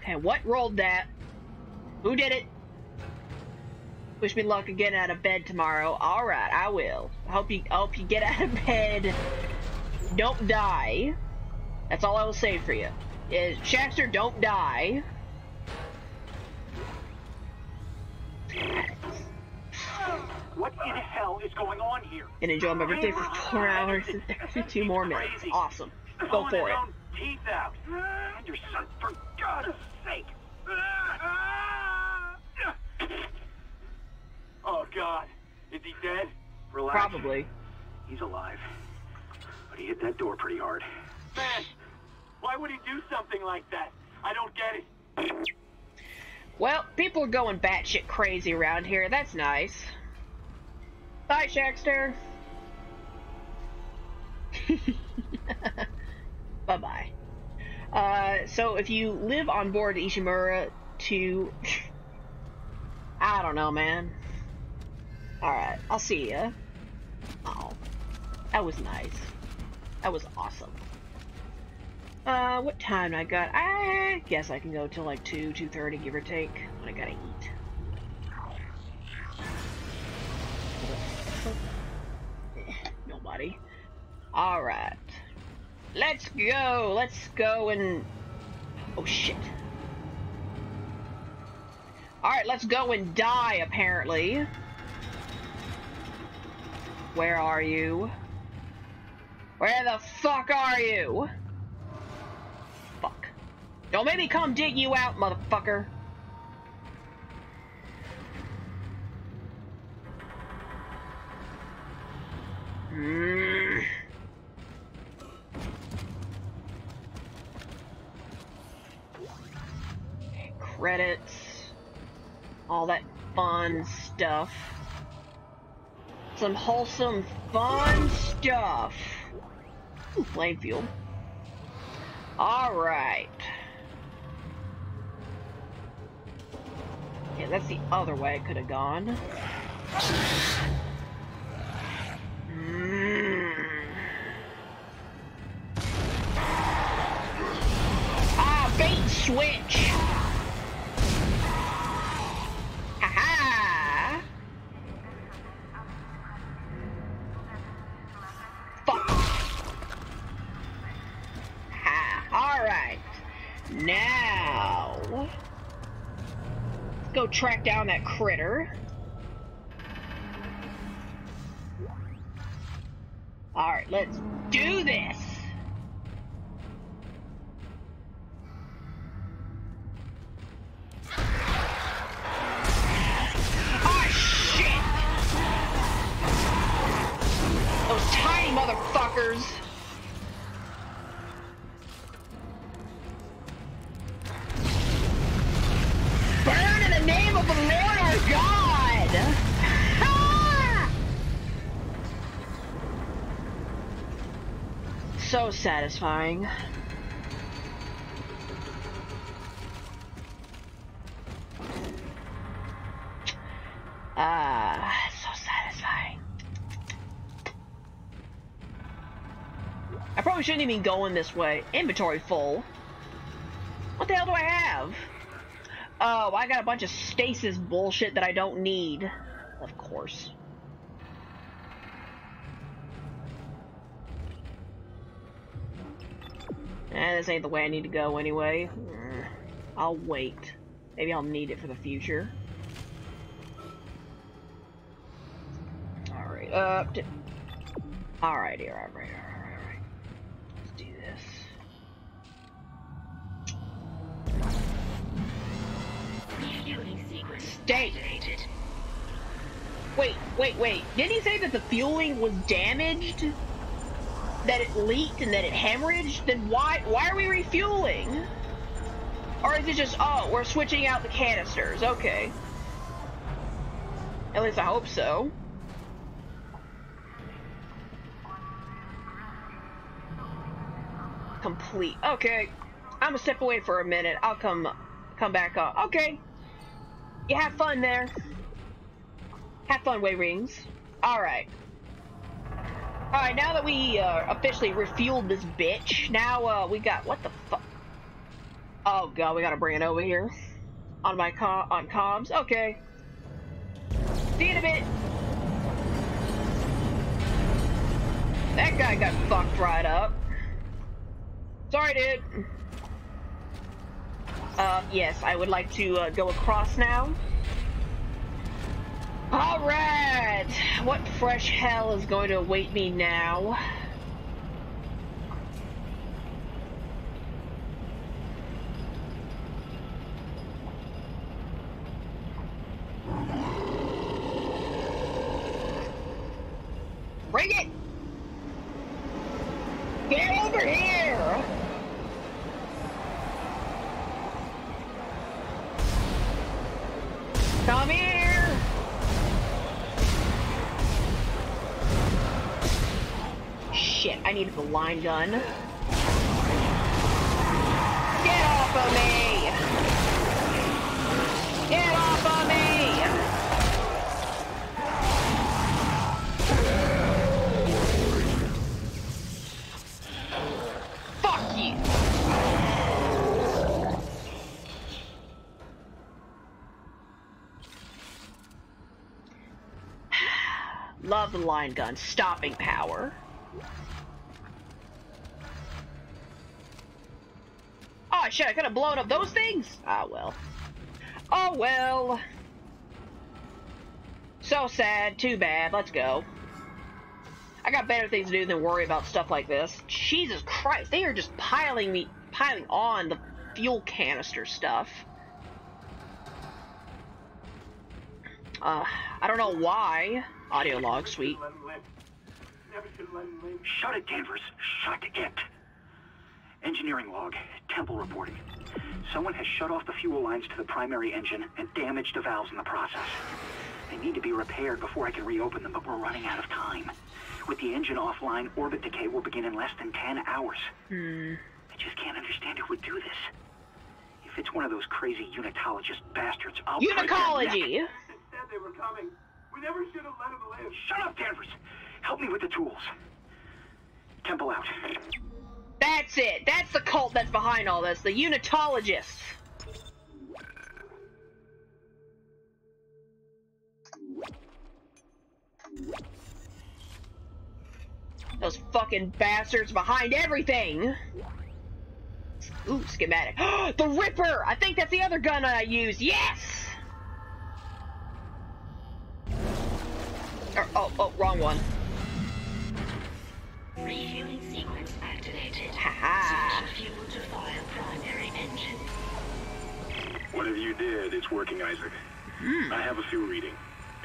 Okay, what rolled that? Who did it? Wish me luck again out of bed tomorrow. Alright, I will. I hope you hope you get out of bed. Don't die. That's all I will say for you. Is Shaxter, don't die. What in hell is going on here? And enjoy my birthday for four hours and 32 more minutes. Awesome. Go for it. teeth out. And your son, for God's sake. Oh, God. Is he dead? Relax. Probably. He's alive. But he hit that door pretty hard. Man, why would he do something like that? I don't get it. Well, people are going batshit crazy around here. That's nice. Bye, Shaxter. Bye-bye. Uh, so if you live on board Ishimura to... I don't know, man. Alright, I'll see ya. Oh, that was nice. That was awesome. Uh, what time I got? I guess I can go till like 2, 2.30, give or take, when I gotta eat. Alright. Let's go! Let's go and... Oh, shit. Alright, let's go and die, apparently. Where are you? Where the fuck are you? Fuck. Don't make me come dig you out, motherfucker. Mm. Credits. All that fun stuff. Some wholesome, fun stuff. Ooh, flame fuel. Alright. Yeah, that's the other way I could have gone. Ah, bait switch! Ha-ha! Fuck! Ha, alright. Now... Let's go track down that critter. Alright, let's do this! Ah, shit! Those tiny motherfuckers! So satisfying. Ah, so satisfying. I probably shouldn't even go in this way. Inventory full. What the hell do I have? Oh, I got a bunch of stasis bullshit that I don't need. Of course. Eh, this ain't the way I need to go anyway. Mm, I'll wait. Maybe I'll need it for the future. Alright, up to... Alright, here, alright, alright, alright. Let's do this. Stay. Wait, wait, wait. Didn't he say that the fueling was damaged? That it leaked and that it hemorrhaged? Then why why are we refueling? Or is it just oh, we're switching out the canisters? Okay. At least I hope so. Complete. Okay. I'm gonna step away for a minute. I'll come come back up. Okay. You have fun there. Have fun, Way Rings. Alright. Alright, now that we uh, officially refueled this bitch, now uh, we got... What the fuck? Oh god, we gotta bring it over here. On my com on comms. Okay. See you in a bit. That guy got fucked right up. Sorry, dude. Uh, yes, I would like to uh, go across now. Alright! What fresh hell is going to await me now? The gun. Get off of me! Get off of me! Fuck you! Love the line gun. Stopping power. Oh shit, I could have blown up those things! Ah well. Oh well. So sad, too bad, let's go. I got better things to do than worry about stuff like this. Jesus Christ, they are just piling me, piling on the fuel canister stuff. Uh, I don't know why. Audio log, sweet. Shut it, Danvers. Shut it. Engineering log. Temple reporting. Someone has shut off the fuel lines to the primary engine and damaged the valves in the process. They need to be repaired before I can reopen them, but we're running out of time. With the engine offline, orbit decay will begin in less than 10 hours. Hmm. I just can't understand who would do this. If it's one of those crazy unitologist bastards, I'll break their neck. Unitology! Said they were coming. We never should have let them live. Shut up, Danvers! Help me with the tools. Temple out. That's it. That's the cult that's behind all this. The Unitologists. Those fucking bastards behind everything. Ooh, schematic. the Ripper! I think that's the other gun I use. Yes! Or, oh, oh, wrong one. Refueling sequence activated. Ha Switching fuel to fire primary engine. Whatever you did, it's working, Isaac. Hmm. I have a fuel reading.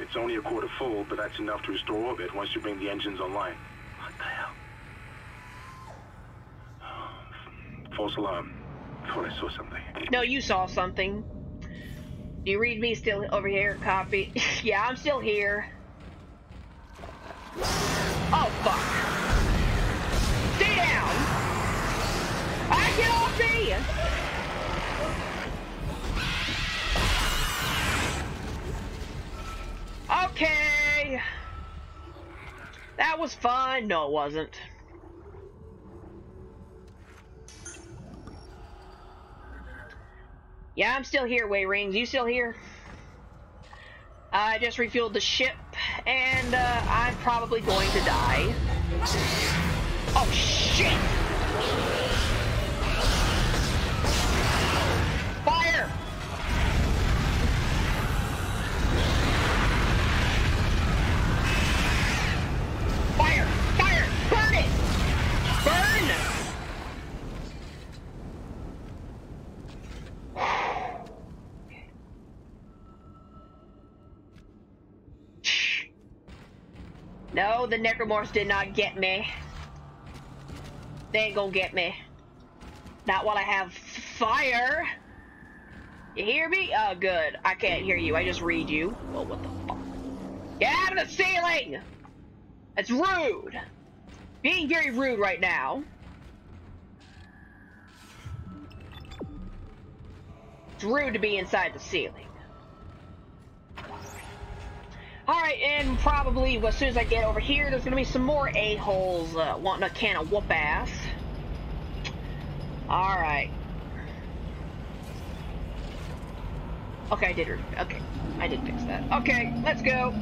It's only a quarter full, but that's enough to restore orbit once you bring the engines online. What the hell? False alarm. Thought I saw something. No, you saw something. You read me still over here? Copy. yeah, I'm still here. Oh, fuck. Stay down! I get off me! Okay. That was fun. No, it wasn't. Yeah, I'm still here, Way Rings. You still here? I just refueled the ship, and uh, I'm probably going to die. Oh, shit! Fire! Fire! Fire! Burn it! Burn! No, the Necromorphs did not get me. They ain't gonna get me. Not while I have fire. You hear me? Oh, good. I can't hear you. I just read you. Well, what the fuck? Get out of the ceiling! That's rude. Being very rude right now. It's rude to be inside the ceiling. Alright, and probably as soon as I get over here, there's gonna be some more a-holes uh, wanting a can of whoop ass. Alright. Okay, I did. Okay, I did fix that. Okay, let's go.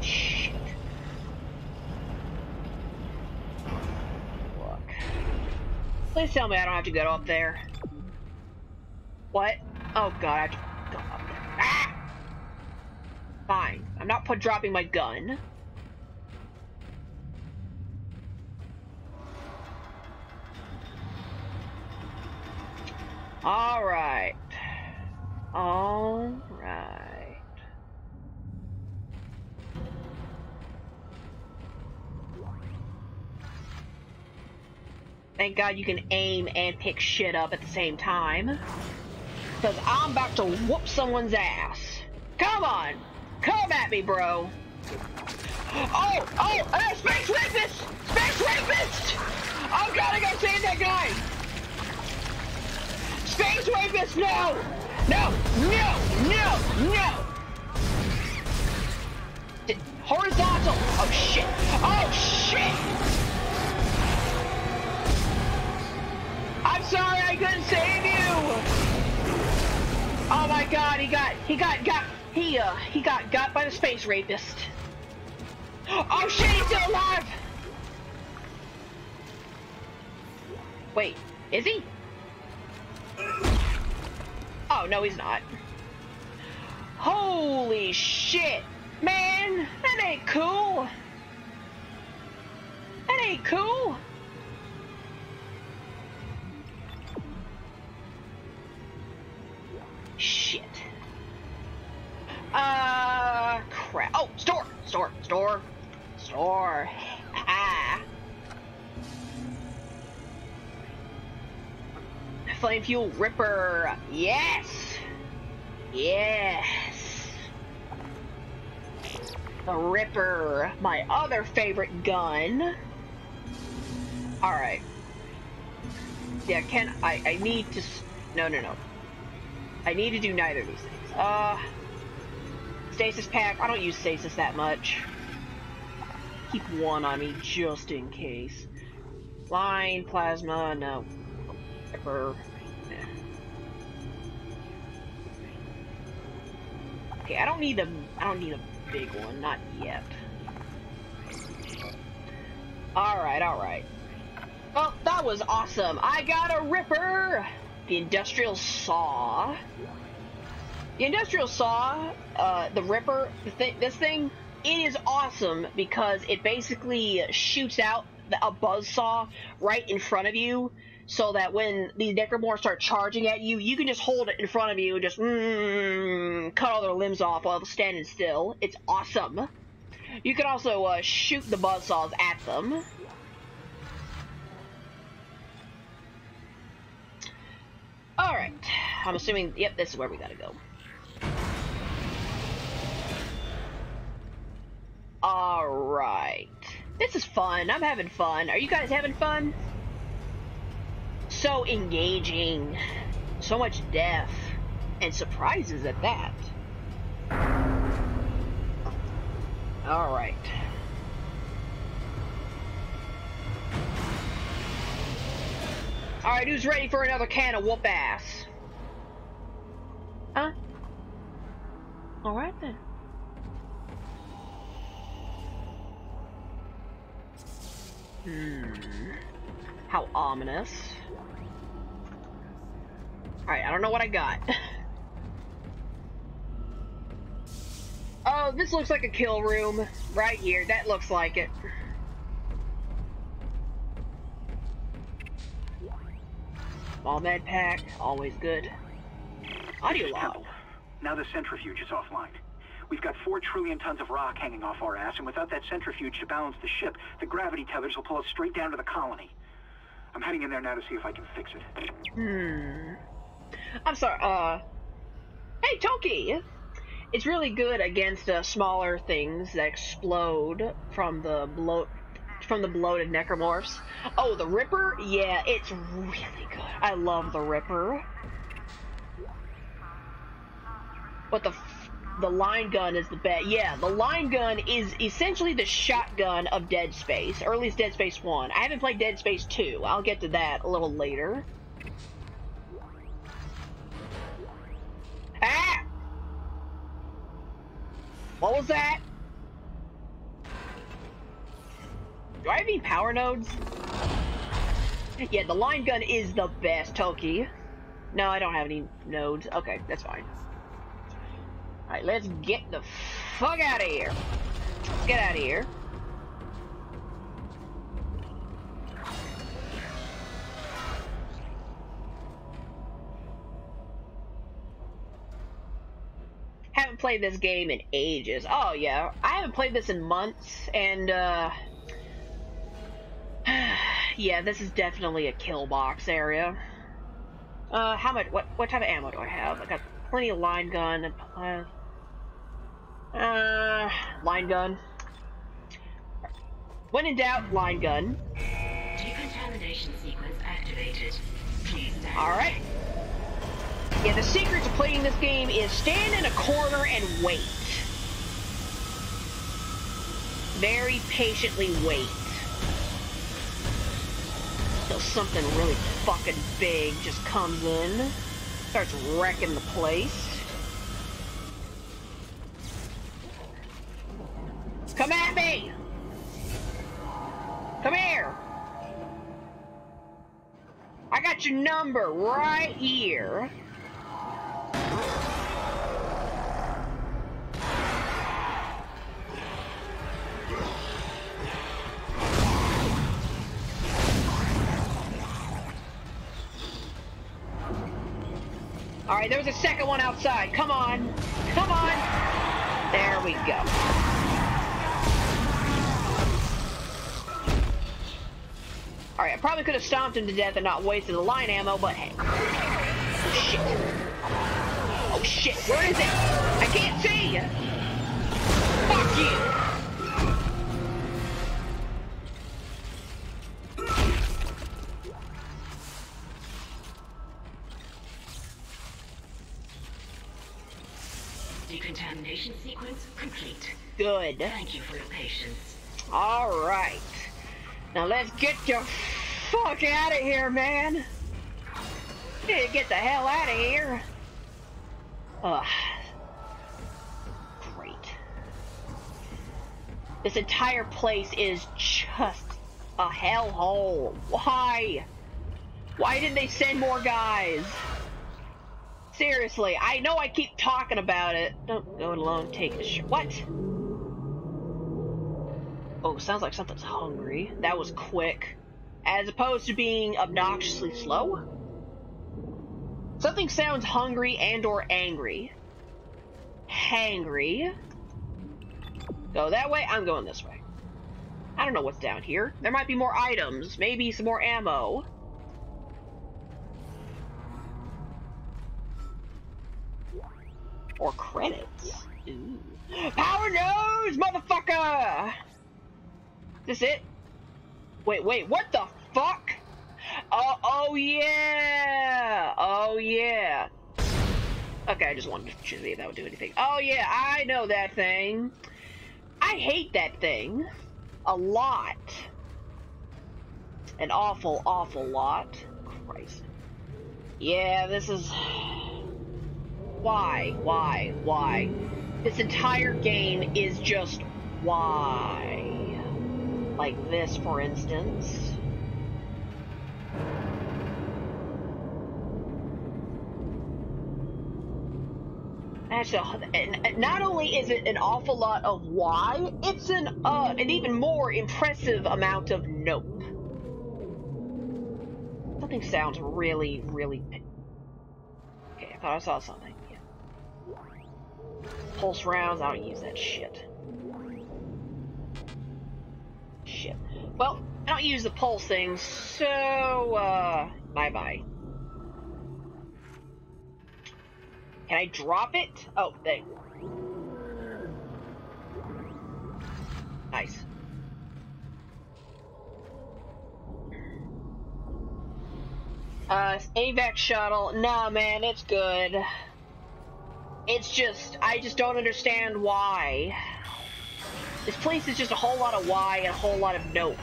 Shit. Look. Please tell me I don't have to go up there. What? Oh god, I up there. Ah! Fine. I'm not put dropping my gun. Alright. Alright. Thank God you can aim and pick shit up at the same time. Because I'm about to whoop someone's ass. Come on! Come at me, bro! Oh! Oh! Uh, space rapist! Space rapist! Oh god, I gotta go save that guy! Space rapist, no! No! No! No! No! D horizontal! Oh shit! Oh shit! I'm sorry I couldn't save you! Oh my god, he got, he got, got, he, uh, he got got by the space rapist. Oh shit, he's still alive! Wait, is he? Oh, no, he's not. Holy shit! Man, that ain't cool! That ain't cool! Shit. Uh, crap. Oh, store! Store! Store! Store! Ah! Flame Fuel Ripper! Yes! Yes! The Ripper! My other favorite gun! Alright. Yeah, can I, I need to... No, no, no. I need to do neither of these things. Uh, stasis pack. I don't use stasis that much. Keep one on me just in case. Line, plasma, no. Pepper. Okay, I don't need a. I don't need a big one, not yet. All right, all right. Well, that was awesome. I got a ripper the industrial saw. The industrial saw, uh, the Ripper, the th this thing, it is awesome because it basically shoots out a buzz saw right in front of you, so that when these Necromorphs start charging at you, you can just hold it in front of you and just mm, cut all their limbs off while standing still. It's awesome. You can also uh, shoot the buzz saws at them. Alright. I'm assuming, yep, this is where we gotta go. Alright. This is fun. I'm having fun. Are you guys having fun? So engaging. So much death. And surprises at that. Alright. Alright, who's ready for another can of whoop ass? Huh? Alright then. Hmm. How ominous. Alright, I don't know what I got. oh, this looks like a kill room. Right here, that looks like it. Small med pack, always good. Audio log. Now the centrifuge is offline. We've got four trillion tons of rock hanging off our ass, and without that centrifuge to balance the ship, the gravity tethers will pull us straight down to the colony. I'm heading in there now to see if I can fix it. Hmm. I'm sorry, uh... Hey, Toki! It's really good against uh, smaller things that explode from the blow... from the bloated necromorphs. Oh, the Ripper? Yeah, it's really good. I love the Ripper. But the the line gun is the best. Yeah, the line gun is essentially the shotgun of Dead Space, or at least Dead Space 1. I haven't played Dead Space 2. I'll get to that a little later. Ah! What was that? Do I have any power nodes? Yeah, the line gun is the best, Toki. No, I don't have any nodes. Okay, that's fine. Alright, let's get the fuck out of here. Let's get out of here. Haven't played this game in ages. Oh yeah, I haven't played this in months, and uh... yeah, this is definitely a kill box area. Uh, how much, what, what type of ammo do I have? I got plenty of line gun and, uh, uh, line gun. When in doubt, line gun. Decontamination sequence activated. Please. Alright. Yeah, the secret to playing this game is stand in a corner and wait. Very patiently wait. Till something really fucking big just comes in. Starts wrecking the place. Come at me! Come here! I got your number right here. There was a second one outside. Come on. Come on. There we go. Alright, I probably could have stomped him to death and not wasted the line ammo, but hey. Oh shit. Oh shit, where is it? I can't see! Fuck you! Good. Thank you for your patience. Alright. Now let's get the fuck out of here, man. Need to get the hell out of here. Ugh. Great. This entire place is just a hellhole. Why? Why didn't they send more guys? Seriously, I know I keep talking about it. Don't go alone, take a sh- What? Oh, sounds like something's hungry. That was quick. As opposed to being obnoxiously slow? Something sounds hungry and or angry. Hangry. Go that way, I'm going this way. I don't know what's down here. There might be more items, maybe some more ammo. Or credits. Ooh. Power node, motherfucker! Is this it? Wait, wait, what the fuck? Oh, oh yeah! Oh yeah! Okay, I just wanted to see if that would do anything. Oh yeah, I know that thing. I hate that thing. A lot. An awful, awful lot. Christ. Yeah, this is... Why? Why? Why? This entire game is just why. Like this, for instance. Actually, not only is it an awful lot of why, it's an uh, an even more impressive amount of nope. Something sounds really, really. Okay, I thought I saw something. Yeah. Pulse rounds. I don't use that shit. Shit. Well, I don't use the pulse thing, so, uh, bye-bye. Can I drop it? Oh, there Nice. Uh, AVAC shuttle. Nah, man, it's good. It's just, I just don't understand why. This place is just a whole lot of why and a whole lot of nope.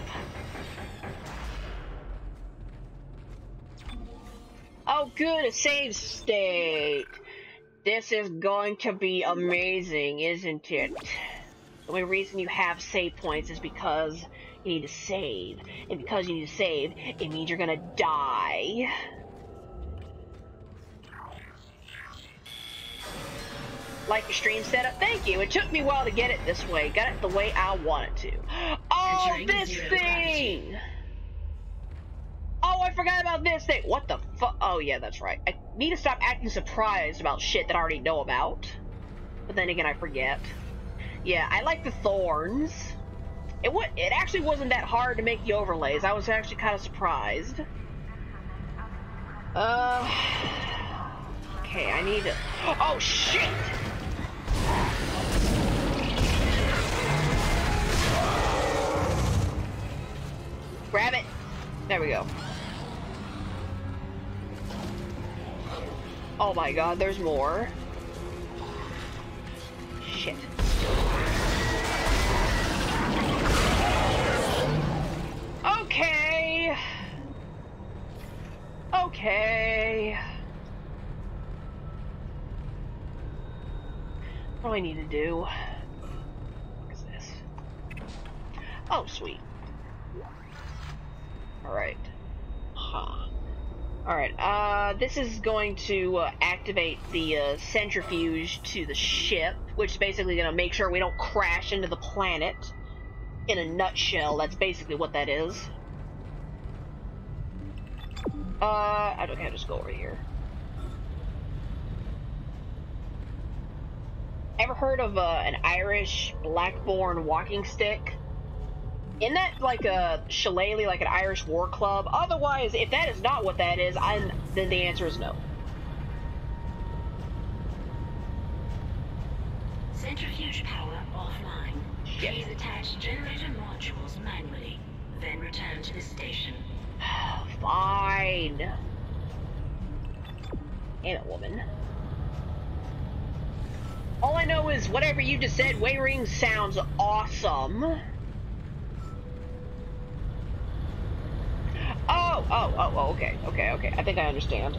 Oh, good, a save state. This is going to be amazing, isn't it? The only reason you have save points is because you need to save. And because you need to save, it means you're gonna die. Like your stream setup? Thank you. It took me a while to get it this way. Got it the way I want it to. Oh, this thing! Oh, I forgot about this thing. What the fuck? Oh, yeah, that's right. I need to stop acting surprised about shit that I already know about. But then again, I forget. Yeah, I like the thorns. It wa it actually wasn't that hard to make the overlays. I was actually kind of surprised. Uh. Okay, I need to. Oh shit! Grab it. There we go. Oh my god, there's more. Shit. Okay. Okay. What do I need to do? What is this? Oh, sweet. Alright. Huh. Alright, uh, this is going to uh, activate the uh, centrifuge to the ship, which is basically going to make sure we don't crash into the planet. In a nutshell, that's basically what that is. Uh, I don't care, just go over here. Ever heard of uh, an Irish Blackthorn walking stick? Isn't that like a shillelagh, like an Irish war club? Otherwise, if that is not what that is, I'm, then the answer is no. Centrifuge power offline. Please attach generator modules manually, then return to the station. Fine. Damn it, woman. All I know is whatever you just said, Wayring sounds awesome. Oh, oh, oh, oh, okay, okay, okay. I think I understand.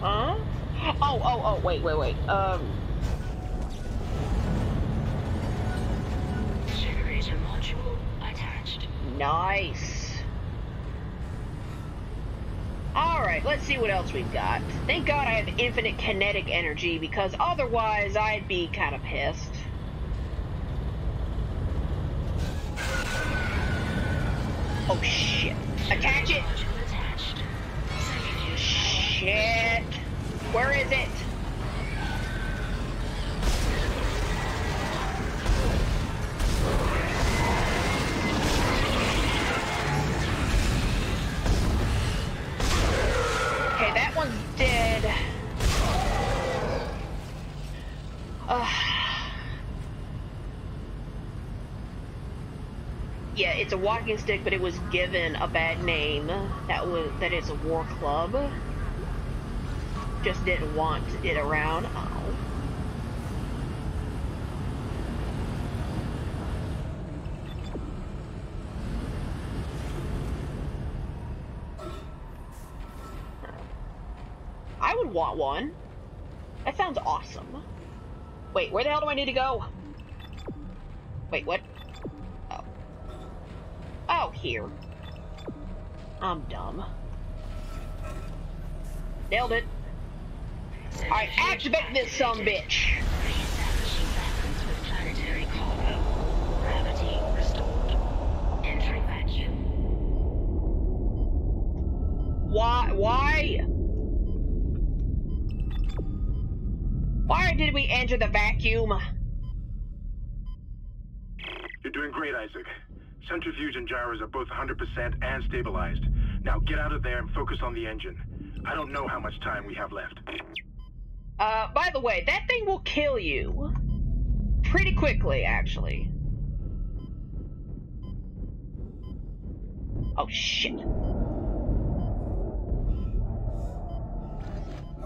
Huh? Oh, oh, oh, wait, wait, wait. Um, Generator module attached. Nice. Alright, let's see what else we've got. Thank God I have infinite kinetic energy, because otherwise I'd be kind of pissed. Oh shit. Attach it! Shit. Where is it? It's a walking stick, but it was given a bad name. That was that it's a war club. Just didn't want it around. Oh. I would want one. That sounds awesome. Wait, where the hell do I need to go? Wait, what? Oh. Here. I'm dumb. Nailed it. Alright, activate this some bitch. Why? Why? Why did we enter the vacuum? You're doing great, Isaac. Centrifuge and gyros are both 100% and stabilized. Now get out of there and focus on the engine. I don't know how much time we have left. Uh, by the way, that thing will kill you. Pretty quickly, actually. Oh, shit.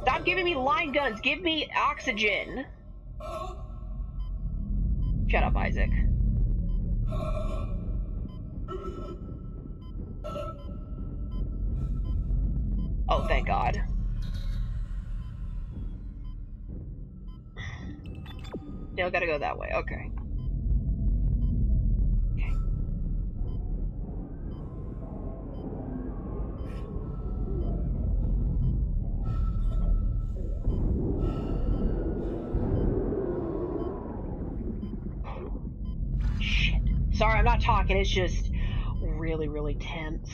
Stop giving me line guns. Give me oxygen. Shut up, Isaac. Oh, thank God. No, gotta go that way. Okay. Okay. Shit. Sorry, I'm not talking. It's just really, really tense.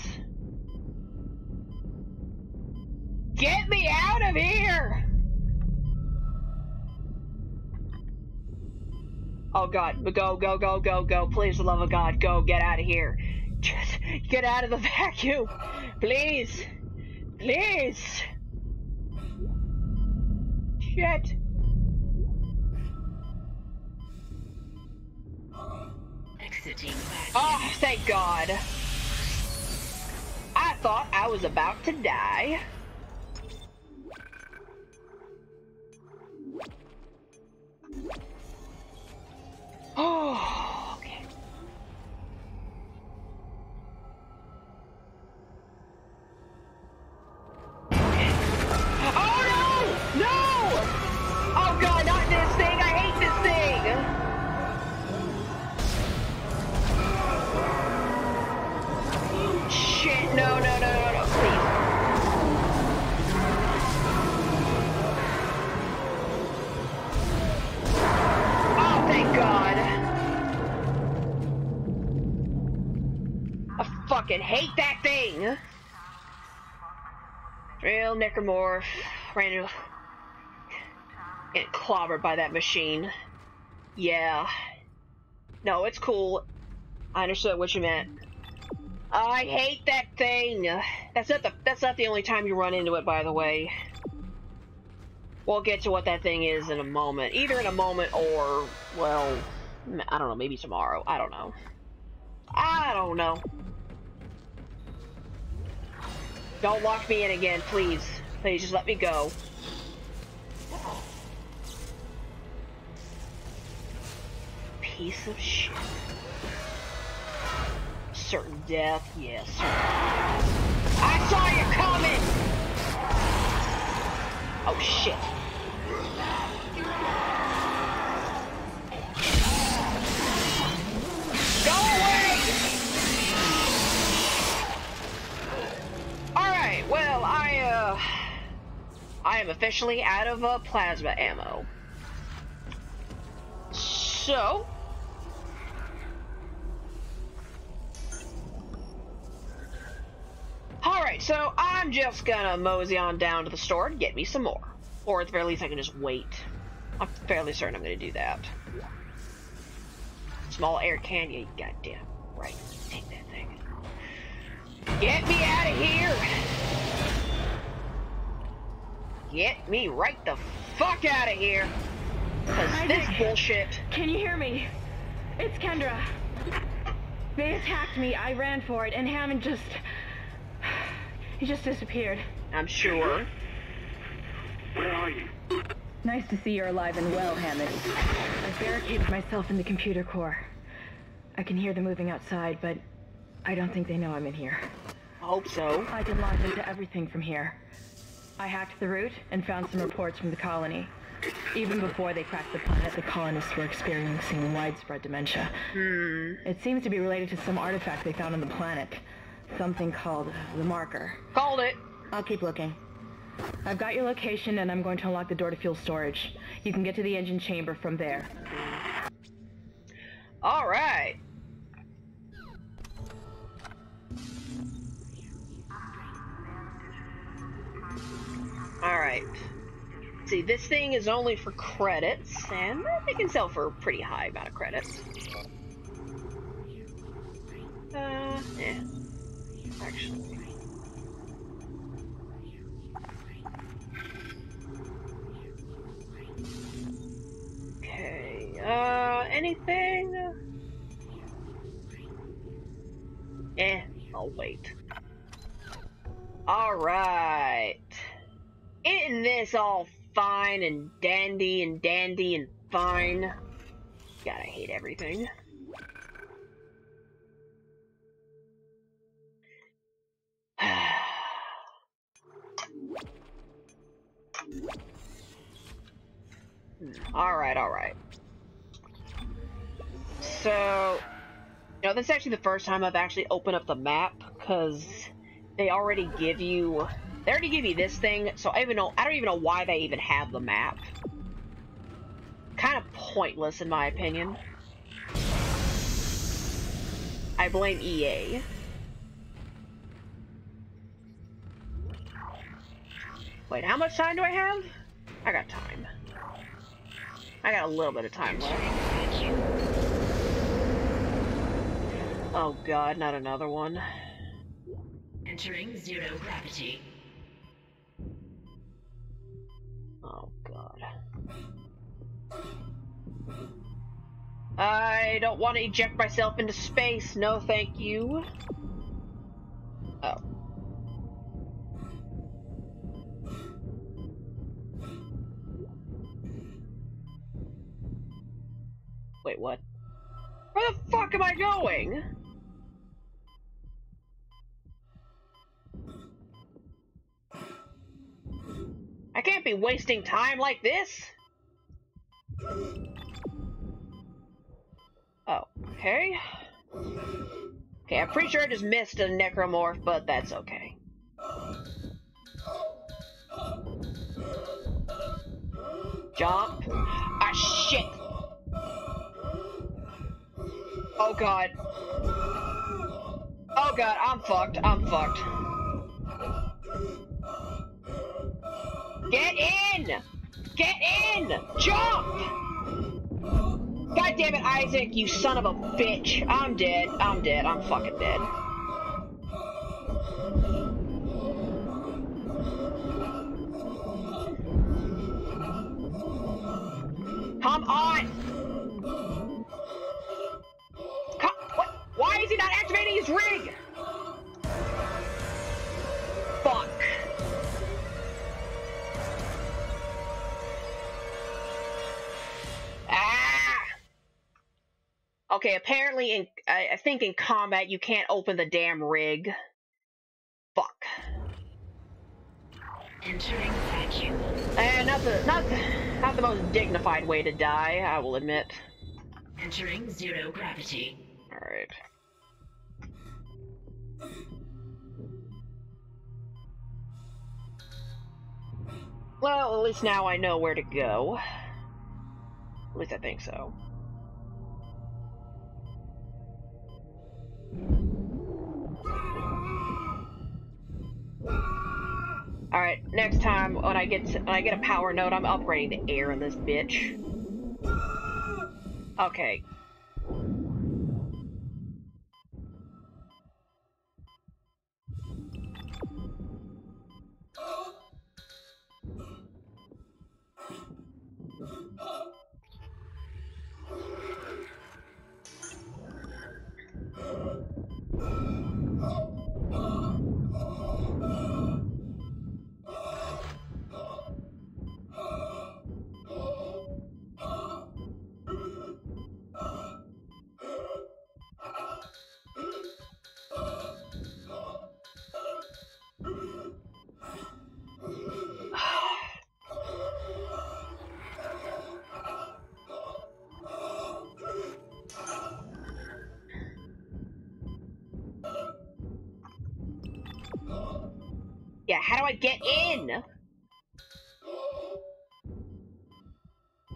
Get me out of here! Oh god, go, go, go, go, go. Please, the love of God, go, get out of here. Just get out of the vacuum. Please. Please. Shit. Exiting. Oh, thank God. I thought I was about to die. Oh fucking hate that thing. Real necromorph. Ran into... Getting clobbered by that machine. Yeah. No, it's cool. I understood what you meant. I hate that thing. That's not the that's not the only time you run into it, by the way. We'll get to what that thing is in a moment. Either in a moment or, well, I don't know, maybe tomorrow. I don't know. I don't know. Don't lock me in again, please. Please, just let me go. Piece of shit. Certain death, yes. I saw you coming! Oh shit. Go away! Alright, well, I, uh... I am officially out of uh, plasma ammo. So... Alright, so I'm just gonna mosey on down to the store and get me some more. Or at the very least I can just wait. I'm fairly certain I'm gonna do that. Small air can, you goddamn right. Take that. Get me out of here! Get me right the fuck out of here! Cause this bullshit. Can you hear me? It's Kendra. They attacked me, I ran for it, and Hammond just... He just disappeared. I'm sure. Where are you? Nice to see you're alive and well, Hammond. I've barricaded myself in the computer core. I can hear them moving outside, but I don't think they know I'm in here. I hope so. I can launch into everything from here. I hacked the route and found some reports from the colony. Even before they cracked the planet, the colonists were experiencing widespread dementia. Hmm. It seems to be related to some artifact they found on the planet. Something called the Marker. Called it. I'll keep looking. I've got your location and I'm going to unlock the door to fuel storage. You can get to the engine chamber from there. Alright. Alright. See, this thing is only for credits, and they can sell for a pretty high amount of credits. Uh, yeah. Actually. Okay, uh, anything? Eh, I'll wait. Alright. Isn't this all fine and dandy and dandy and fine? I hate everything. alright, alright. So, you know, this is actually the first time I've actually opened up the map, because they already give you, they already give you this thing, so I even know, I don't even know why they even have the map. Kind of pointless, in my opinion. I blame EA. Wait, how much time do I have? I got time. I got a little bit of time left. Oh god, not another one. Entering zero gravity. Oh god. I don't want to eject myself into space. No, thank you. Oh. Wait, what? Where the fuck am I going? I can't be wasting time like this. Oh, okay. Okay, I'm pretty sure I just missed a necromorph, but that's okay. Jump. Ah, shit. Oh god. Oh god, I'm fucked. I'm fucked. Get in! Get in! Jump! God damn it, Isaac, you son of a bitch. I'm dead. I'm dead. I'm fucking dead. Come on! Come, what? Why is he not activating his rig? Okay, apparently in I, I think in combat you can't open the damn rig. Fuck. Entering vacuum. And not the not the, not the most dignified way to die, I will admit. Entering zero gravity. All right. Well, at least now I know where to go. At least I think so. Alright, next time when I get to, when I get a power node, I'm upgrading the air in this bitch. Okay. In?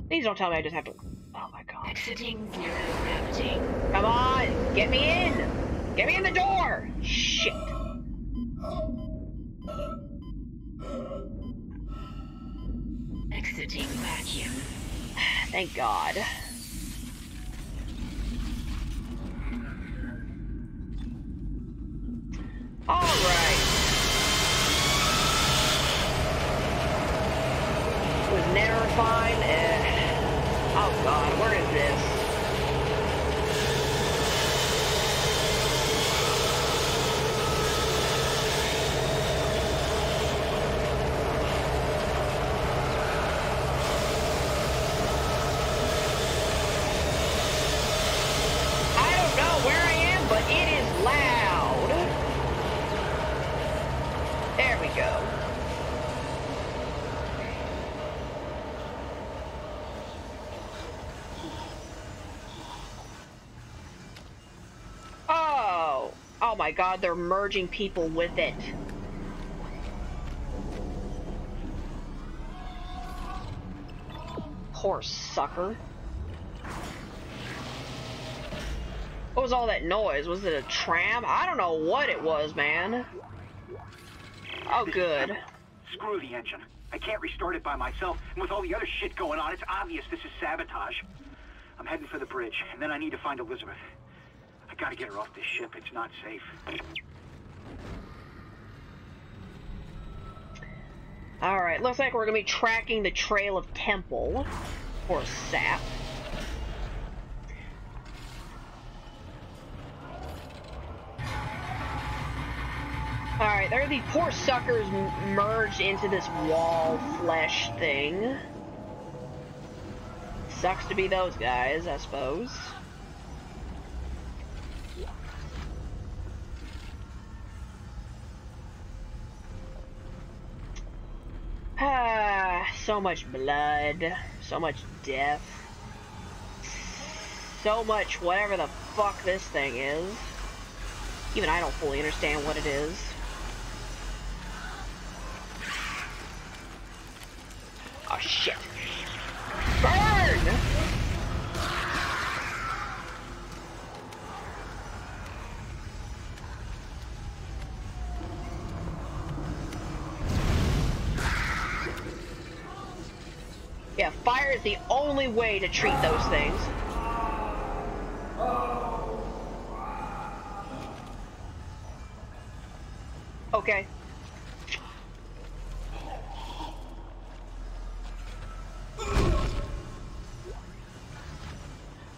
Please don't tell me I just have to. Oh my god. Exiting zero gravity. Come on! Get me in! Get me in the door! Shit. Exiting vacuum. Thank god. Alright. Was never fine. Eh. Oh god, where is this? Oh my god, they're merging people with it. Poor sucker. What was all that noise? Was it a tram? I don't know what it was, man. Oh, good. Screw the engine. I can't restart it by myself, and with all the other shit going on, it's obvious this is sabotage. I'm heading for the bridge, and then I need to find Elizabeth. Gotta get her off this ship. It's not safe. Alright, looks like we're gonna be tracking the trail of Temple. Or Sap. Alright, there are these poor suckers merged into this wall flesh thing. Sucks to be those guys, I suppose. So much blood, so much death, so much whatever the fuck this thing is. Even I don't fully understand what it is. Oh shit. Only way to treat those things. Okay.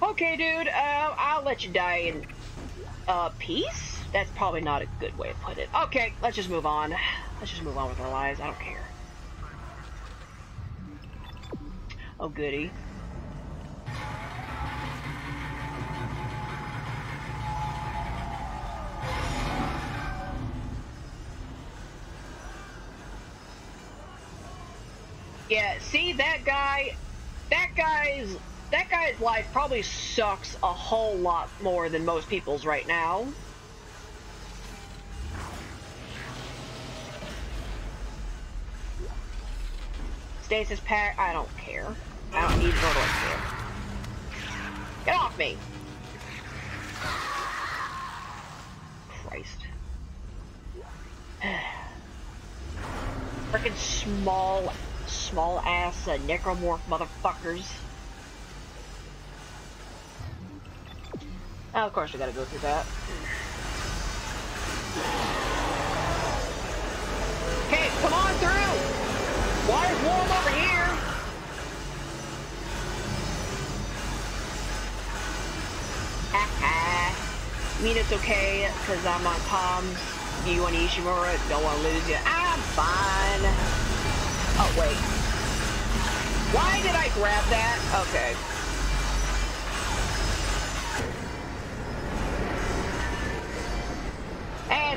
Okay, dude, uh, I'll let you die in, uh, peace? That's probably not a good way to put it. Okay, let's just move on. Let's just move on with our lives. I don't care. Oh, goody. See that guy? That guy's that guy's life probably sucks a whole lot more than most people's right now. Stasis pack, I don't care. I don't need to care. Get off me! Christ. Freaking small, small ass uh, necromorph motherfuckers. Oh, of course we gotta go through that. Okay, come on through! Water's warm over here! I mean it's okay, because I'm on comms. You want Ishimura, don't want to lose you. I'm fine. Oh, wait. Why did I grab that? Okay.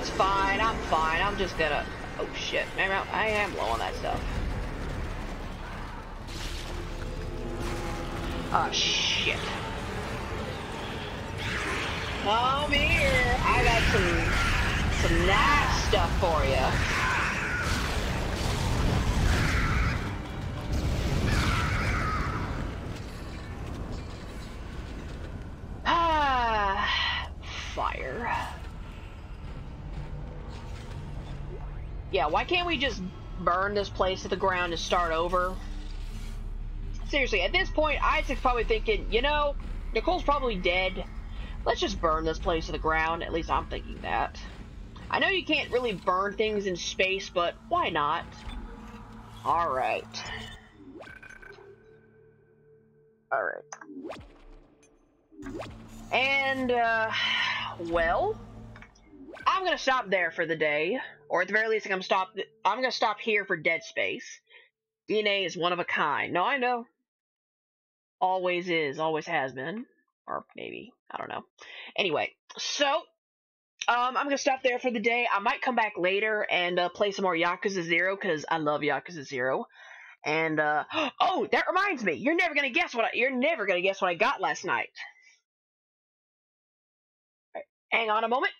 It's fine, I'm fine. I'm just gonna... Oh shit, I am low on that stuff. Oh shit. Come here. I got some some nice stuff for you. Ah, fire. Yeah, why can't we just burn this place to the ground and start over? Seriously, at this point, Isaac's probably thinking, you know, Nicole's probably dead. Let's just burn this place to the ground. At least I'm thinking that. I know you can't really burn things in space, but why not? Alright. Alright. And, uh, well, I'm gonna stop there for the day. Or at the very least, I'm gonna stop, I'm gonna stop here for Dead Space. DNA is one of a kind. No, I know. Always is, always has been. Or maybe, I don't know. Anyway, so, um, I'm gonna stop there for the day. I might come back later and uh, play some more Yakuza Zero because I love Yakuza Zero. And uh, oh, that reminds me, you're never gonna guess what I, you're never gonna guess what I got last night. Hang on a moment.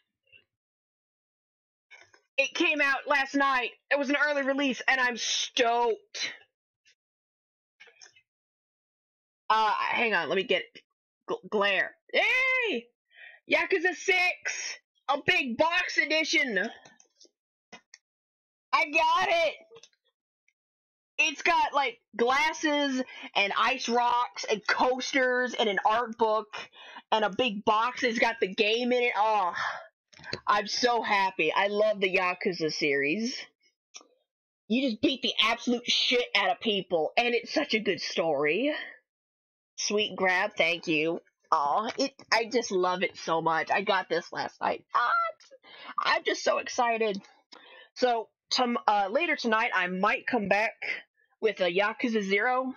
It came out last night. It was an early release, and I'm stoked. Uh, hang on, let me get G- glare. Hey, Yakuza Six, a big box edition. I got it. It's got like glasses and ice rocks and coasters and an art book and a big box that's got the game in it. Oh, I'm so happy. I love the Yakuza series. You just beat the absolute shit out of people, and it's such a good story. Sweet grab, thank you. Oh, it I just love it so much. I got this last night. Ah, I'm just so excited. So, uh, later tonight, I might come back with a Yakuza Zero.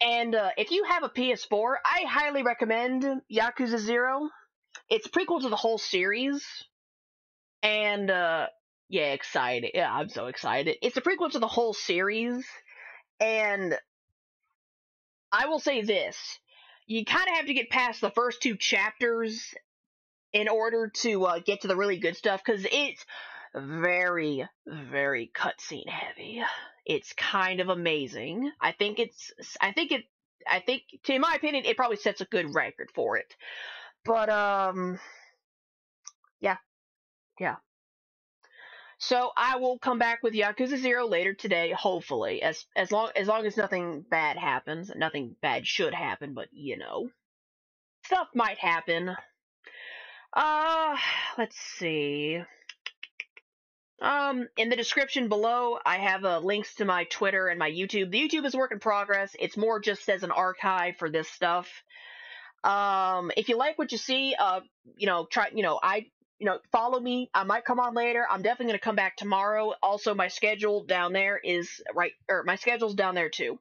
And uh, if you have a PS4, I highly recommend Yakuza Zero. It's prequel to the whole series. And, uh, yeah, excited. Yeah, I'm so excited. It's a prequel to the whole series. And I will say this you kind of have to get past the first two chapters in order to uh, get to the really good stuff because it's very, very cutscene heavy. It's kind of amazing. I think it's, I think it, I think, to in my opinion, it probably sets a good record for it. But, um, yeah, yeah. So I will come back with Yakuza Zero later today, hopefully. As as long as long as nothing bad happens. Nothing bad should happen, but you know. Stuff might happen. Uh let's see. Um, in the description below, I have uh, links to my Twitter and my YouTube. The YouTube is work in progress. It's more just as an archive for this stuff. Um, if you like what you see, uh, you know, try, you know, I you know, follow me. I might come on later. I'm definitely going to come back tomorrow. Also, my schedule down there is right, or my schedule's down there too.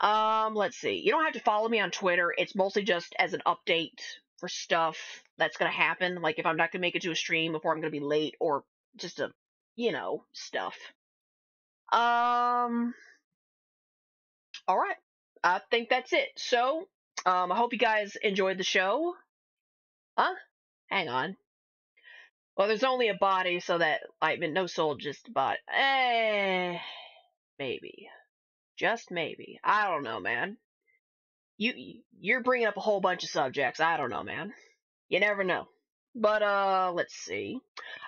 Um, let's see. You don't have to follow me on Twitter. It's mostly just as an update for stuff that's going to happen. Like if I'm not going to make it to a stream before I'm going to be late or just a, you know, stuff. Um, all right. I think that's it. So, um, I hope you guys enjoyed the show. Huh? Hang on. Well, there's only a body, so that I mean, no soul, just a body. Eh, maybe, just maybe. I don't know, man. You you're bringing up a whole bunch of subjects. I don't know, man. You never know. But uh, let's see.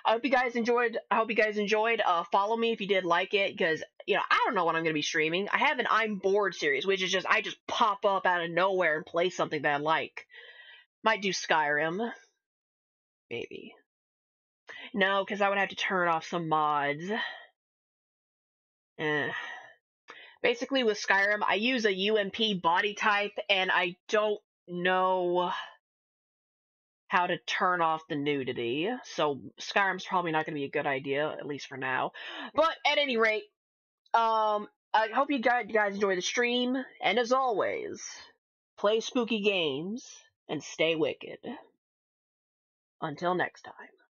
I hope you guys enjoyed. I hope you guys enjoyed. Uh, follow me if you did like it, because you know I don't know what I'm gonna be streaming. I have an I'm bored series, which is just I just pop up out of nowhere and play something that I like. Might do Skyrim, maybe. No, because I would have to turn off some mods. Eh. Basically, with Skyrim, I use a UNP body type, and I don't know how to turn off the nudity. So Skyrim's probably not going to be a good idea, at least for now. But at any rate, um, I hope you guys, you guys enjoy the stream, and as always, play spooky games and stay wicked. Until next time.